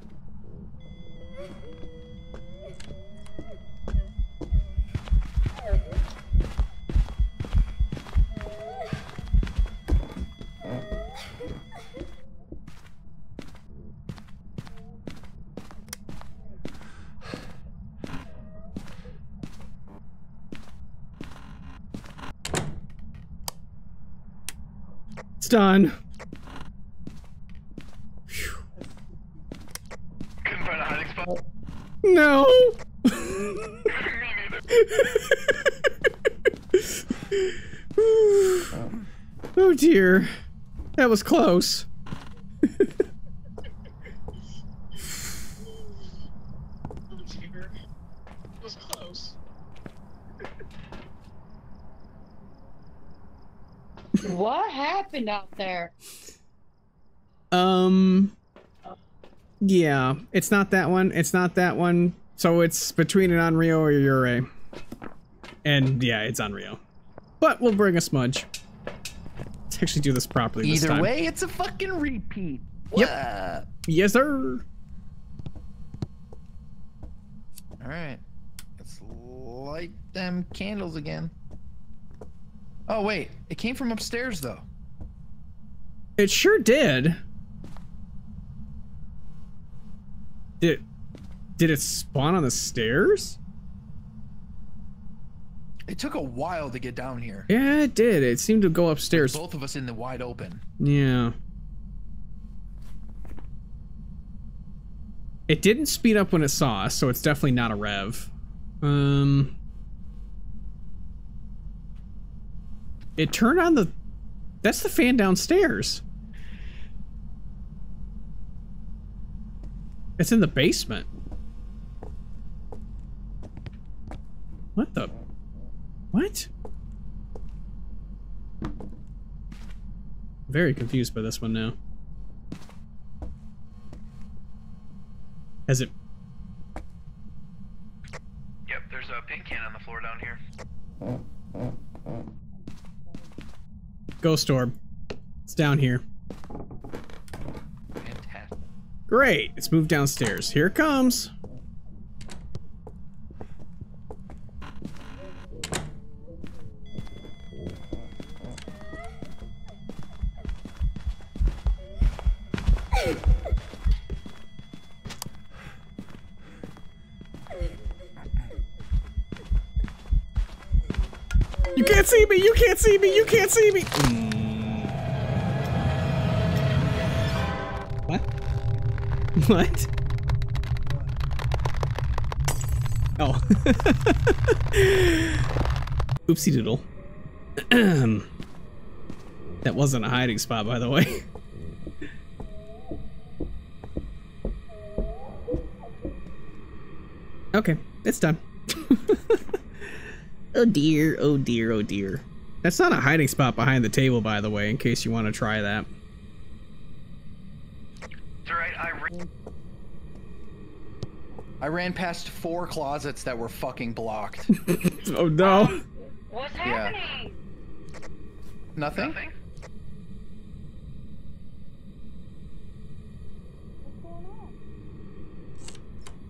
It's done. Couldn't find a hiding spot. No. <laughs> oh dear. That was close. Oh dear. It was close. What happened out there? Um Yeah, it's not that one. It's not that one. So it's between an Onryo or Yurei. And yeah, it's Onryo. But we'll bring a smudge. Let's actually do this properly this Either time. way, it's a fucking repeat. Yep. What? Yes, sir. All right. Let's light them candles again. Oh wait, it came from upstairs though. It sure did. Did did it spawn on the stairs? It took a while to get down here. Yeah, it did. It seemed to go upstairs. Both of us in the wide open. Yeah. It didn't speed up when it saw us, so it's definitely not a rev. Um It turned on the That's the fan downstairs. It's in the basement. What the What? Very confused by this one now. Has it Yep, there's a paint can on the floor down here. Ghost Orb? It's down here. Fantastic. Great. It's moved downstairs. Here it comes. You can't see me! You can't see me! You can't see me! What? What? Oh. <laughs> Oopsie doodle. <clears throat> that wasn't a hiding spot, by the way. <laughs> okay, it's done. <laughs> oh dear, oh dear, oh dear. That's not a hiding spot behind the table, by the way, in case you want to try that. Alright, I re- I ran past four closets that were fucking blocked. <laughs> oh no. What's Yeah. happening? Nothing? Nothing?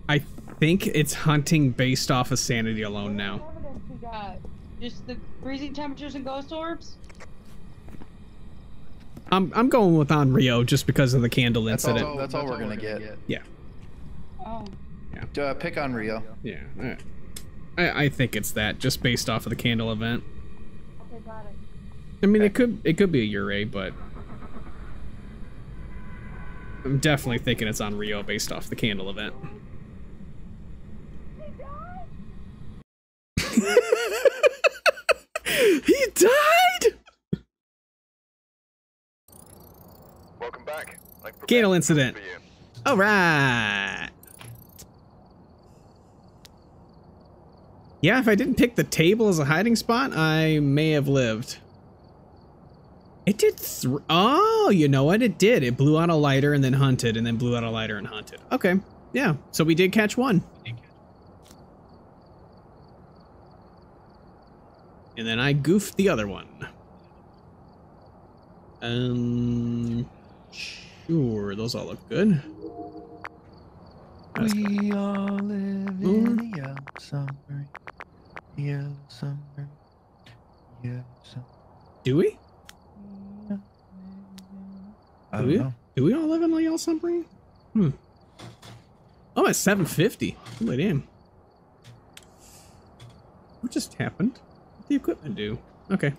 I think it's hunting based off of sanity alone now. What evidence we got? Just the freezing temperatures and ghost orbs? I'm I'm going with Onryo just because of the candle That's incident. all, that's all we're gonna get. Yeah, Oh. Yeah. Uh, pick Onryo. yeah. I, I I think it's that just based off of the candle event. Okay, got it. I mean, it could it could be a Yurei, but I'm definitely thinking it's Onryo based off the candle event. <laughs> he died. Welcome back. I've Candle incident. All right. Yeah, if I didn't pick the table as a hiding spot, I may have lived. It did. Th- oh, you know what? It did. It blew out a lighter and then hunted, and then blew out a lighter and hunted. Okay. Yeah. So we did catch one. And then I goofed the other one. Um. Sure, those all look good. That's We all live in Mhm. the yellow summer. Yellow summer. Yellow summer. Do we? I Do we? know. Do we all live in the yellow submarine? Hmm. I'm at 750. Holy damn. What just happened? What the equipment do? Okay.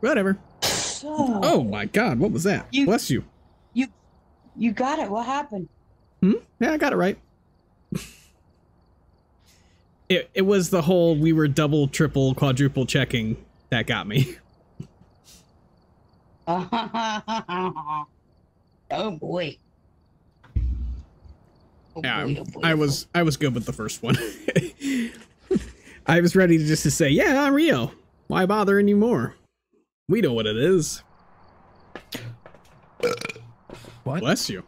Whatever. So, Oh my god, what was that? You- Bless you. you you got it. What happened? Hmm? Yeah, I got it right. <laughs> it it was the whole we were double, triple, quadruple checking that got me. <laughs> <laughs> oh boy. Oh Yeah, boy, oh boy, I oh was I was good with the first one. I was ready to just to say, yeah, Onryo. Why bother anymore? We know what it is. What? Bless you.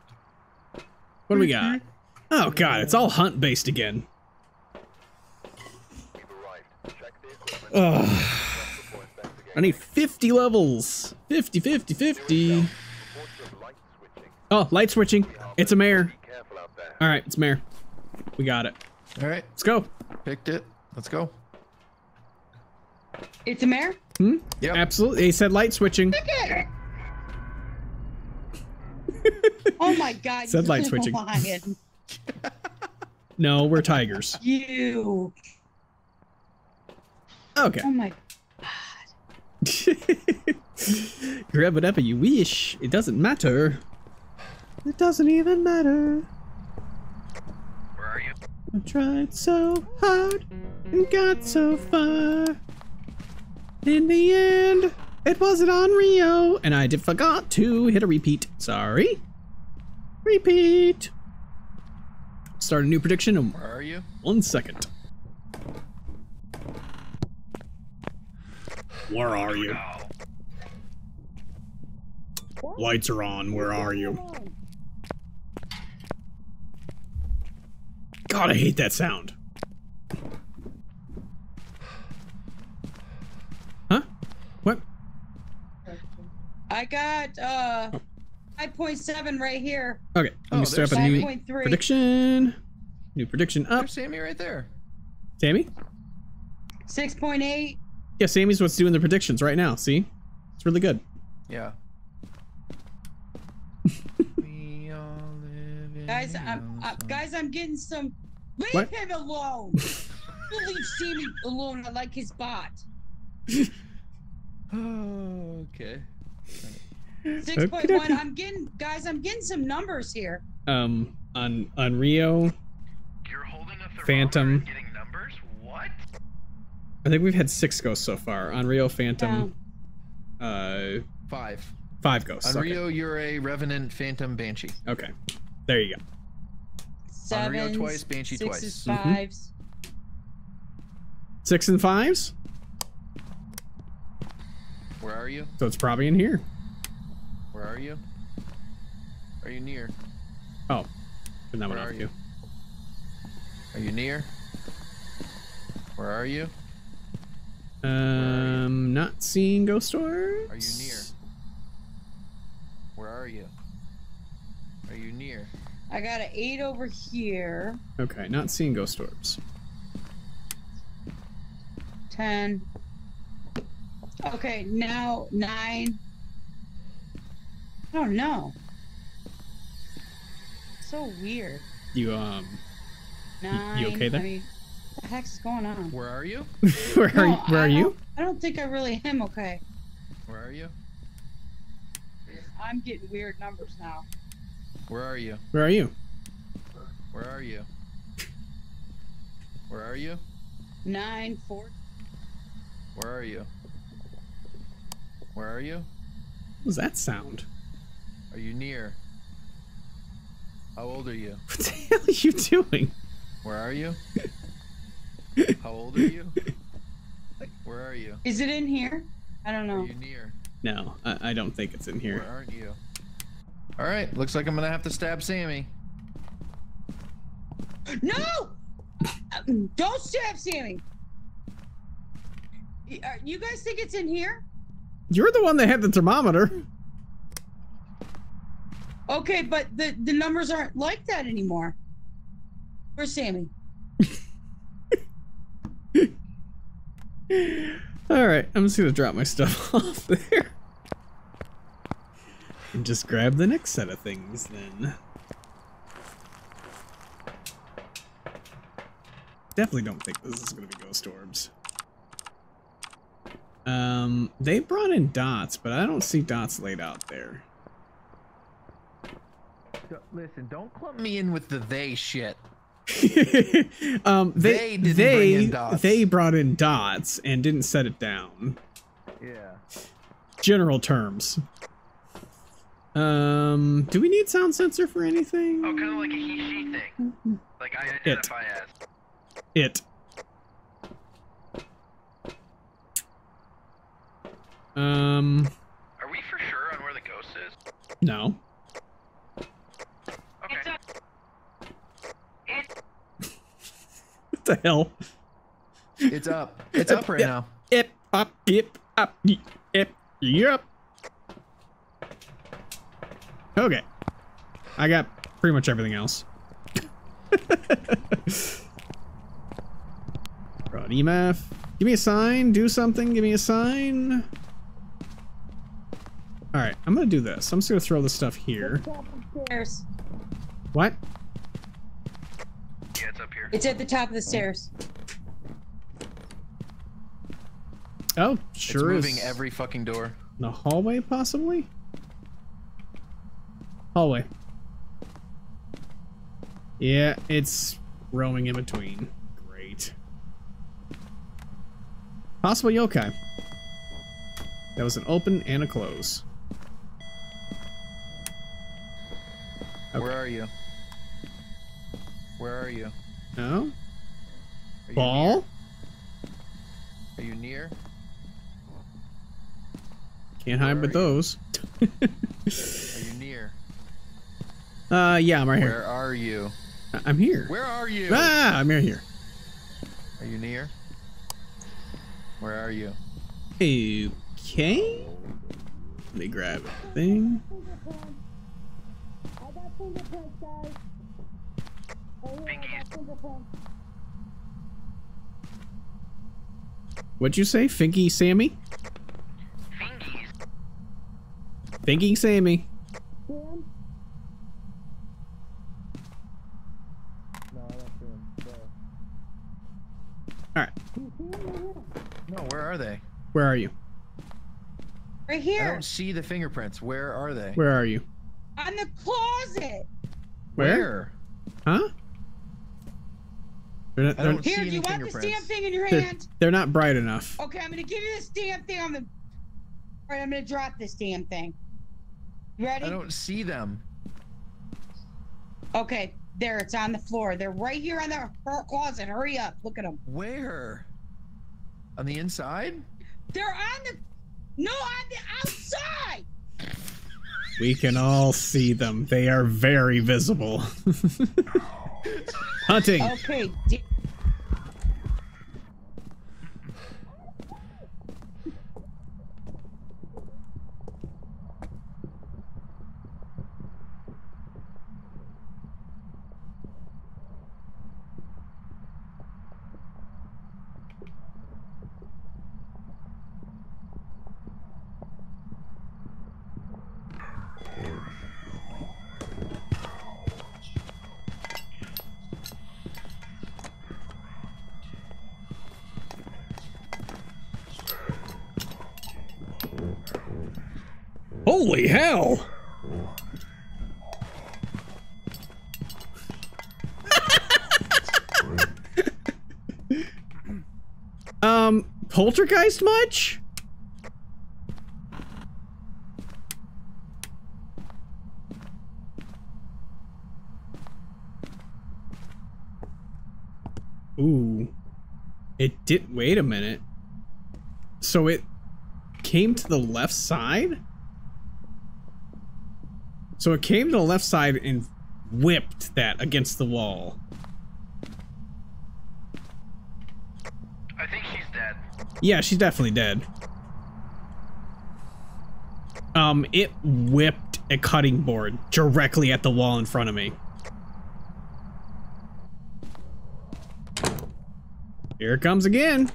What do we got? Mm-hmm. Oh god, it's all hunt based again. You've arrived. Check the equipment Ugh. I need 50 levels. 50, 50, 50. Reports of light switching. Oh, light switching. It's a mare. Be careful out there. All right, it's mare. We got it. All right, Let's go. picked it. Let's go. It's a mare? Hmm? Yep. Absolutely. He said light switching. <laughs> Oh my god. Said light <laughs> switching. <laughs> No, we're tigers. You. Okay. Oh my god. Grab whatever you wish. It doesn't matter. It doesn't even matter. Where are you? I tried so hard and got so far. In the end, it wasn't Onryo, and I did forgot to hit a repeat. Sorry. Repeat. Start a new prediction in Where are you? one second. Where are you? Lights are on. Where are you? God, I hate that sound. Huh? What? I got uh 5.7 right here. Okay, let Oh, me start up a new 5.3. prediction. New prediction up. There's Sammy right there. Sammy? 6.8. Yeah, Sammy's what's doing the predictions right now. See? It's really good. Yeah. <laughs> we all live in Guys, I'm yellow uh, guys, I'm getting some Leave What? him alone. <laughs> Leave Sammy alone. I like his bot. Oh, <sighs> okay. 6.1. I'm getting guys, I'm getting some numbers here. Um, on Onryo, You're holding a Phantom. and getting numbers? What? I think we've had six ghosts so far. Onryo Phantom, uh, Five. five ghosts. On okay. Rio, you're a Revenant Phantom Banshee. okay, there you go. Sevens, Rio twice, Banshee sixes, twice. Mhm. fives. Six and fives, Where are you? so it's probably in here. Where are you? Are you near? Oh, turn that one off are you? Are you near? Where are you? Um, not seeing ghost orbs. Are you near? Where are you? Are you near? I got an eight over here. Okay, not seeing ghost orbs. Ten. Okay, now nine. I don't know. So weird. You um, Nine. you okay there? I mean, what the heck's going on? Where are you? <laughs> where are No, you? Where I are you? I don't think I really am okay. Where are you? I'm getting weird numbers now. Where are you? Where are you? Where are you? Where are you? Nine, four. Where are you? Where are you? What was that sound? Are you near? How old are you? What the hell are you doing? Where are you? How old are you? Where are you? Is it in here? I don't know. Are you near? No, I, I don't think it's in here. Where aren't you? All right, looks like I'm gonna have to stab Sammy. No! <coughs> Don't stab Sammy. Uh, You guys think it's in here? You're the one that had the thermometer. Okay, but the the numbers aren't like that anymore. Where's Sammy? <laughs> All right, I'm just gonna drop my stuff <laughs> off there. And just grab the next set of things then. Definitely don't think this is gonna be ghost orbs. Um, they brought in dots, but I don't see dots laid out there. Listen, don't clump me in with the they shit. <laughs> um, they They they bring in dots. they brought in dots and didn't set it down. Yeah. General terms. Um, do we need sound sensor for anything? Oh, kind of like a he she thing. Like I identify as. It. Um, Are we for sure on where the ghost is? no. Okay. What the hell? It's up. It's up right Yep. now. Ip, up, yip, up, yip, ip, yep. Okay. I got pretty much everything else. <laughs> Broad EMF. Give me a sign. Do something. Give me a sign. Alright, I'm gonna do this. I'm just gonna throw this stuff here. Stairs. What? Yeah, it's up here. It's at the top of the stairs. Oh, sure It's moving is. every fucking door. In The hallway, possibly? Hallway. Yeah, it's roaming in between. Great. Possible yokai. That was an open and a close. Where are you? Where are you? No? Are you Ball? Near? Are you near? Can't hide Where with are you? those. <laughs> Are you near? uh, yeah, I'm right Where here. Where are you? I- I'm here. Where are you? Ah, I'm right here. Are you near? Where are you? Okay. Let me grab a thing. I got fingerprints, guys. What'd you say? Finky Sammy? Fingies. Finky Sammy. Alright, No, where are they? where are you? Right here. I don't see the fingerprints. Where are they? Where are you? On the closet. Where? Huh? They're not, they're, don't see Here, do you want this damn thing in your they're, hand? they're not bright enough. Okay, I'm gonna give you this damn thing on the. All right, I'm gonna drop this damn thing. You ready? I don't see them. Okay, there, it's on the floor. They're right here on the her closet. Hurry up, look at them. Where? On the inside? They're on the. No, on the outside. We can all see them. They are very visible. <laughs> Hunting. Okay. Holy hell! <laughs> um, poltergeist much? Ooh. It did. Wait a minute. So it came to the left side? So it came to the left side and whipped that against the wall. I think she's dead. Yeah, she's definitely dead. Um, it whipped a cutting board directly at the wall in front of me. Here it comes again.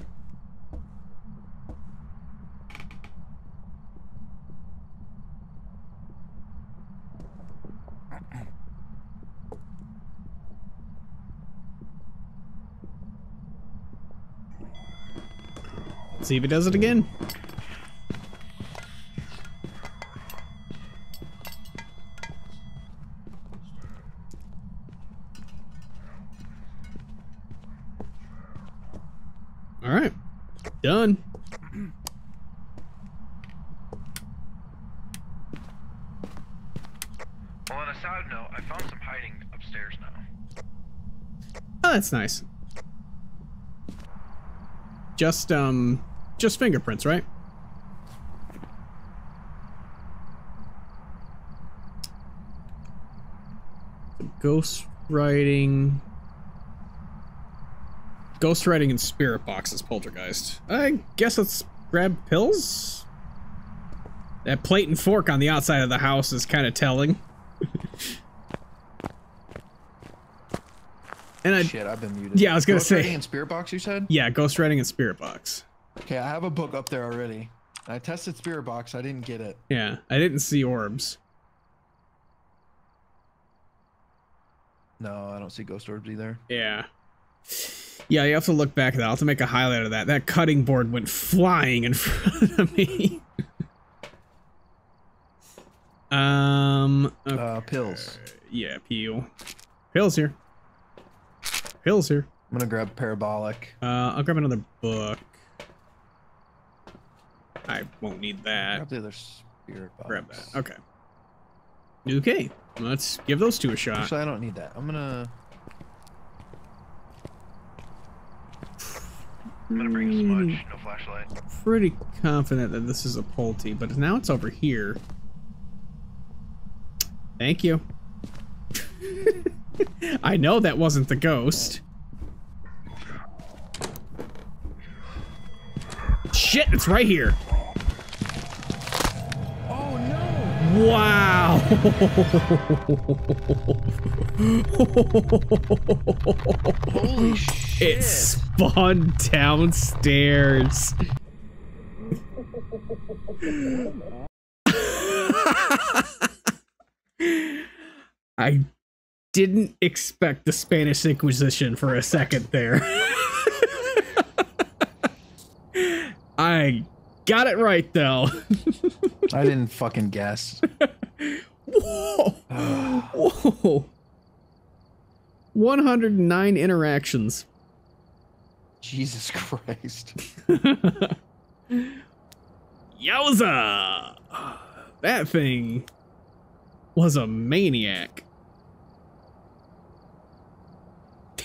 See if he does it again. All right, done. Well, on a side note, I found some hiding upstairs now. Oh, that's nice. Just um, just fingerprints, right? Ghost writing. Ghost writing and spirit boxes, poltergeist. I guess let's grab pills. That plate and fork on the outside of the house is kind of telling. <laughs> and I, Shit, I've been muted. Yeah, I was gonna Ghost say- Writing and Spirit Box, you said? yeah, ghost writing and spirit box. Okay, I have a book up there already. I tested Spirit Box, I didn't get it. Yeah, I didn't see orbs. No, I don't see ghost orbs either. Yeah. Yeah, you have to look back at that. I'll have to make a highlight of that. That cutting board went flying in <laughs> front of me. <laughs> um. okay. Uh, pills. Yeah, peel. Pills here. Pills here. I'm gonna grab parabolic. Uh, I'll grab another book. I won't need that. Grab the other spirit box. Grab that. Okay. Okay. Let's give those two a shot. Actually, I don't need that. I'm gonna. I'm gonna bring a hmm. smudge, no flashlight. pretty confident that this is a Pulte, but now it's over here. Thank you. <laughs> I know that wasn't the ghost. Shit, it's right here. Oh no! Wow. Holy shit! It spawned downstairs. <laughs> I didn't expect the Spanish Inquisition for a second there. <laughs> I got it right though. <laughs> I didn't fucking guess. Whoa. Whoa. 109 interactions. Jesus Christ. <laughs> Yowza! That thing was a maniac.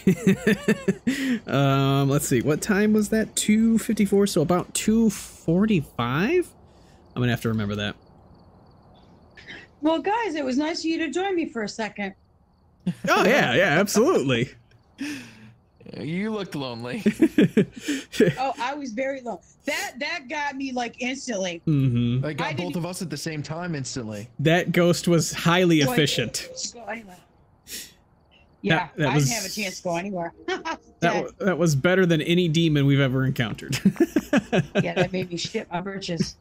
<laughs> um, let's see. What time was that? 254, so about 245? I'm gonna have to remember that. Well, guys, it was nice of you to join me for a second. <laughs> Oh yeah, yeah, absolutely. You looked lonely. <laughs> Oh, I was very low. That that got me like instantly. Mm -hmm. I I got both didn't- of us at the same time instantly. That ghost was highly Like, efficient. Yeah, that I was- didn't have a chance to go anywhere. <laughs> That, that was better than any demon we've ever encountered. <laughs> yeah, that made me shit my britches.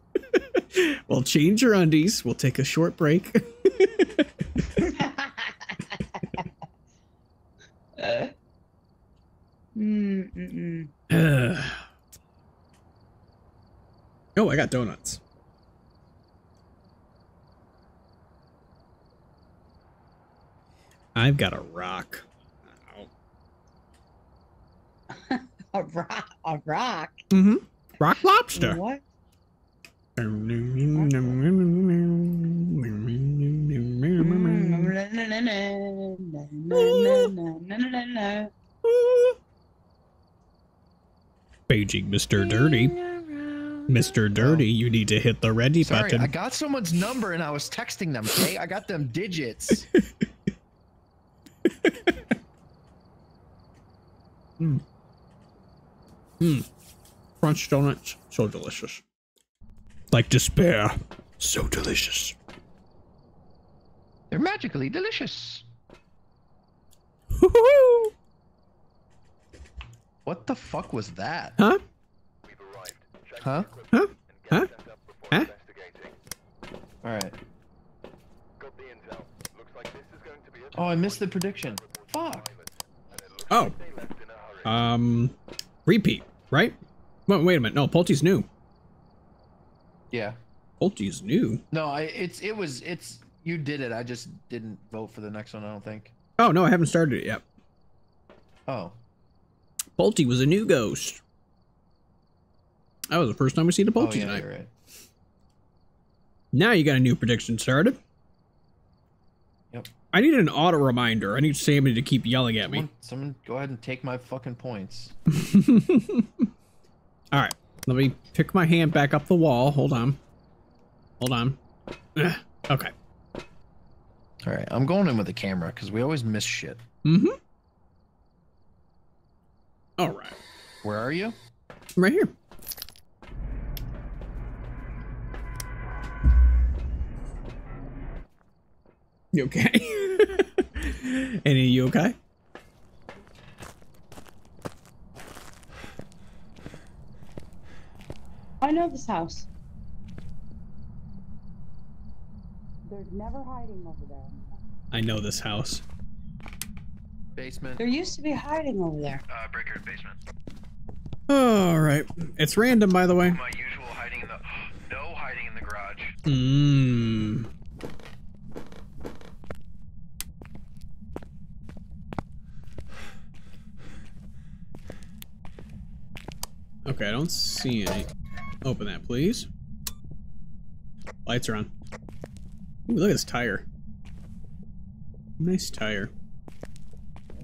<laughs> well, change your undies. We'll take a short break. Uh. Mm, mm, mm. Ugh. <sighs> oh, I got donuts. I've got a rock. <laughs> A rock. A rock. Mm-hmm. Rock lobster. What? Paging Mr. Dirty. Mr. Dirty, you need to hit the ready Sorry, button. I got someone's number and I was texting them. Okay, I got them <laughs> digits. <laughs> Mm. Crunch donuts, so delicious. Like despair, so delicious. They're magically delicious. What the fuck was that? Huh? Huh? Huh? Huh? Huh? All right. Oh, I missed the prediction. Fuck. Oh. Um, repeat, right? Wait, wait a minute. No, Pulte's new. Yeah. Pulte's new. No, I it's it was it's you did it. I just didn't vote for the next one. I don't think. Oh no, I haven't started it yet. Oh. Pulte was a new ghost. That was the first time we see the Oh yeah, tonight. right. Now you got a new prediction started. I need an auto reminder. I need Sammy to keep yelling at me. Someone, someone go ahead and take my fucking points. <laughs> All right, let me pick my hand back up the wall. Hold on. Hold on. Ugh, Okay. All right, I'm going in with the camera because we always miss shit. Mm-hmm. All right. Where are you? Right here. You okay? <laughs> Any you okay? I know this house. There's never hiding over there. I know this house. Basement. There used to be hiding over there. Uh, breaker basement. All right. It's random, by the way. My usual hiding in the. <gasps> No hiding in the garage. Mmm. Okay, I don't see any. Open that, please. Lights are on. Ooh, look at this tire. Nice tire.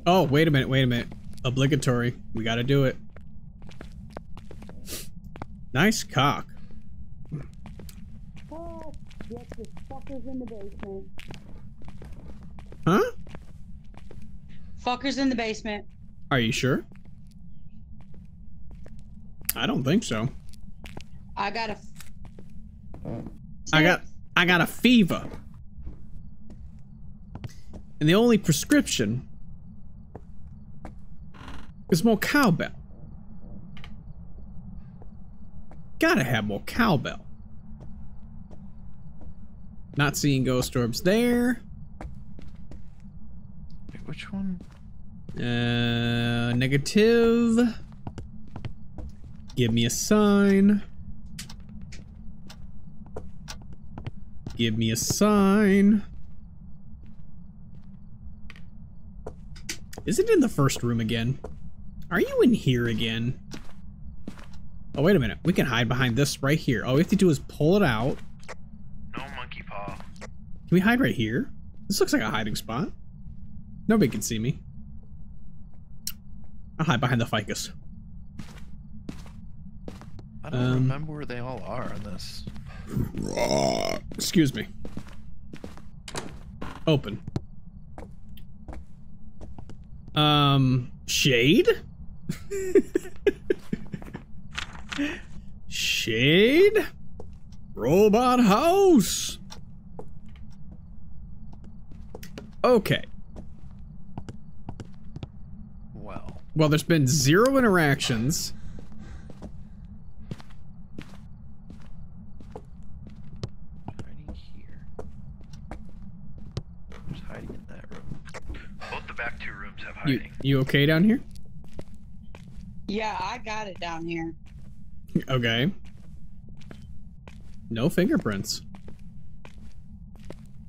Oh, wait a minute, wait a minute. Obligatory. We gotta do it. Nice cock. Oh, yes, this fucker's in the basement. Huh? Fucker's in the basement. Are you sure? I don't think so. I got a. I got I got a fever. And the only prescription is more cowbell. Gotta have more cowbell. Not seeing ghost orbs there. Wait, which one? Uh, negative. Give me a sign. Give me a sign. Is it in the first room again? Are you in here again? Oh, wait a minute. We can hide behind this right here. All we have to do is pull it out. No monkey paw. Can we hide right here? This looks like a hiding spot. Nobody can see me. I'll hide behind the ficus. I don't Um, remember where they all are on this. Excuse me. Open. Um, shade? <laughs> shade? Robot house? Okay. Well, Well, there's been zero interactions. hiding here. Who's hiding in that room? Both the back two rooms have You, you okay down here? Yeah, I got it down here. Okay. No fingerprints.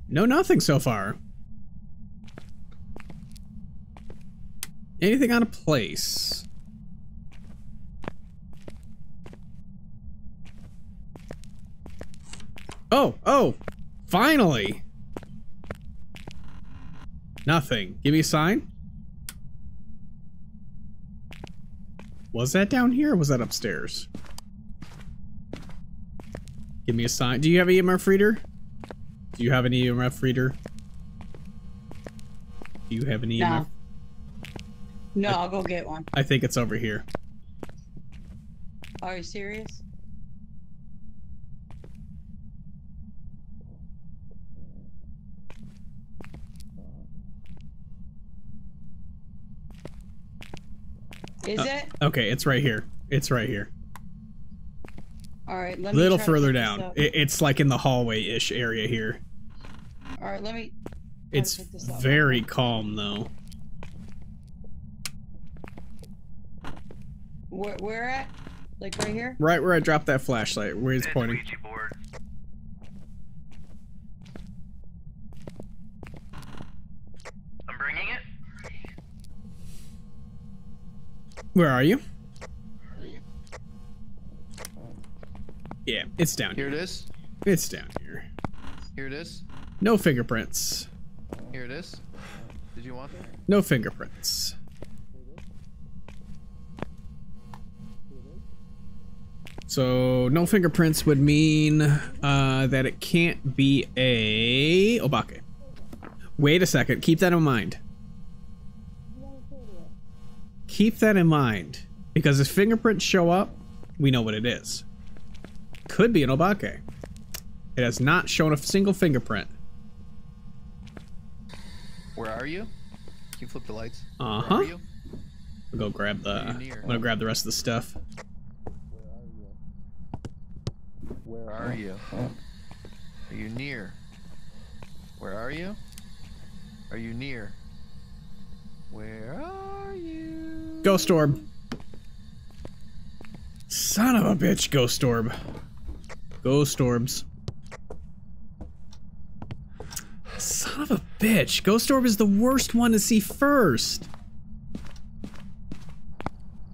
No nothing so far. Anything out of place? Oh, oh, finally. Nothing. Give me a sign. Was that down here or was that upstairs? Give me a sign. Do you have an EMF reader? Do you have an EMF reader? Do you have an EMF? No. No, I'll go get one. I think it's over here. Are you serious? Is Uh, it? Okay, it's right here. It's right here. All right, A let me little further down. It, it's like in the hallway-ish area here. All right, let me. It's pick this up. very calm though. Where, where at? Like right here? Right where I dropped that flashlight, where it's pointing. Ouija board. I'm bringing it. Where are you? Yeah, it's down Here here. it is. It's down here. Here it is. No fingerprints. Here it is. Did you want that? No fingerprints. So no fingerprints would mean uh, that it can't be a obake. Wait a second. Keep that in mind. Keep that in mind because if fingerprints show up, we know what it is. Could be an obake. It has not shown a single fingerprint. Where are you? Can you flip the lights? Uh Where huh. are you? I'll go grab the. I'm gonna grab the rest of the stuff. Where are you? Are you near? Where are you? Are you near? Where are you? Ghost orb. Son of a bitch, ghost orb. Ghost orbs. Son of a bitch. Ghost orb is the worst one to see first.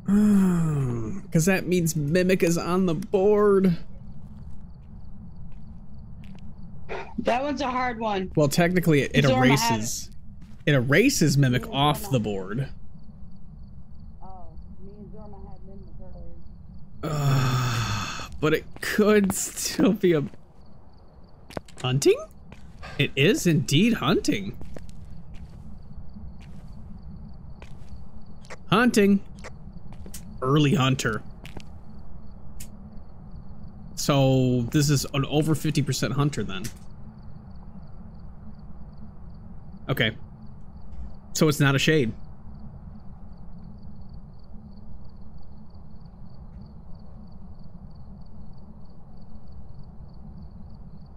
<sighs> Because that means Mimic is on the board. That one's a hard one. Well, technically, it, it Zorma had erases. It erases Mimic off the board. But it could still be a hunting. It is indeed hunting. Hunting. Early hunter. So this is an over 50% hunter then. Okay. So it's not a shade.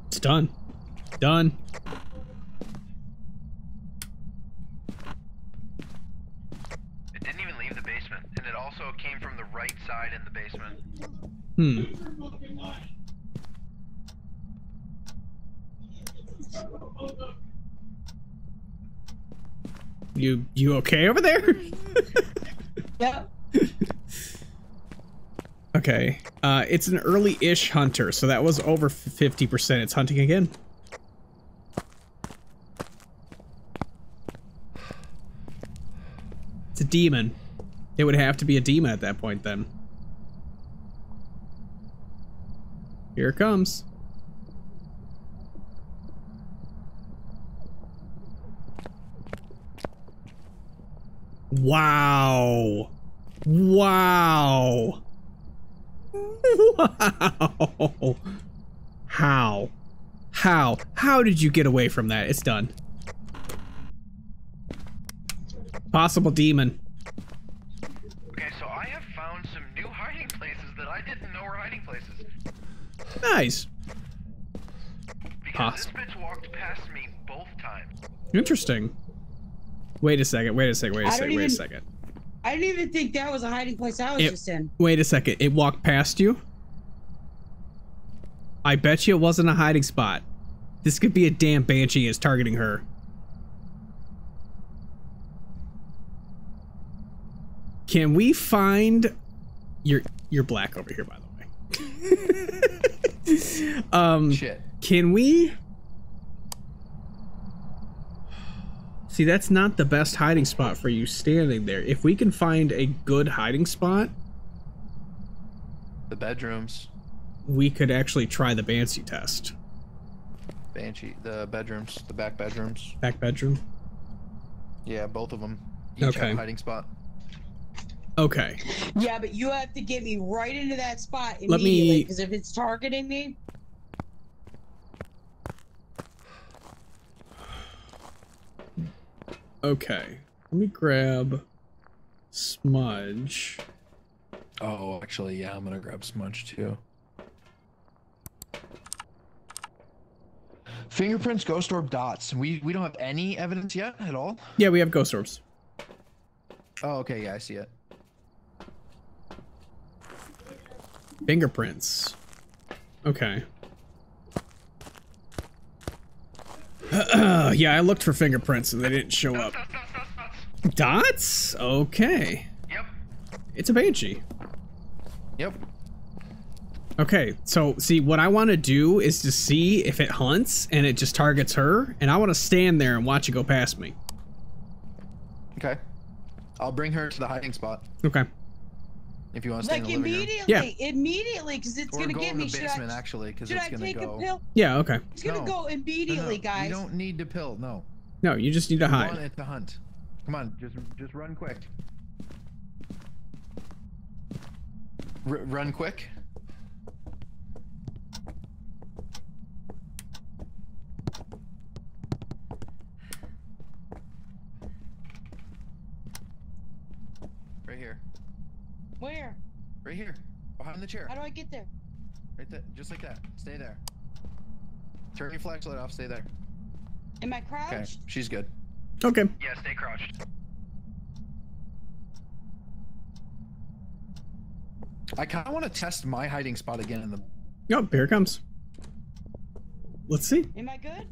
It's done. Done. It didn't even leave the basement, and it also came from the right side in the basement. Hmm. You you okay over there? <laughs> yeah. <laughs> okay. Uh it's an early-ish hunter, so that was over 50%. It's hunting again. It's a demon. It would have to be a demon at that point then. Here it comes. Wow. Wow. Wow. How? How? How did you get away from that? It's done. Possible demon. Okay, so I have found some new hiding places that I didn't know were hiding places. Nice. Because this bitch walked past me both times. Interesting. Wait a second. Wait a second. Wait a don't second. Wait a second. I didn't even think that was a hiding place I was It- just in. Wait a second. It walked past you? I bet you it wasn't a hiding spot. This could be a damn banshee is targeting her. Can we find you're you're black over here by the way. <laughs> um Shit. can we See, that's not the best hiding spot for you standing there. If we can find a good hiding spot, The bedrooms. we could actually try the Banshee test. Banshee. The bedrooms. The back bedrooms. Back bedroom. Yeah, both of them. Each Okay. have hiding spot. Okay. Yeah, but you have to get me right into that spot immediately because if it's targeting me, Okay. Let me grab Smudge. Oh, actually, yeah, I'm gonna grab Smudge too. Fingerprints, ghost orb, dots. We we don't have any evidence yet at all. Yeah, we have ghost orbs. Oh, okay, yeah, I see it. Fingerprints. Okay. <clears throat> yeah, I looked for fingerprints and they didn't show up. Dots? Okay. Yep. It's a banshee. Yep. Okay, so see, what I want to do is to see if it hunts and it just targets her, and I want to stand there and watch it go past me. Okay. I'll bring her to the hiding spot Okay. If you want to stay like in the living room. immediately, immediately, because it's Or gonna go get in me. the Should basement I, actually, because should it's I gonna take go. a pill? Yeah, okay. It's gonna No. go No, no, immediately, guys. You don't need to pill. No. No, you just need to You hide. want it to hunt. Come on, just just run quick. R- run quick. Right here. Where? Right here. Behind the chair. How do I get there? Right there. Just like that. Stay there. Turn your flashlight off. Stay there. Am I crouched? Okay. She's good. Okay. Yeah, stay crouched. I kind of want to test my hiding spot again in the. Oh, here it comes. Let's see. Am I good?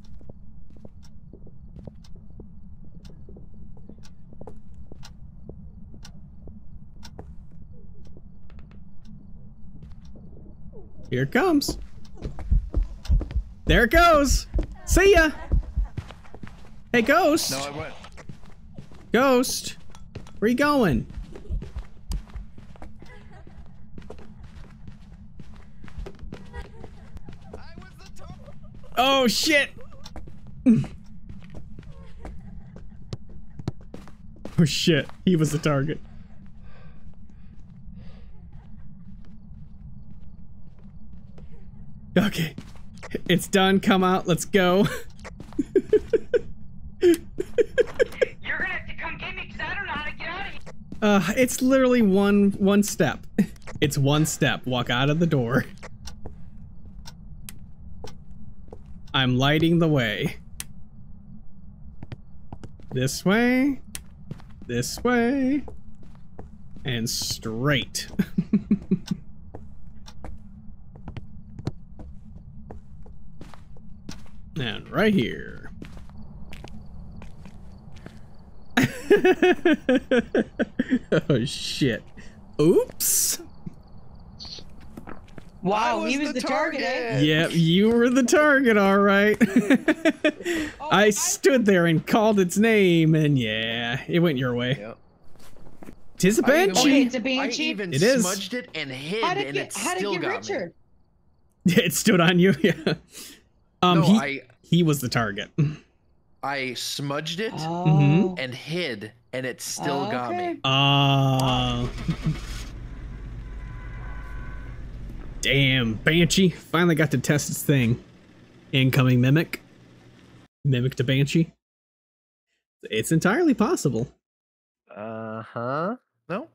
Here it comes. There it goes. See ya. Hey, Ghost. No, I went. Ghost. Where you going? Oh shit. <laughs> oh shit. He was the target. Okay. It's done. Come out. Let's go. <laughs> You're gonna have to come get me because I don't know how to get out of here. Uh, it's literally one one step. It's one step. Walk out of the door. I'm lighting the way. This way. This way. And straight. <laughs> and right here. <laughs> oh shit. Oops. Wow, was he was the the, target. eh? Yep, you were the target, all right. <laughs> Oh, I stood there and called its name, and yeah, it went your way. Yep. Tis a I even- Okay, it's a banshee. I even It is. smudged it and hid, How did and get, it how did still get got Richard? <laughs> It stood on you. Yeah. Um. No, he I he was the target. I smudged it Oh. and hid, and it still got Okay. me. Uh Damn, Banshee finally got to test its thing. Incoming mimic. Mimic to Banshee. It's entirely possible. Uh huh. No,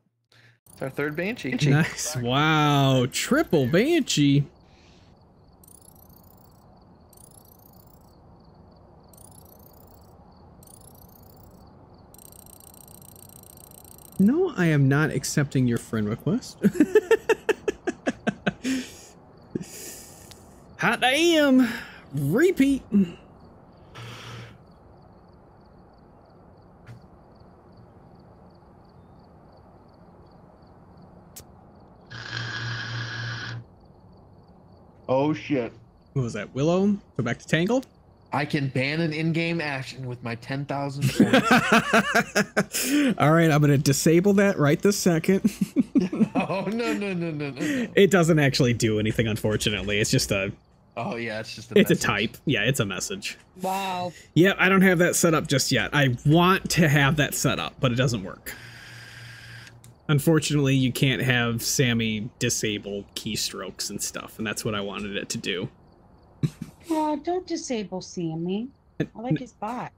it's our third banshee. Nice. Wow. Triple Banshee. No, I am not accepting your friend request. <laughs> Hot damn! Repeat! Oh shit. What was that? Willow? Go back to Tangle? I can ban an in-game action with my 10,000 <laughs> points. All right, I'm going to disable that right this second. <laughs> oh, no, no, no, no, no, no. it doesn't actually do anything, unfortunately. It's just a Oh, yeah, it's just a it's a type. Yeah, it's a message. Wow. Yeah, I don't have that set up just yet. I want to have that set up, but it doesn't work. Unfortunately, you can't have Sammy disable keystrokes and stuff, and that's what I wanted it to do. Oh, don't disable Sammy. I like his bot.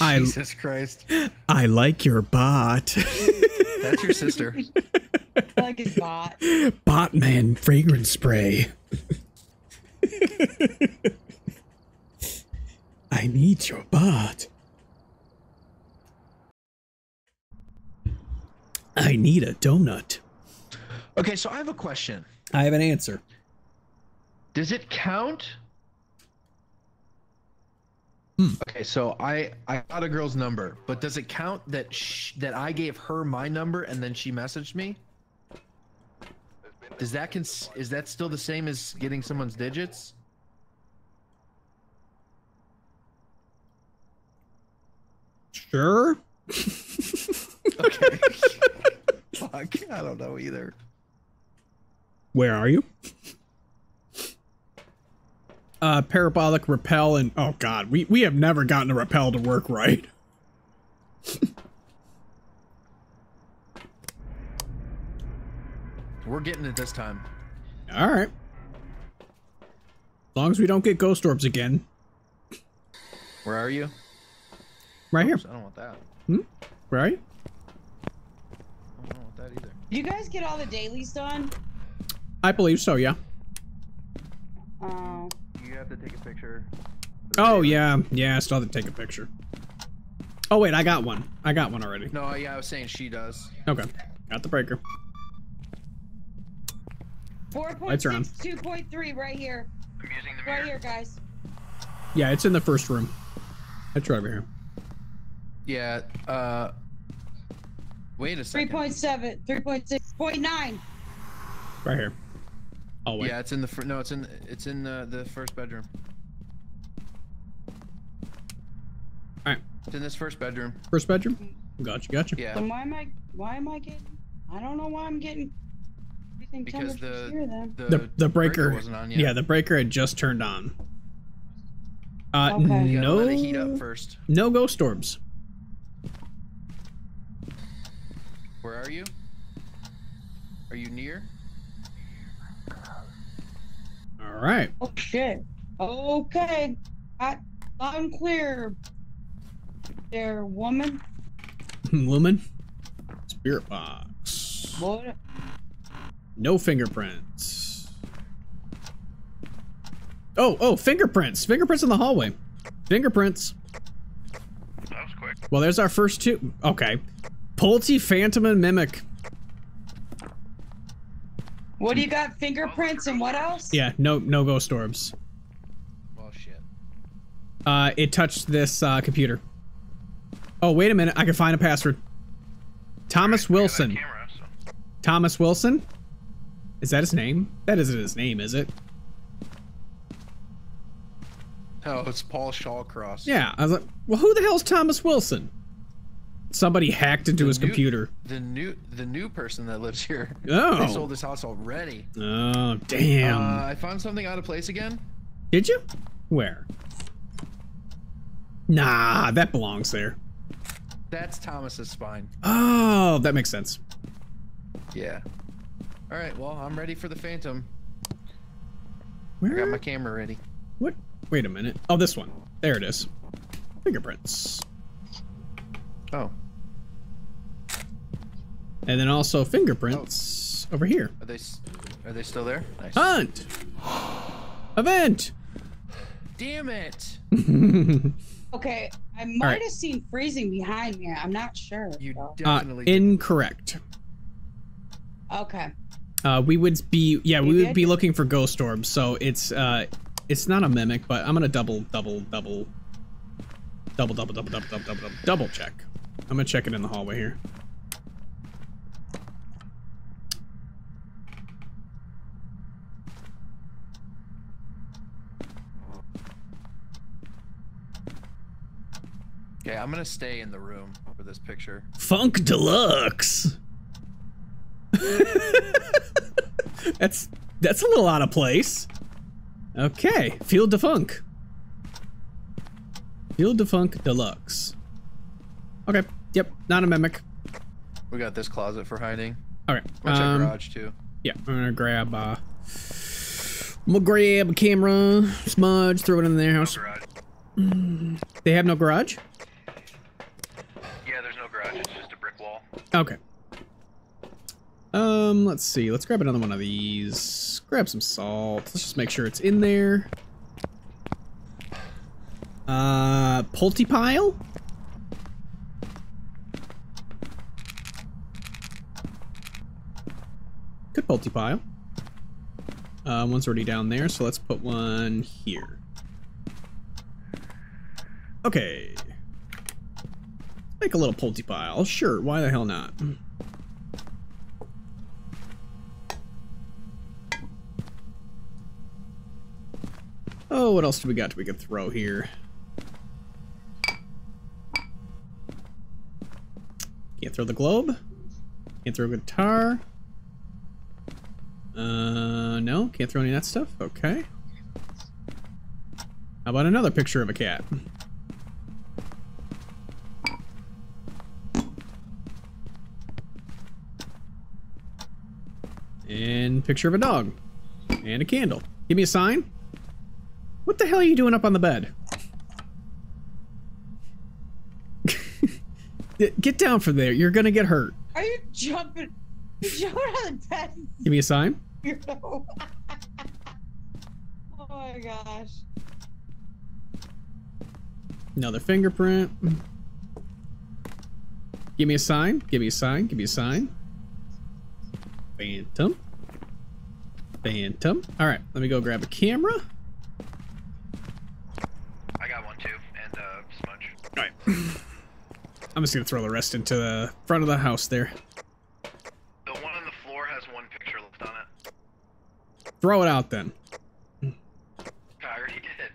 I Jesus Christ. I like your bot. <laughs> That's your sister. I like his bot. Botman fragrance spray. I need your bot. I need a donut. Okay, so I have a question. I have an answer. Does it count? Hmm. Okay, so I I got a girl's number, but does it count that sh- that I gave her my number and then she messaged me? Does that cons- is that still the same as getting someone's digits? Sure. <laughs> Okay. <laughs> Fuck, I don't know either. Where are you? Uh, parabolic repel and oh god, we we have never gotten a repel to work right. <laughs> We're getting it this time. All right. As long as we don't get ghost orbs again. Where are you? Right here. I don't want that. Hmm? Where are you? I don't want that either. You guys get all the dailies done? I believe so. Yeah. Oh. You have to take a picture. Oh yeah, yeah. I still have to take a picture. Oh wait, I got one. I got one already. No, yeah, I was saying she does. Okay, got the breaker. Lights are on. 4.6, 2.3 right here. I'm using the Right here, guys. Yeah, it's in the first room. It's right over here. Yeah. Uh. Wait a second. 3.7, 3.6.9. Right here. Oh wait. Yeah, it's in the fir- no, it's in it's in the the first bedroom. All right. It's in this first bedroom. First bedroom. Gotcha. Gotcha. Yeah. Then why am I, why am I getting, I don't know why I'm getting everything Because temperatures the here the, The the breaker. wasn't on yet. yeah, the breaker had just turned on. Uh, Okay. You no. let it heat up first. No ghost orbs. Where are you? Are you near? All right. Oh shit. Okay. Got loud and clear. There, woman. <laughs> Woman. Spirit box. What? No fingerprints. Oh, oh, fingerprints. Fingerprints in the hallway. Fingerprints. That was quick. Well, there's our first two. Okay. Pulte, Phantom, and Mimic. What do you got? Fingerprints and what else? Yeah, no no ghost orbs. Well, shit. Uh, it touched this uh, computer. Oh, wait a minute. I can find a password. Thomas Wilson. Camera, so. Thomas Wilson? Is that his name? That isn't his name, is it? Oh, it's Paul Shawcross. Yeah. I was like, well, who the hell's Thomas Wilson? Somebody hacked into The his new- computer. The new the new person that lives here. Oh. They sold this house already. Oh, damn. Uh, I found something out of place again. Did you? Where? Nah, that belongs there. That's Thomas's spine. Oh, that makes sense. Yeah. All right. Well, I'm ready for the Phantom. I Where? got my camera ready. What? Wait a minute. Oh, this one. There it is. Fingerprints. Oh, And then also fingerprints over here. are they are they still there? Nice. Hunt! <gasps> Event! Damn it! <laughs> Okay, I might right. have seen freezing behind me. I'm not sure. You though. Uh, definitely. did. incorrect. Okay. Uh, we would be, yeah, we Maybe would be looking for ghost orbs. So it's, uh, it's not a mimic, but I'm gonna double, double, double, double, double, double, double, double, double, double, double check. I'm gonna check it in the hallway here. Okay, I'm gonna stay in the room for this picture. Funk Deluxe. <laughs> that's that's a little out of place. Okay, Field Defunk. Field Defunk Deluxe. Okay yep, not a mimic. We got this closet for hiding. Okay, We'll check um, garage too. Yeah, I'm gonna grab uh I'm gonna grab a camera, smudge, throw it in their house. Garage. They have no garage? Yeah, there's no garage. It's just a brick wall. Okay. Um, let's see. Let's grab another one of these. Grab some salt. Let's just make sure it's in there. Uh, Pulte pile? Good Pulte pile. Uh, one's already down there, so let's put one here. Okay. Make a little Pulte pile. Sure, why the hell not? Oh, what else do we got we could throw here? Can't throw the globe. Can't throw a guitar. Uh, no, can't throw any of that stuff. Okay. How about another picture of a cat? And picture of a dog. And a candle. Give me a sign. What the hell are you doing up on the bed? <laughs> get down from there. You're gonna get hurt. Are you jumping? <laughs> You jumping on the bed? Give me a sign. Weirdo. <laughs> oh my gosh. Another fingerprint. Give me a sign. Give me a sign. Give me a sign. Phantom. Phantom. All right, let me go grab a camera. I got one too, and uh, smudge. All right. <laughs> I'm just gonna throw the rest into the front of the house there. The one on the floor has one picture left on it. Throw it out then. I already did.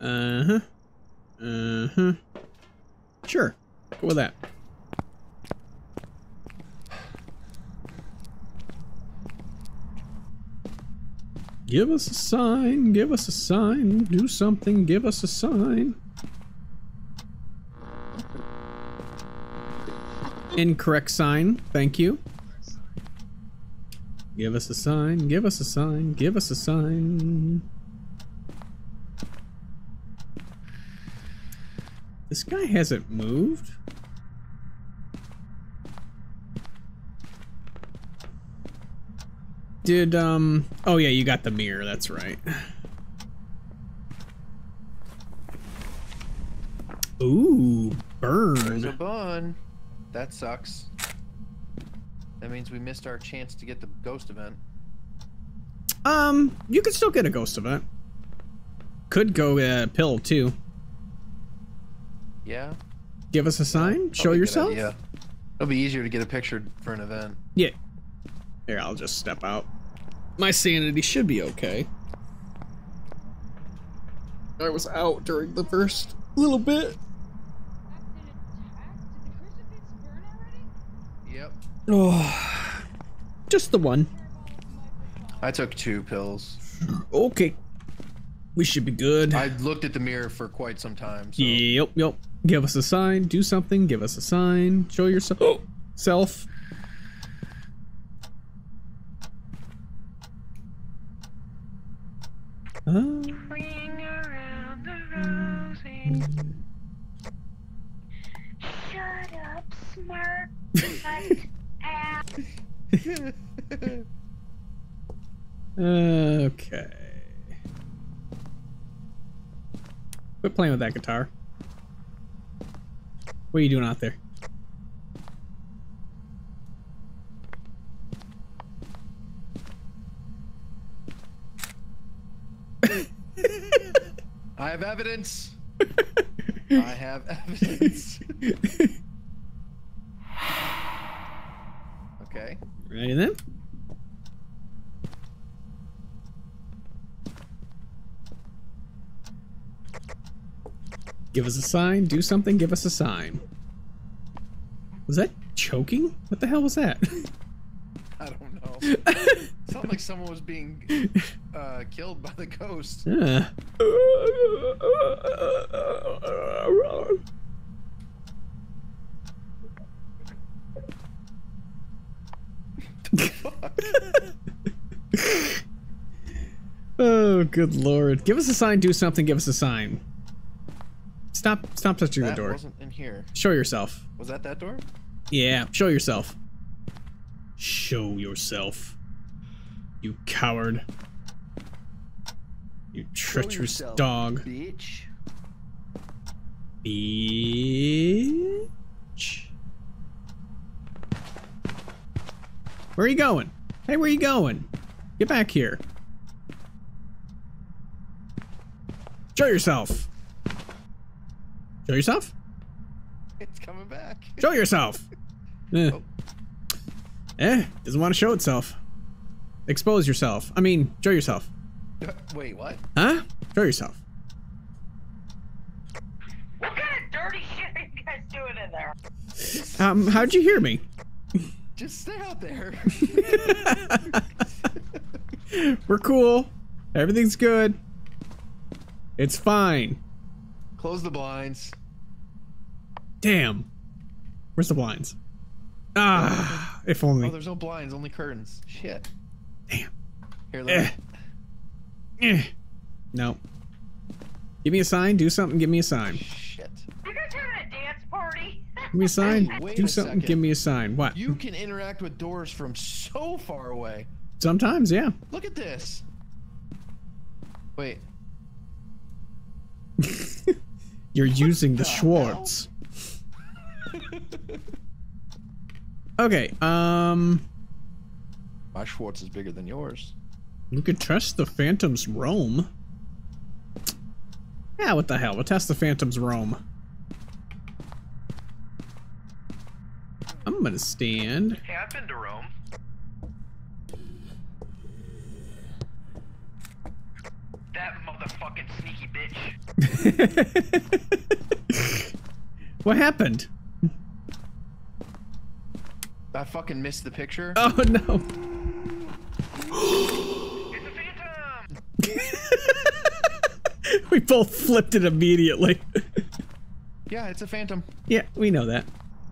Uh huh. Uh huh. Sure. Go with that. Give us a sign, give us a sign, do something, give us a sign. Incorrect sign, thank you. Give us a sign, give us a sign, give us a sign. This guy hasn't moved. Did, um, oh yeah, you got the mirror, that's right. Ooh, There's a bun. That sucks. That means we missed our chance to get the ghost event. Um, you could still get a ghost event. Could go uh, pill too. Yeah. Give us a sign, show Probably a yourself. Yeah. It'll be easier to get a picture for an event. Yeah. Here, I'll just step out. My sanity should be okay. I was out during the first little bit. Yep. Oh, just the one. I took two pills. Okay. We should be good. I looked at the mirror for quite some time. So Yep, yep. Give us a sign. Do something. Give us a sign. Show yourself. Oh, <gasps> self. Uh, Ring around the rosy. <laughs> Shut up, smart <laughs> butt ass. <laughs> okay. Quit playing with that guitar. What are you doing out there? I have evidence. <laughs> I have evidence. <laughs> Ready then? Give us a sign. Do something. Give us a sign. Was that choking? What the hell was that? <laughs> I don't know. <laughs> it Sounded like someone was being uh, killed by the ghost. Uh. <laughs> <laughs> oh, good lord. Give us a sign, do something, give us a sign. Stop stop touching that the door. wasn't in here. Show yourself. Was that that door? Yeah, show yourself. Show yourself. You coward. You treacherous yourself, dog. Bitch. Bitch. Where are you going? Hey, where are you going? Get back here. Show yourself. Show yourself. It's coming back. Show yourself. <laughs> Eh. Oh. Eh, doesn't want to show itself. Expose yourself. I mean, show yourself. Wait, what? Huh? Show yourself. What kind of dirty <laughs> shit are you guys doing in there? Um, how'd you hear me? Just stay out there. <laughs> We're cool. Everything's good. It's fine. Close the blinds. Damn. Where's the blinds? Ah, if only. Oh, there's no blinds, only curtains. Shit. Damn. Here, Eh. let Eh. No. Give me a sign. Do something. Give me a sign. Shit. You guys having a dance party? Give me a sign. Hey, Do a something. second. Give me a sign. What? You can interact with doors from so far away. Sometimes, yeah. Look at this. Wait. <laughs> You're using the the? Schwartz. <laughs> Okay. Um. My Schwartz is bigger than yours. You can test the Phantom's roam. Yeah, what the hell? We'll test the Phantom's roam. I'm gonna stand. Hey, I've been to Rome. That motherfucking sneaky bitch. <laughs> what happened? I fucking missed the picture. Oh no. <gasps> It's a phantom. <laughs> we both flipped it immediately. Yeah, it's a phantom. yeah, we know that.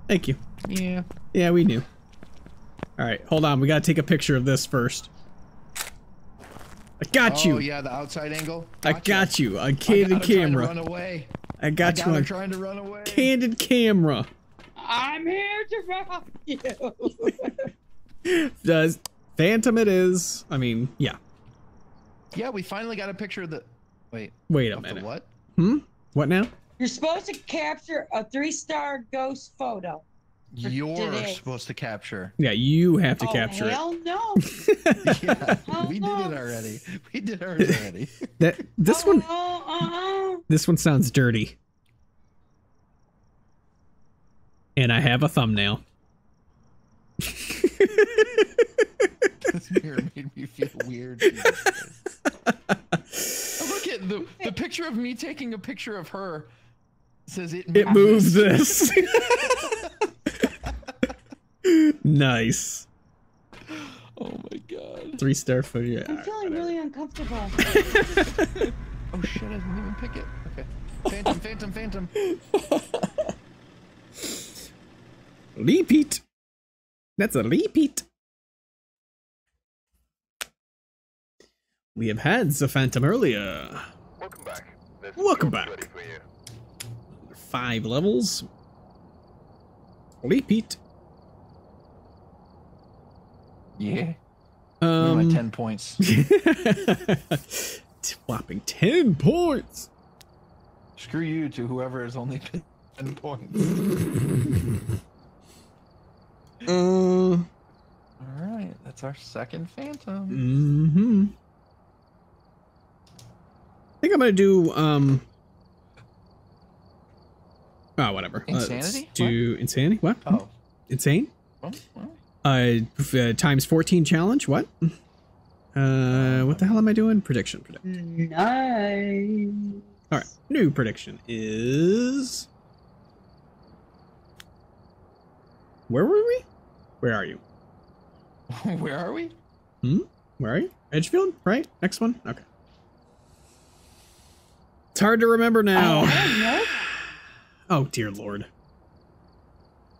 Thank you. Yeah. Yeah, we knew. Alright, hold on. We gotta take a picture of this first. I got you. Oh yeah, the outside angle. I got you. on I candid got her trying to camera. Run away. I got I you got her on trying to run away. candid camera. I'm here to rock you. <laughs> Does Phantom it is. I mean, yeah. Yeah, we finally got a picture of the. Wait. Wait a of the minute. what? Hmm? What now? You're supposed to capture a three-star ghost photo. You're today. supposed to capture. Yeah, you have to oh, capture it. hell no. <laughs> Yeah, Oh, we did it already. We did ours <laughs> already. That this one Oh, this one sounds dirty. And I have a thumbnail. <laughs> this mirror made me feel weird. Look at the the picture of me taking a picture of her. Says it. It moved this. This. nice. Oh my god. Three star photo. Yeah. I'm feeling really uncomfortable. <laughs> Oh shit! I didn't even pick it. Okay. Phantom, phantom, phantom. <laughs> Repeat. That's a repeat. We have had the Phantom earlier. Welcome back. There's Welcome back. Ready for you. Five levels. Repeat. Yeah. Um, my ten points. <laughs> whopping 10 points. Screw you to whoever has only <laughs> ten points. <laughs> Uh, All right, that's our second phantom. Mm hmm. I think I'm gonna do um. Oh, whatever. Uh, let's Insanity? do insanity. What? Oh. Insane. Well, well, Uh, uh, times 14 challenge. What? Uh, what the hell am I doing? Prediction. Predict. nice. All right. New prediction is. Where were we? Where are you? <laughs> Where are we? Hmm? Where are you? Edgefield, right? Next one? Okay. It's hard to remember now. I don't. <sighs> Oh, dear lord.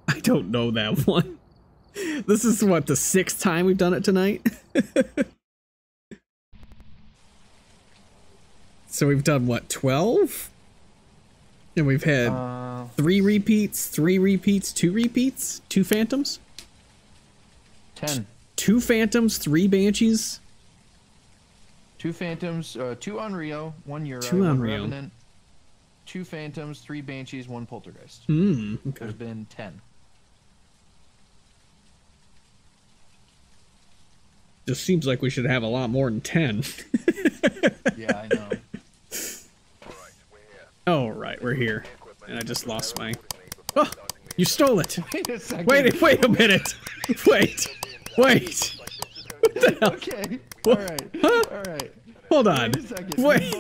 I don't know that <laughs> one. <laughs> This is what, the sixth time we've done it tonight? <laughs> so we've done what, 12? And we've had Uh, three repeats, three repeats, two repeats, two phantoms, ten. two phantoms, three banshees. Two Phantoms, uh, two Onryo, one Yurei, Two one. Revenant, two Phantoms, three Banshees, one Poltergeist. Hmm, okay. There's been ten. Just seems like we should have a lot more than 10. <laughs> Yeah, I know. oh, right, we're here. And I just lost my. Oh, you stole it! <laughs> Wait a second. Wait, wait a minute! <laughs> Wait! Wait! What the hell? Okay. All right. Huh? All right. Hold on. Wait a second. Wait.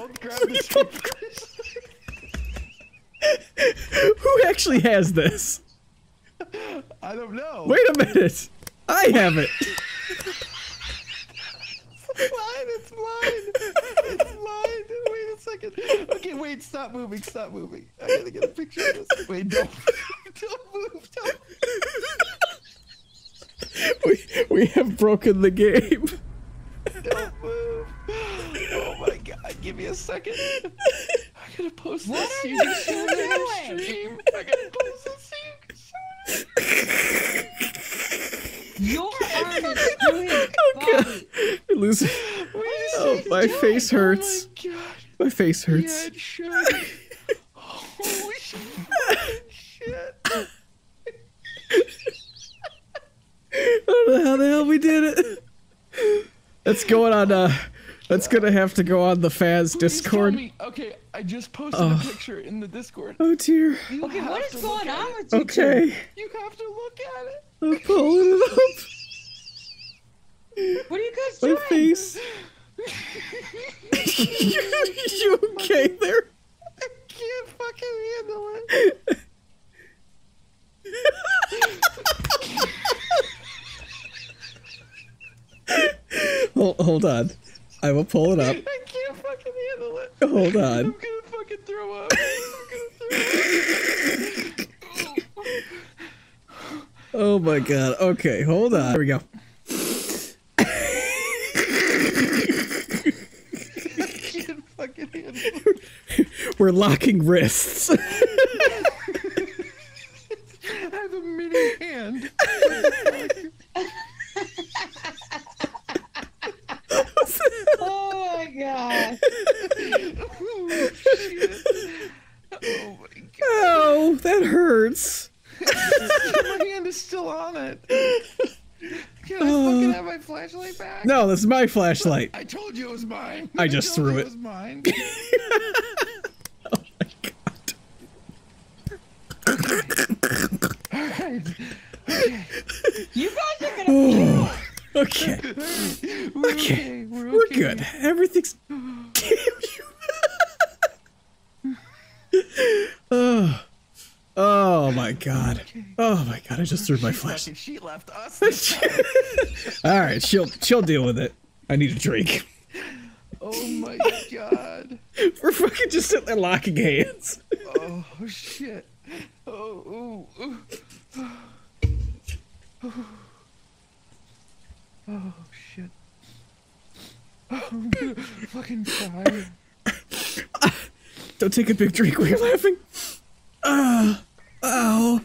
Who actually has this? I don't know. Wait a minute! I have it! It's mine. It's mine. It's mine. Wait a second. Okay, wait. Stop moving. Stop moving. I gotta get a picture of this. Wait, don't. <laughs> Don't move. Don't. We, we have broken the game. Don't move. Oh my god. Give me a second. I gotta post What this. are you can see it on doing? Stream. I gotta post this. so you can see it. Your arm is through his God. body. You're losing. <laughs> Wait a Oh, second. my face hurts. Oh my god. My face Yeah, hurts. it should. Holy fucking shit. <laughs> I don't know how the hell we did it. That's going on, uh, that's gonna have to go on the Faz Please tell Discord. me- Okay, I just posted Oh. a picture in the Discord. Oh dear. You Okay, have what to is look going at on it. with you? two? Okay. You have to look at it. I'm pulling it up. <laughs> What are you guys doing? My face. you, <laughs> <laughs> you okay there? I can't fucking handle it. <laughs> Hold, hold on. I will pull it up. I can't fucking handle it. Hold on. I'm gonna fucking throw up. I'm gonna throw up. Oh my god. Okay, hold on. Here we go. I can't fucking handle it. <laughs> We're locking wrists. I have a mini hand. Oh my god. oh shit. Oh my god. oh, that hurts. My hand is still on it. <laughs> Can I fucking <sighs> have my flashlight back? No, this is my flashlight. I told you it was mine. I just told threw you it. was mine. Oh my god. Alright. <laughs> You guys are gonna oh <laughs> okay. We're Okay. okay. We're, We're good. Everything's. Damn <sighs> <laughs> you. oh. Oh my god. Oh my god, I just threw my flash. She left us. <laughs> Alright, she'll she'll deal with it. I need a drink. oh my god. We're fucking just sitting there locking hands. Oh shit. Oh, ooh, ooh. Oh shit. Oh, I'm gonna fucking cry. Don't take a big drink while you're laughing. Ah. Ow.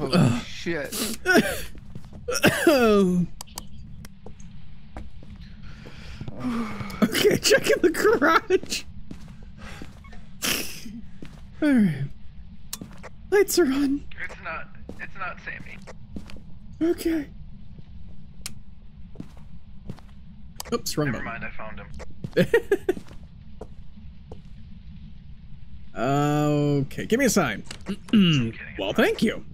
Oh shit. <sighs> Okay, check in the garage. Alright. Lights are on. It's not. It's not Sammy. Okay. Oops, wrong Never button. mind. I found him. <laughs> Okay, give me a sign. <clears throat> well, thank you.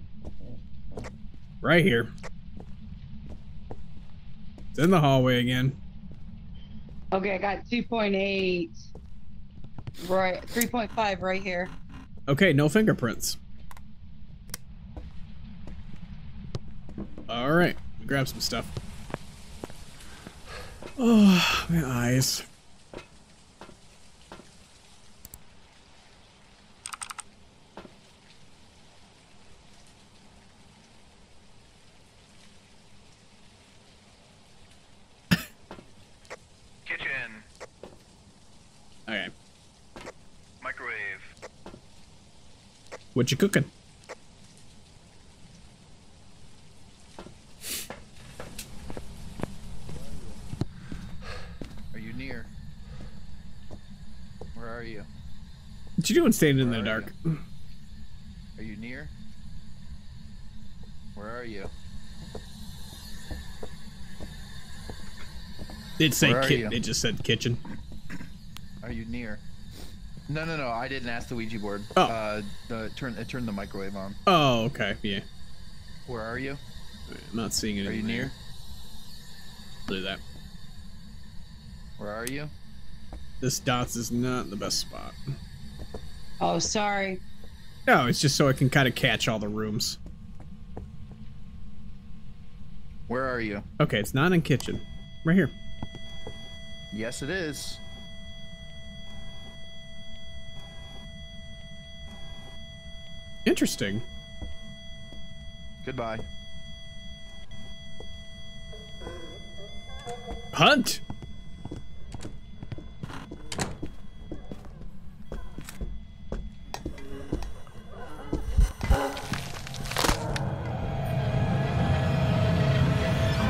Right here. It's in the hallway again. Okay, I got 2.8. Right, 3.5 right here. Okay, no fingerprints. All right, grab some stuff. Oh, my eyes. Kitchen. Okay, Microwave. what you cooking? Are you near? Where are you? What you doing standing in the are dark? Are you near? Where are you? It Where kit. It just said kitchen. Are you near? No, no, no. I didn't ask the Ouija board. Oh. Uh, the, turn it turned the microwave on. Oh, okay, yeah. Where are you? I'm not seeing it. Are you near? Do that. Where are you? This dots is not the best spot. Oh, sorry. No, it's just so I can kind of catch all the rooms. Where are you? Okay, it's not in kitchen. Right here. Yes, it is. Interesting. Goodbye. Hunt.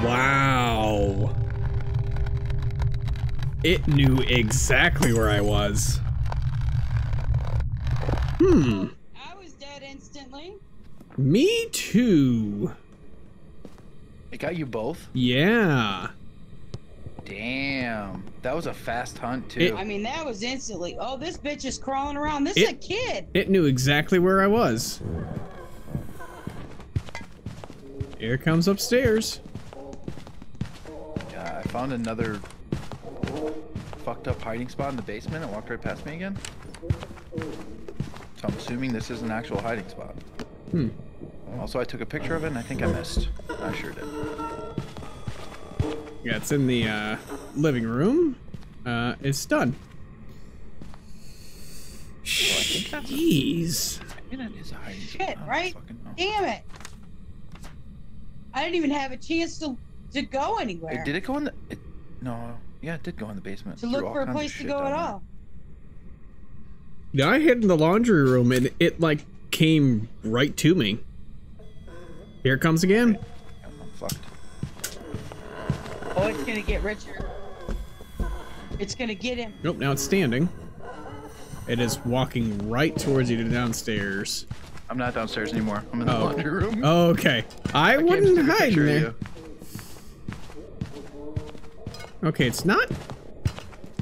Wow. It knew exactly where I was. Hmm. I was dead instantly. Me too. It got you both? Yeah. Damn. That was a fast hunt, too. It- I mean, that was instantly. Oh, this bitch is crawling around. This is a kid. It knew exactly where I was. Here it comes upstairs. Yeah, I found another fucked up hiding spot in the basement. It walked right past me again. So I'm assuming this is an actual hiding spot. Hmm. Also, I took a picture of it and I think I missed. I sure did. Yeah, it's in the uh, living room. Uh, it's done. Jeez. Maybe that is a. Shit, I right? Damn it. I didn't even have a chance to to go anywhere. It- did it go in the? It, no. Yeah, it did go in the basement. to look for a place to go at all. Yeah, I hid in the laundry room and it like came right to me. Here it comes again. I'm fucked. Oh, it's gonna get Richard. It's gonna get him. Nope, now it's standing. It is walking right towards you to downstairs. I'm not downstairs anymore. I'm in the Oh. laundry room. Oh, okay. I, Cam just wouldn't hide in there. Okay, it's not.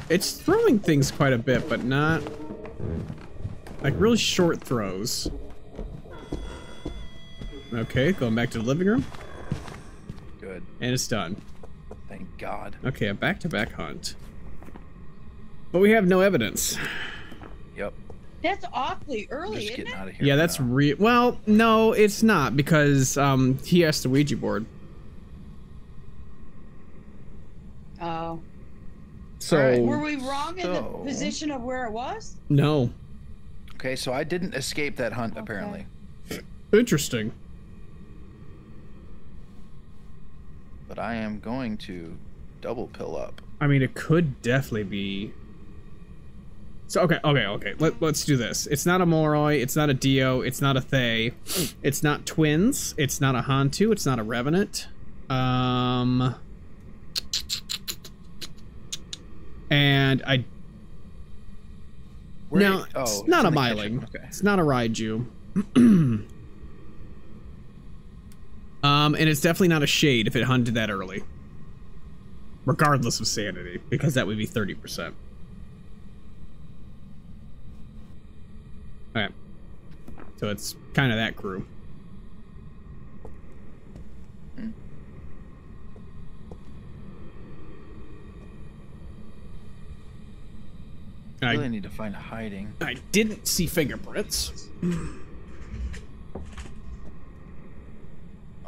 It's throwing things quite a bit, but not like really short throws. Okay, going back to the living room, Good. and it's done. Thank God. Okay, a back-to-back hunt, but we have no evidence. Yep. That's awfully early, Just isn't it? out of here. Yeah, that's now. real. Well, no, it's not because um he has the Ouija board. Oh. So Alright. Were we wrong in the position of where it was? no, Okay, so I didn't escape that hunt Okay. apparently, interesting. But I am going to double pill up. I mean, it could definitely be. So okay, okay, okay. Let, let's do this. It's not a Moroi. It's not a Dio. It's not a Thaye. It's not twins. It's not a Hantu. It's not a Revenant. Um. And I Where no, did- oh, it's not a in the Myling. Okay. It's not a Raiju. <clears throat> <clears throat> um, and it's definitely not a Shade if it hunted that early. Regardless of sanity, because that would be 30%. Alright. So it's kind of that crew. I- really need to find a hiding. I didn't see fingerprints.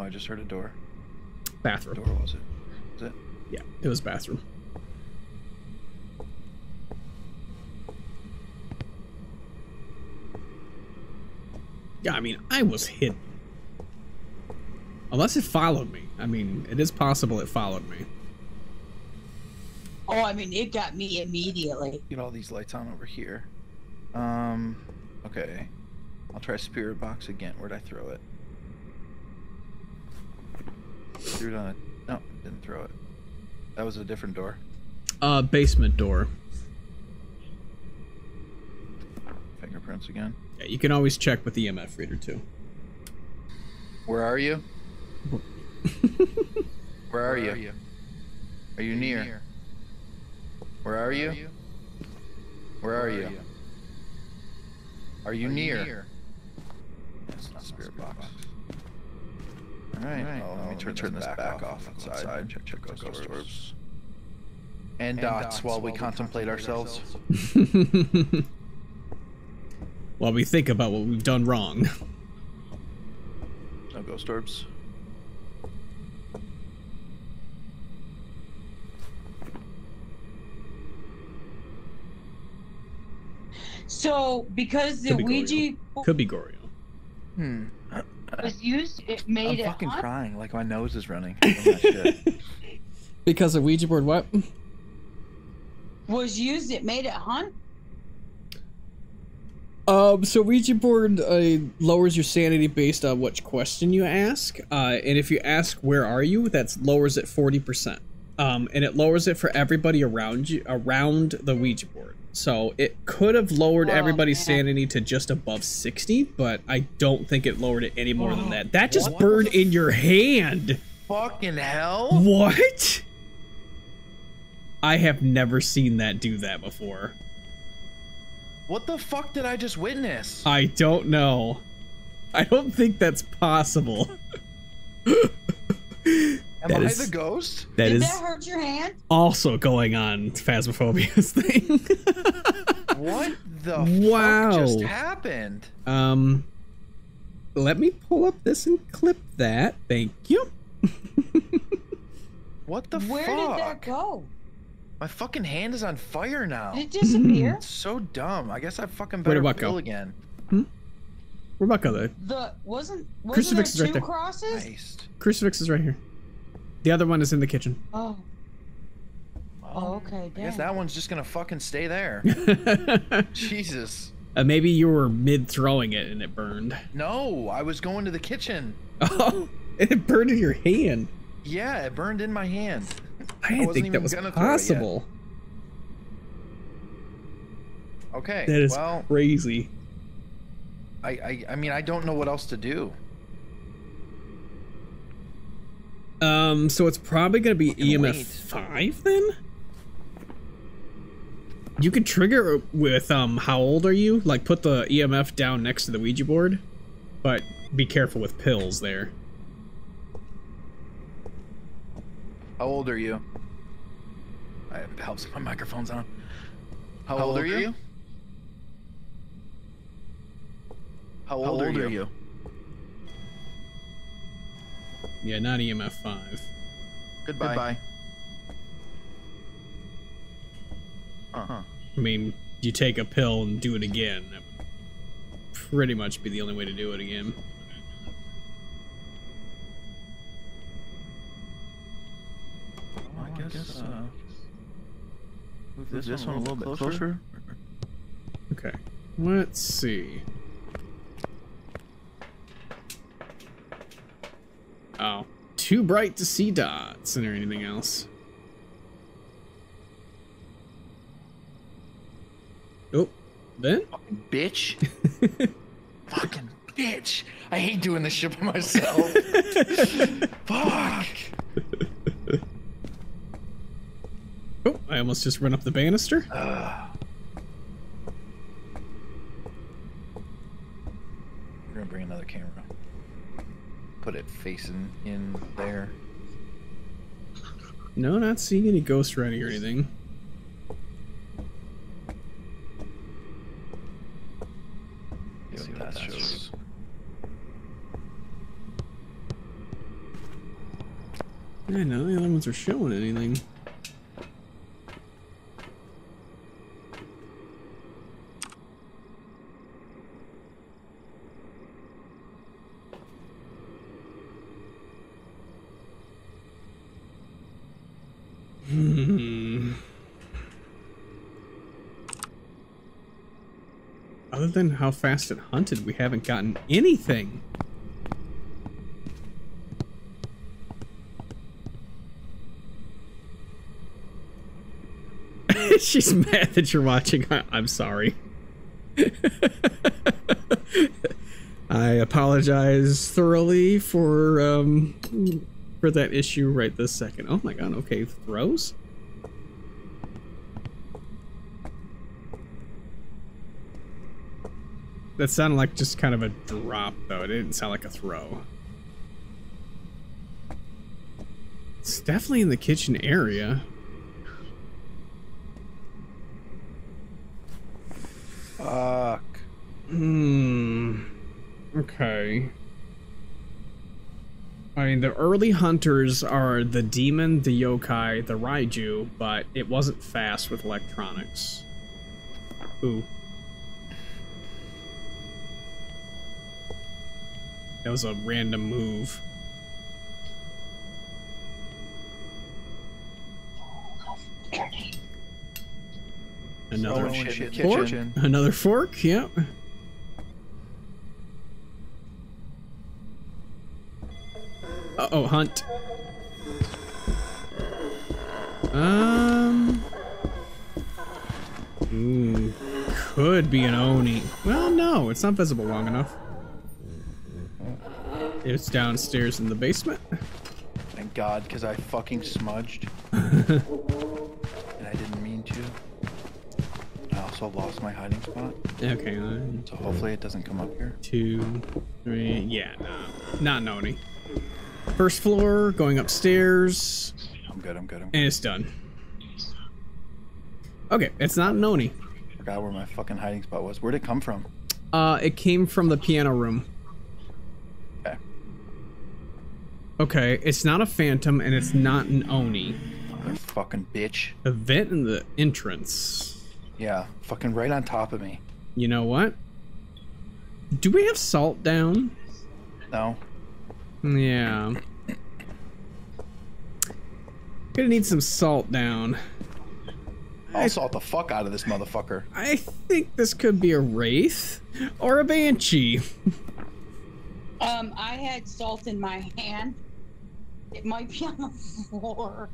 I just heard a door. Bathroom. Door was it? Was it? Yeah, it was bathroom. Yeah, I mean, I was hidden. Unless it followed me. I mean, it is possible it followed me. Oh, I mean, it got me immediately. Get all these lights on over here. Um, okay. I'll try spirit box again. Where'd I throw it? Threw it on a. No, didn't throw it. That was a different door. Uh, basement door. Fingerprints again. Yeah, you can always check with the EMF reader too. Where are you? <laughs> Where are you? Are you near? Where are you? Where are you? Are you near? That's not spirit box. All right. Oh, let me turn, turn this back off outside. Check, check those ghost orbs. And dots while we contemplate ourselves. <laughs> While we think about what we've done wrong. No ghost orbs. So, because the Could be Ouija Could be Goryo. Hmm. Was used, it <laughs> I'm made it fucking haunt- crying like my nose is running. shit. <laughs> Because of Ouija board, what? was used, it made it hunt. Um, so Ouija board uh, lowers your sanity based on which question you ask. Uh, and if you ask where are you, that lowers it forty percent. Um, and it lowers it for everybody around you around the Ouija board. So it could have lowered Oh, everybody's man. sanity to just above sixty, but I don't think it lowered it any more than oh. that. That just What burned in your hand. Fucking hell! What? I have never seen that do that before. What the fuck did I just witness? I don't know. I don't think that's possible. <laughs> Am that I is- the ghost? That Did is that hurt your hand? also going on Phasmophobia's <laughs> thing. What the Wow. fuck just happened? um, let me pull up this and clip that. Thank you. <laughs> What the Where fuck? did that go? My fucking hand is on fire now. Did it disappear? It's so dumb. I guess I fucking better Where better did what go? kill again. Rebecca, the the wasn't wasn't Crucifix is right two there. crosses? Nice. crucifix is right here. The other one is in the kitchen. Oh, oh, okay. I guess that one's just gonna fucking stay there. <laughs> Jesus. uh, maybe you were mid throwing it and it burned. No, I was going to the kitchen. <laughs> Oh, it burned in your hand. Yeah, it burned in my hand. I didn't wasn't think even that was gonna throw it yet. possible. Okay. That is well, crazy. I, I I mean I don't know what else to do. Um, so it's probably gonna be EMF wait. five then. You could trigger with um. How old are you? Like put the EMF down next to the Ouija board, but be careful with pills there. How old are you? I it helps if my microphone's on. How, old, are you? How old, are, you? Yeah, not EMF five. Goodbye. Goodbye. Uh-huh. I mean, you take a pill and do it again. That would pretty much be the only way to do it again. Well, I guess, uh, move this, one a little bit closer. Okay, let's see. Oh, too bright to see dots. Is there anything else? Oh, then? Bitch. <laughs> Fucking bitch. I hate doing this shit by myself. <laughs> Fuck. Oh, I almost just ran up the banister. Ugh. put it facing in there. No, not seeing any ghost running or anything. See what that shows. Yeah, none of the other ones are showing anything. Hmm. Other than how fast it hunted, we haven't gotten anything. <laughs> She's mad that you're watching. I- I'm sorry. <laughs> I apologize thoroughly for um for that issue right this second. Oh my god, okay, throws? That sounded like just kind of a drop though. It didn't sound like a throw. It's definitely in the kitchen area. Fuck. Hmm. Okay. I mean, the early hunters are the demon, the yokai, the raiju, but it wasn't fast with electronics. Ooh. That was a random move. Another Throwing shit fork. Another fork. Yep. Uh oh, hunt. Um. Ooh, could be an oni. Well, no, it's not visible long enough. It's downstairs in the basement. Thank God, because I fucking smudged. and I didn't mean to. I also lost my hiding spot. Okay, So hopefully it doesn't come up here. two, three. Yeah, no, not an oni. First floor, going upstairs, I'm good, I'm good, I'm good. and it's done. Okay, it's not an oni. Forgot where my fucking hiding spot was. Where'd it come from? Uh, it came from the piano room. Okay. Okay, it's not a phantom and it's not an oni. Mother fucking bitch. A vent in the entrance. Yeah, fucking right on top of me. You know what? Do we have salt down? No. Yeah. Gonna need some salt down. I'll salt the fuck out of this motherfucker. I think this could be a wraith or a banshee. Um, I had salt in my hand. It might be <laughs> on the floor.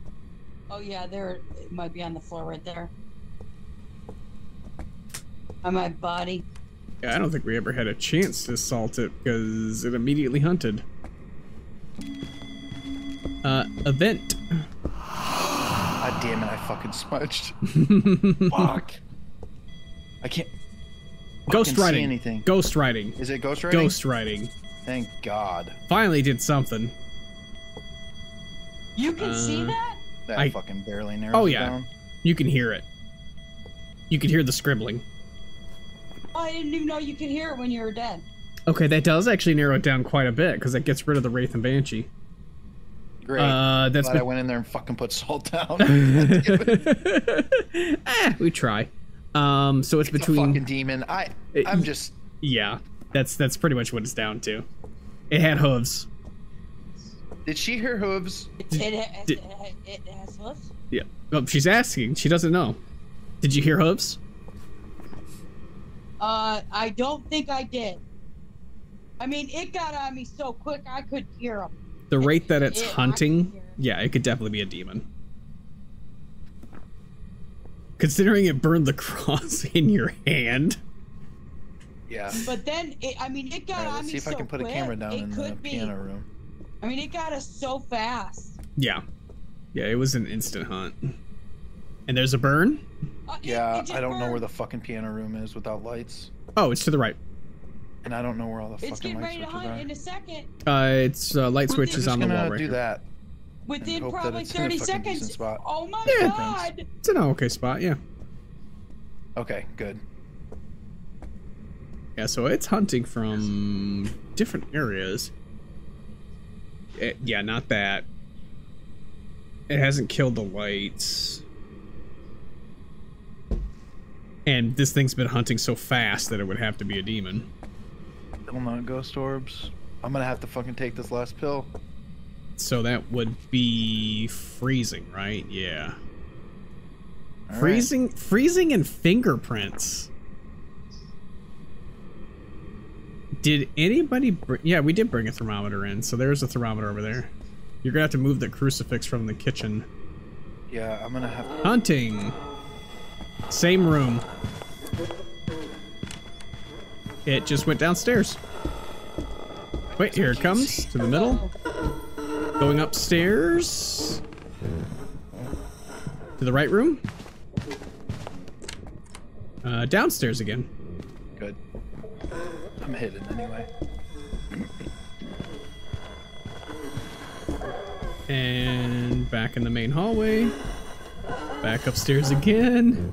Oh yeah, there. It might be on the floor right there. On my body. Yeah, I don't think we ever had a chance to salt it because it immediately hunted. Uh, event. God damn it, I fucking smudged. <laughs> Fuck. I can't Ghost fucking see riding. anything. Ghost riding. Is it ghost riding? Ghost riding. Thank God. Finally did something. You can see Uh, that? That I- fucking barely narrows Oh it yeah, down. you can hear it. You can hear the scribbling. I didn't even know you could hear it when you were dead. Okay, that does actually narrow it down quite a bit because it gets rid of the wraith and banshee. Great. Uh, that's Glad I went in there and fucking put salt <laughs> down. eh, we try. Um, so it's, It's a between. fucking demon. I I'm just Yeah, that's that's pretty much what it's down to. It had hooves. Did she hear hooves? It, it, has- Did- it, it has hoofs. Yeah. Oh, she's asking. She doesn't know. Did you hear hooves? Uh, I don't think I did. I mean, it got on me so quick I couldn't hear them. The rate that it's it- hunting, yeah, it could definitely be a demon. Considering it burned the <laughs> cross in your hand. Yeah. But then, it, I mean, it got Alright, on let's me see if so I can put a camera down it in the could be. piano room. I mean, it got us so fast. Yeah. Yeah, it was an instant hunt. And there's a burn? Uh, Yeah, it just I don't know where the fucking piano room is without lights, Oh, it's to the right. And I don't know where all the It's fucking getting light ready to switches hunt are. in a second. Uh, it's uh, light We're switch just is on the gonna wall right do here. that. Within hope probably it's 30 seconds. spot. Oh my Yeah. god! It's an okay spot, yeah. Okay, good. Yeah, so it's hunting from different areas. It- yeah, not that. It hasn't killed the lights. And this thing's been hunting so fast that it would have to be a demon. Still not ghost orbs. I'm gonna have to fucking take this last pill. So that would be freezing, right? Yeah. All right. freezing freezing and fingerprints. Did anybody Yeah, we did bring a thermometer in. So there's a thermometer over there. You're to have to move the crucifix from the kitchen. Yeah, I'm gonna have to. Hunting. Same room. It just went downstairs. Wait, here it comes to the middle. Going upstairs. To the right room. Uh, downstairs again. Good. I'm hidden anyway. And back in the main hallway. Back upstairs again.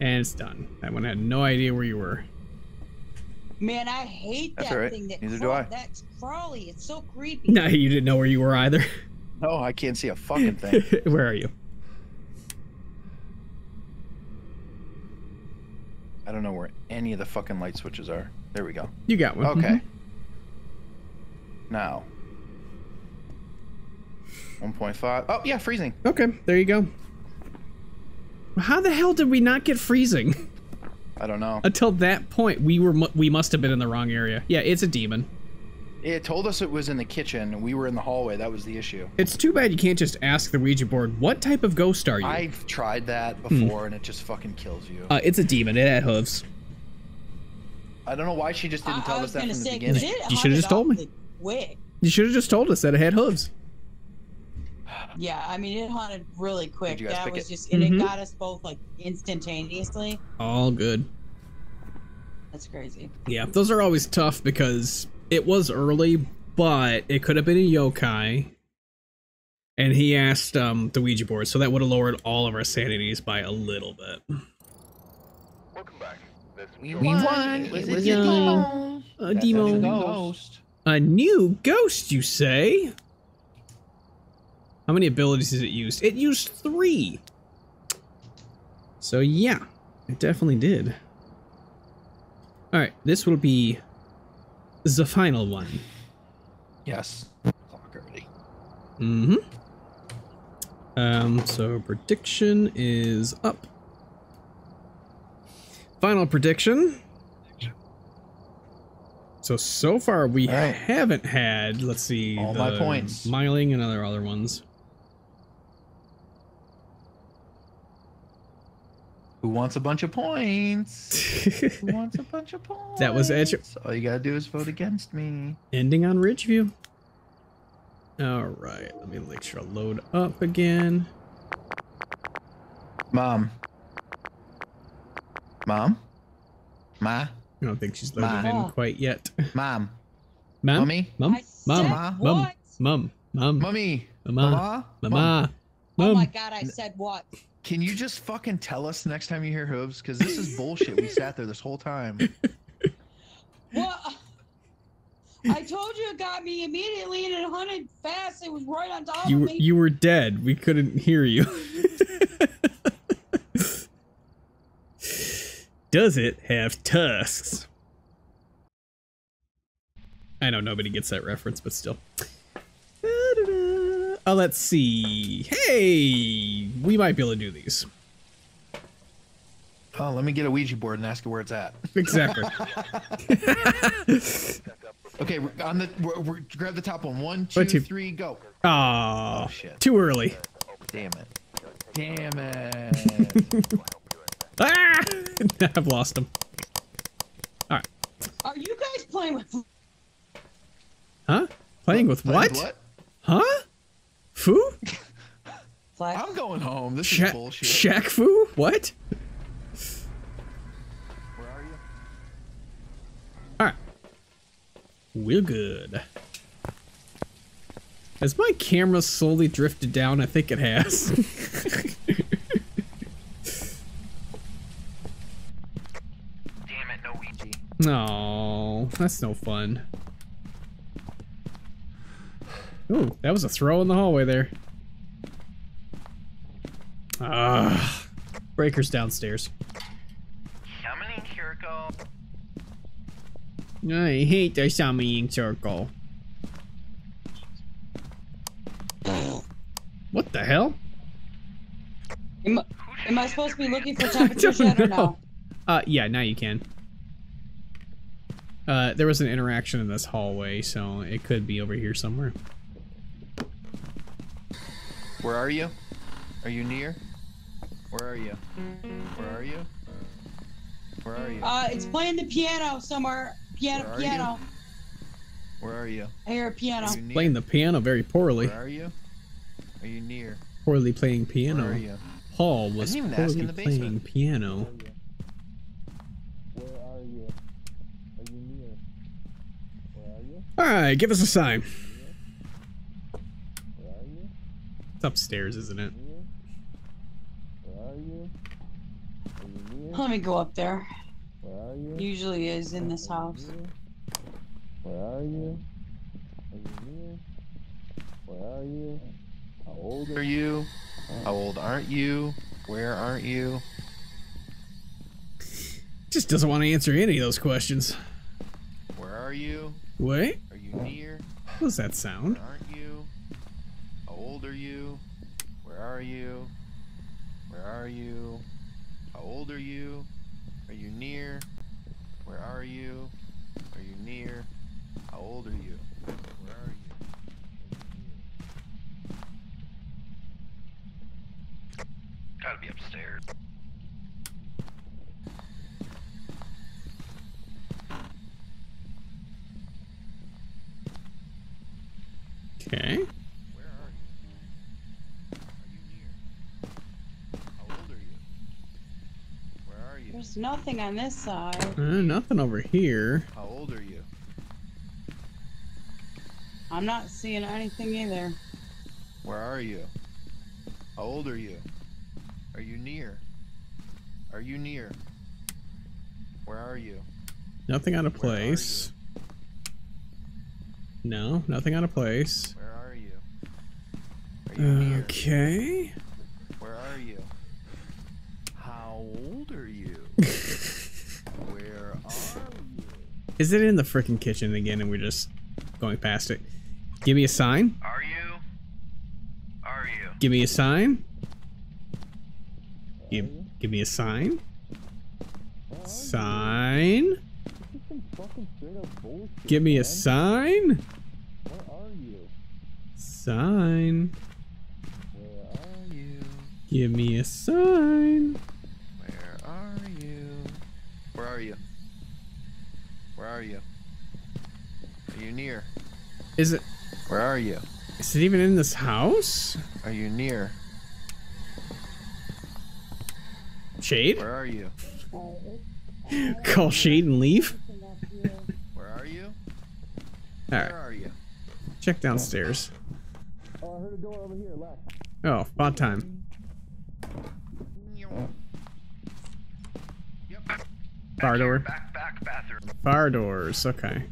And it's done. That one had no idea where you were. Man, I hate That's that all right. thing. That Neither do I. That's crawly. It's so creepy. No, you didn't know where you were either. No, I can't see a fucking thing. <laughs> where are you? I don't know where any of the fucking light switches are. There we go. You got one. Okay. Mhm. Now. 1.5. Oh, yeah, freezing. Okay, there you go. How the hell did we not get freezing? I don't know. Until that point, we were we must have been in the wrong area. Yeah, it's a demon. It told us it was in the kitchen. We were in the hallway. That was the issue. It's too bad you can't just ask the Ouija board, what type of ghost are you? I've tried that before and it just fucking kills you. Uh, it's a demon. It had hooves. I don't know why she just didn't I, tell I us that gonna from the beginning. You should've just told me. awfully Quick. You should have just told us that it had hooves. Yeah, I mean, it hunted really quick. you guys That pick was it? just, and Mhm. it got us both like instantaneously. All good. That's crazy. Yeah, those are always tough because it was early, but it could have been a yokai. And he asked um, the Ouija board, so that would have lowered all of our sanities by a little bit. Welcome back. We George- won. Was Was it it Demo? A That's demo. a ghost. A new ghost, you say? How many abilities did it use? It used three. So yeah, it definitely did. Alright, this will be the final one. Yes. Clock already. Mm-hmm. Um, so prediction is up. Final prediction. So so far we right. haven't had, let's see, All my points. Smiling and other other ones. Who wants a bunch of points? Who <laughs> wants a bunch of points? That was Edge- All you gotta do is vote against me. Ending on Ridgeview. Alright, let me make sure I load up again. Mom. Mom? Ma? I don't think she's loaded Ma. in quite yet. Mom? Mom? Mommy? Mom? I Mom? said Ma? Mom? what? Mom? Mom? Mummy? Mama? Mama? Mama? Oh my god, I said what? Can you just fucking tell us next time you hear hooves? Because this is bullshit. we sat there this whole time. <laughs> What? I told you it got me immediately and it hunted fast. It was right on top You of me. you were dead. We couldn't hear you. <laughs> Does it have tusks? I know nobody gets that reference, but still. Oh, let's see. Hey, we might be able to do these. Oh, let me get a Ouija board and ask it where it's at. <laughs> Exactly. <laughs> Okay, on the we're, we're, grab the top one. One, two, One, two. three, go. Aw, Oh, shit. too early. Damn it. Damn it. <laughs> Ah! I've lost him. All right. Are you guys playing with Huh? Playing with Playing what? with what? Huh? Foo? flash? <laughs> I'm going home. This Sha- is bullshit. Shaq Fu? What? Where are you? Alright. We're good. Has my camera slowly drifted down? I think it has. <laughs> Damn it, no Ouija. No, that's no fun. Ooh, that was a throw in the hallway there. Ah, breakers downstairs. Summoning circle. I hate the summoning circle. What the hell? Am, am I supposed to be looking for <laughs> I temperature don't or no? Uh, yeah, now you can. Uh, there was an interaction in this hallway, so it could be over here somewhere. Where are you? Are you near? Where are you? Where are you? Where are you? Uh, it's playing the piano somewhere. Piano, Where are you? Where are you? I hear a piano. Are? Playing the piano very poorly. Where are you? Are you near? Poorly playing piano. Where are you? Paul was didn't ask poorly in the playing piano. Where are you? Are you near? Where are you? Alright, give us a sign. Where are you? It's upstairs, isn't it? Where are you? Are you? Let me go up there. Where are you? Usually is in this house. Where are you? Are you near? Where are you? How old are you? How old aren't you? Where aren't you? Just doesn't want to answer any of those questions. Where are you? Wait, Are you near? what was that sound? Where aren't you? How old are you? Where are you? Where are you? How old are you? Are you near? Where are you? Are you near? How old are you? Where are you? Gotta be upstairs. Okay. Where are you? Are you near? How old are you? Where are you? There's nothing on this side. Uh, nothing over here. How old are you? I'm not seeing anything either. Where are you? How old are you? Are you near? Are you near? Where are you? Nothing out of place. No, nothing out of place. Where are you? Are you near? Okay. Where are you? How old are you? Where are you? Is it in the freaking kitchen again and we're just going past it? Give me a sign. Are you? Are you? Give me a sign. Give, give me a sign. Sign. Give me a sign. Where are you? Sign. Where are you? Give me a sign. Where are you? Where are you? Are you? Are you near? Is it Where are you? is it even in this house? Are you near? Shade? Where are you? <laughs> Call Shade and leave? Where are you? Alright, Where are you? check downstairs. Oh, I heard a door over here, left. Oh, about time. Fire door. Back, back, bathroom. Fire doors, okay.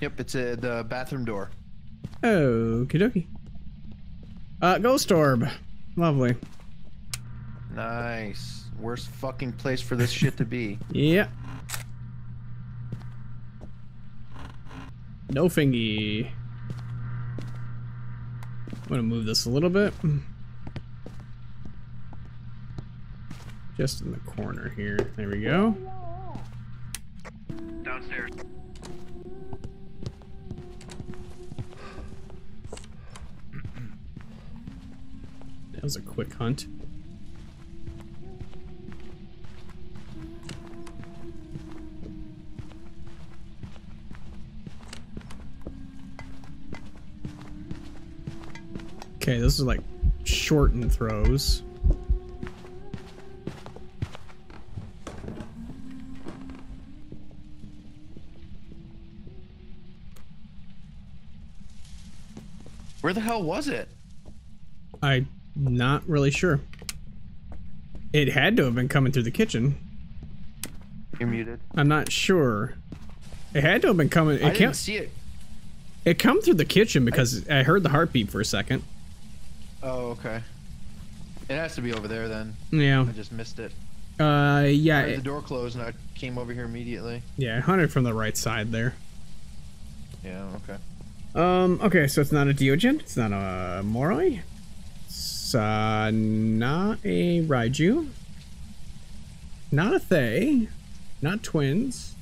Yep, it's uh, the bathroom door. Okie dokie. Uh, Ghost Orb. Lovely. Nice. Worst fucking place for this shit to be. <laughs> Yeah. No fingy. I'm gonna move this a little bit. Just in the corner here. There we go. Downstairs. <clears throat> That was a quick hunt. Okay, those are like shortened throws. Where the hell was it? I'm not really sure. It had to have been coming through the kitchen. You're muted. I'm not sure. It had to have been coming. It I can't didn't see it. It come through the kitchen because I, heard the heartbeat for a second. Oh, okay. It has to be over there then. Yeah. I just missed it. Uh, yeah, I heard it- the door closed and I came over here immediately. yeah, I hunted from the right side there. Yeah, okay. Um, okay, so it's not a Deogen, it's not a Moroi, it's uh, not a Raiju, not a Thaye, not twins,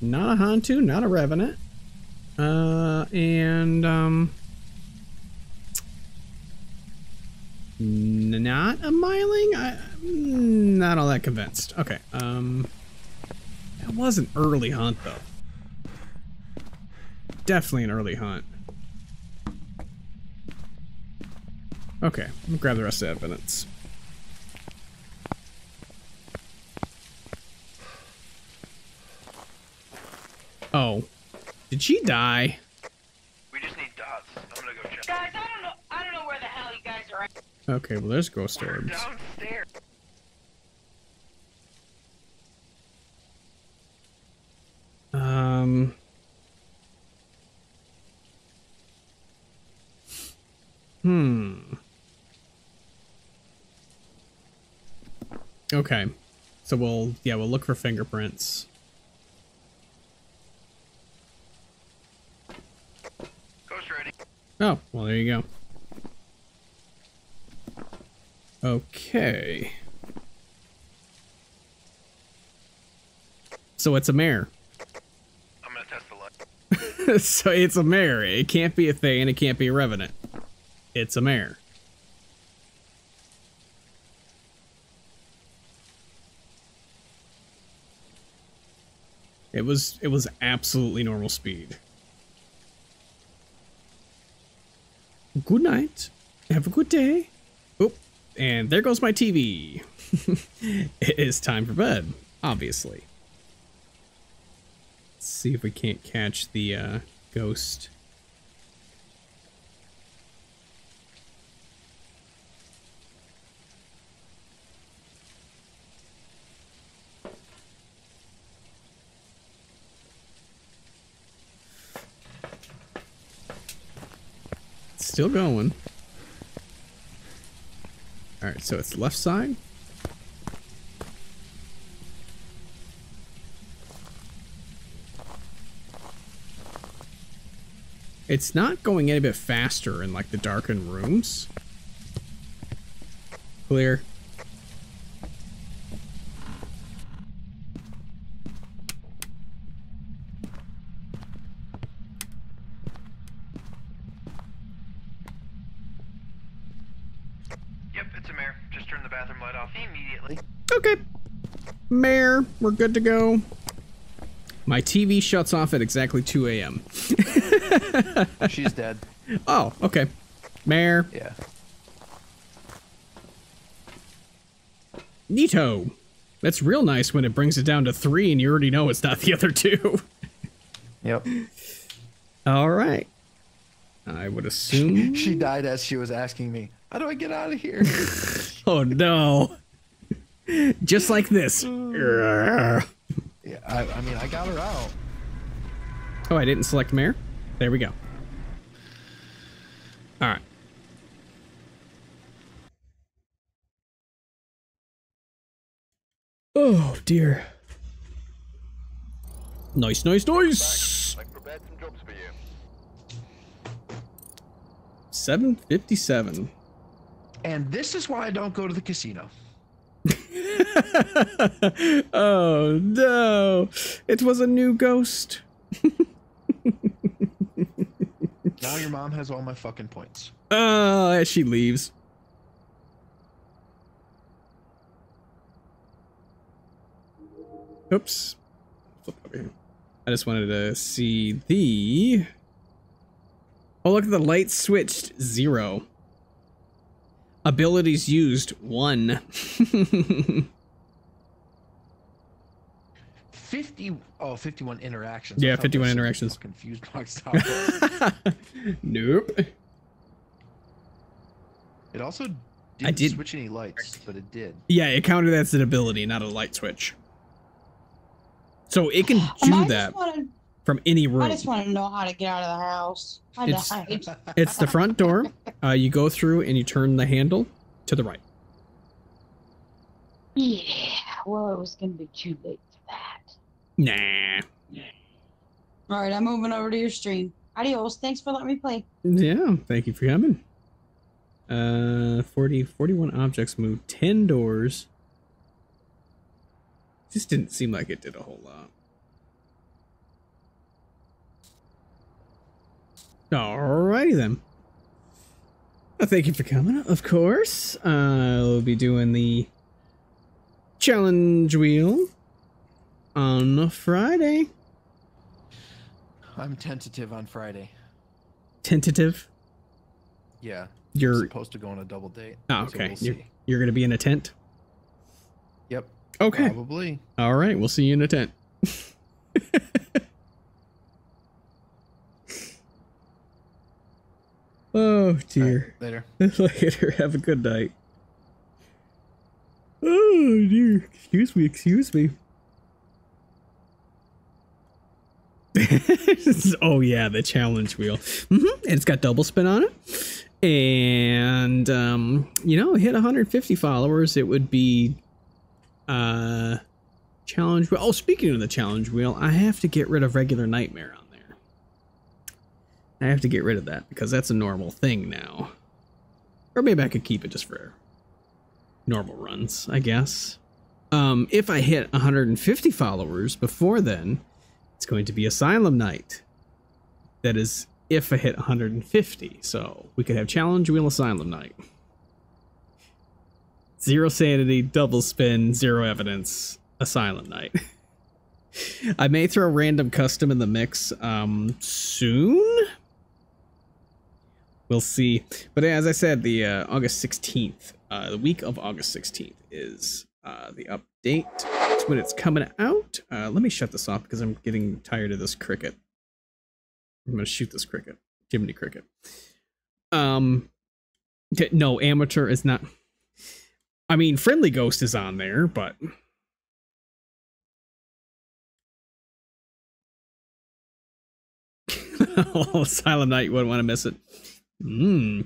not a Hantu, not a Revenant, uh, and, um, not a Myling? I, I'm not all that convinced. Okay, um, that was an early hunt, though definitely an early hunt. Okay, I'm gonna grab the rest of the evidence. Oh, did she die? We just need dots. I'm gonna go check. Guys, I don't know. I don't know where the hell you guys are at. Okay, well there's ghost We're orbs. downstairs. Um. Hmm. Okay. So we'll yeah, we'll look for fingerprints. Ghost ready. Oh, well there you go. Okay. So it's a mare. I'm gonna test the light. <laughs> so it's a mare. It can't be a thing, and it can't be a Revenant. It's a mare. It was it was absolutely normal speed. Good night. Have a good day. Oh, and there goes my TV. <laughs> it is time for bed, obviously. Let's see if we can't catch the uh, ghost. Still going. Alright, so it's left side. It's not going any bit faster in like the darkened rooms. Clear. Yep, it's a mare. Just turn the bathroom light off immediately. Okay. Mare, we're good to go. My TV shuts off at exactly 2 a.m. <laughs> She's dead. Oh, okay. Mare. Yeah. Neato. That's real nice when it brings it down to three and you already know it's not the other two. Yep. All right. I would assume. <laughs> She died as she was asking me, "How do I get out of here?" <laughs> oh no. Just like this. yeah, I, I mean, I got her out. Oh, I didn't select mare? There we go. All right. Oh, dear. Nice, nice, nice. I've prepared some jobs for you. 757. And this is why I don't go to the casino. <laughs> oh, no. It was a new ghost. <laughs> Now your mom has all my fucking points. Uh, as she leaves. Oops. Flip over here. I just wanted to see the. Oh, look at the light switched zero. Abilities used one. 50 oh 51 interactions. Yeah, 51 there was some interactions. fucking Fuse box top. nope. it also Didn't did- switch any lights, but it did. Yeah, it counted as an ability, not a light switch. So it can do I that Just wanna, from any room. I just want to know how to get out of the house. I It's- died. <laughs> It's the front door. Uh, you go through and you turn the handle to the right. Yeah. Well, it was gonna be too late for that. Nah. All right, I'm moving over to your stream. Adios. Thanks for letting me play. Yeah, thank you for coming. Uh, 40, 41 objects moved, 10 doors. Just didn't seem like it did a whole lot. Alrighty then. Well, thank you for coming, of course. Uh, I'll be doing the challenge wheel on Friday. I'm tentative on Friday. Tentative. Yeah. You're supposed to go on a double date. oh, so okay. we'll you're, you're gonna be in a tent. Yep. Okay. Probably. All right, we'll see you in a tent. <laughs> oh dear. Later. <laughs> Later. Have a good night. Oh dear. Excuse me. Excuse me. <laughs> oh yeah, the challenge wheel. hmm It's got double spin on it, and um, you know, hit 150 followers, it would be uh challenge wheel. Oh, speaking of the challenge wheel, I have to get rid of regular nightmare on. I have to get rid of that because that's a normal thing now. Or maybe I could keep it just for normal runs, I guess. Um, if I hit 150 followers before then, it's going to be Asylum Night. That is if I hit 150. So we could have Challenge Wheel Asylum Night. Zero sanity, double spin, zero evidence, Asylum Night. <laughs> I may throw random custom in the mix um, soon. We'll see. But as I said, the uh, August 16th, uh, the week of August 16th is uh, the update. It's when it's coming out. Uh, let me shut this off because I'm getting tired of this cricket. I'm going to shoot this cricket. Jiminy Cricket. Um, no, amateur is not. I mean, Friendly Ghost is on there, but. <laughs> oh, Silent Night, you wouldn't want to miss it. Hmm.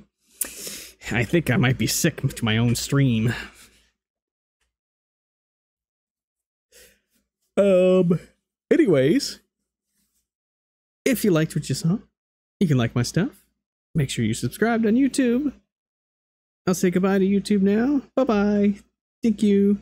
I think I might be sick to my own stream. Um, anyways, if you liked what you saw, you can like my stuff. Make sure you subscribed on YouTube. I'll say goodbye to YouTube now. Bye bye. Thank you.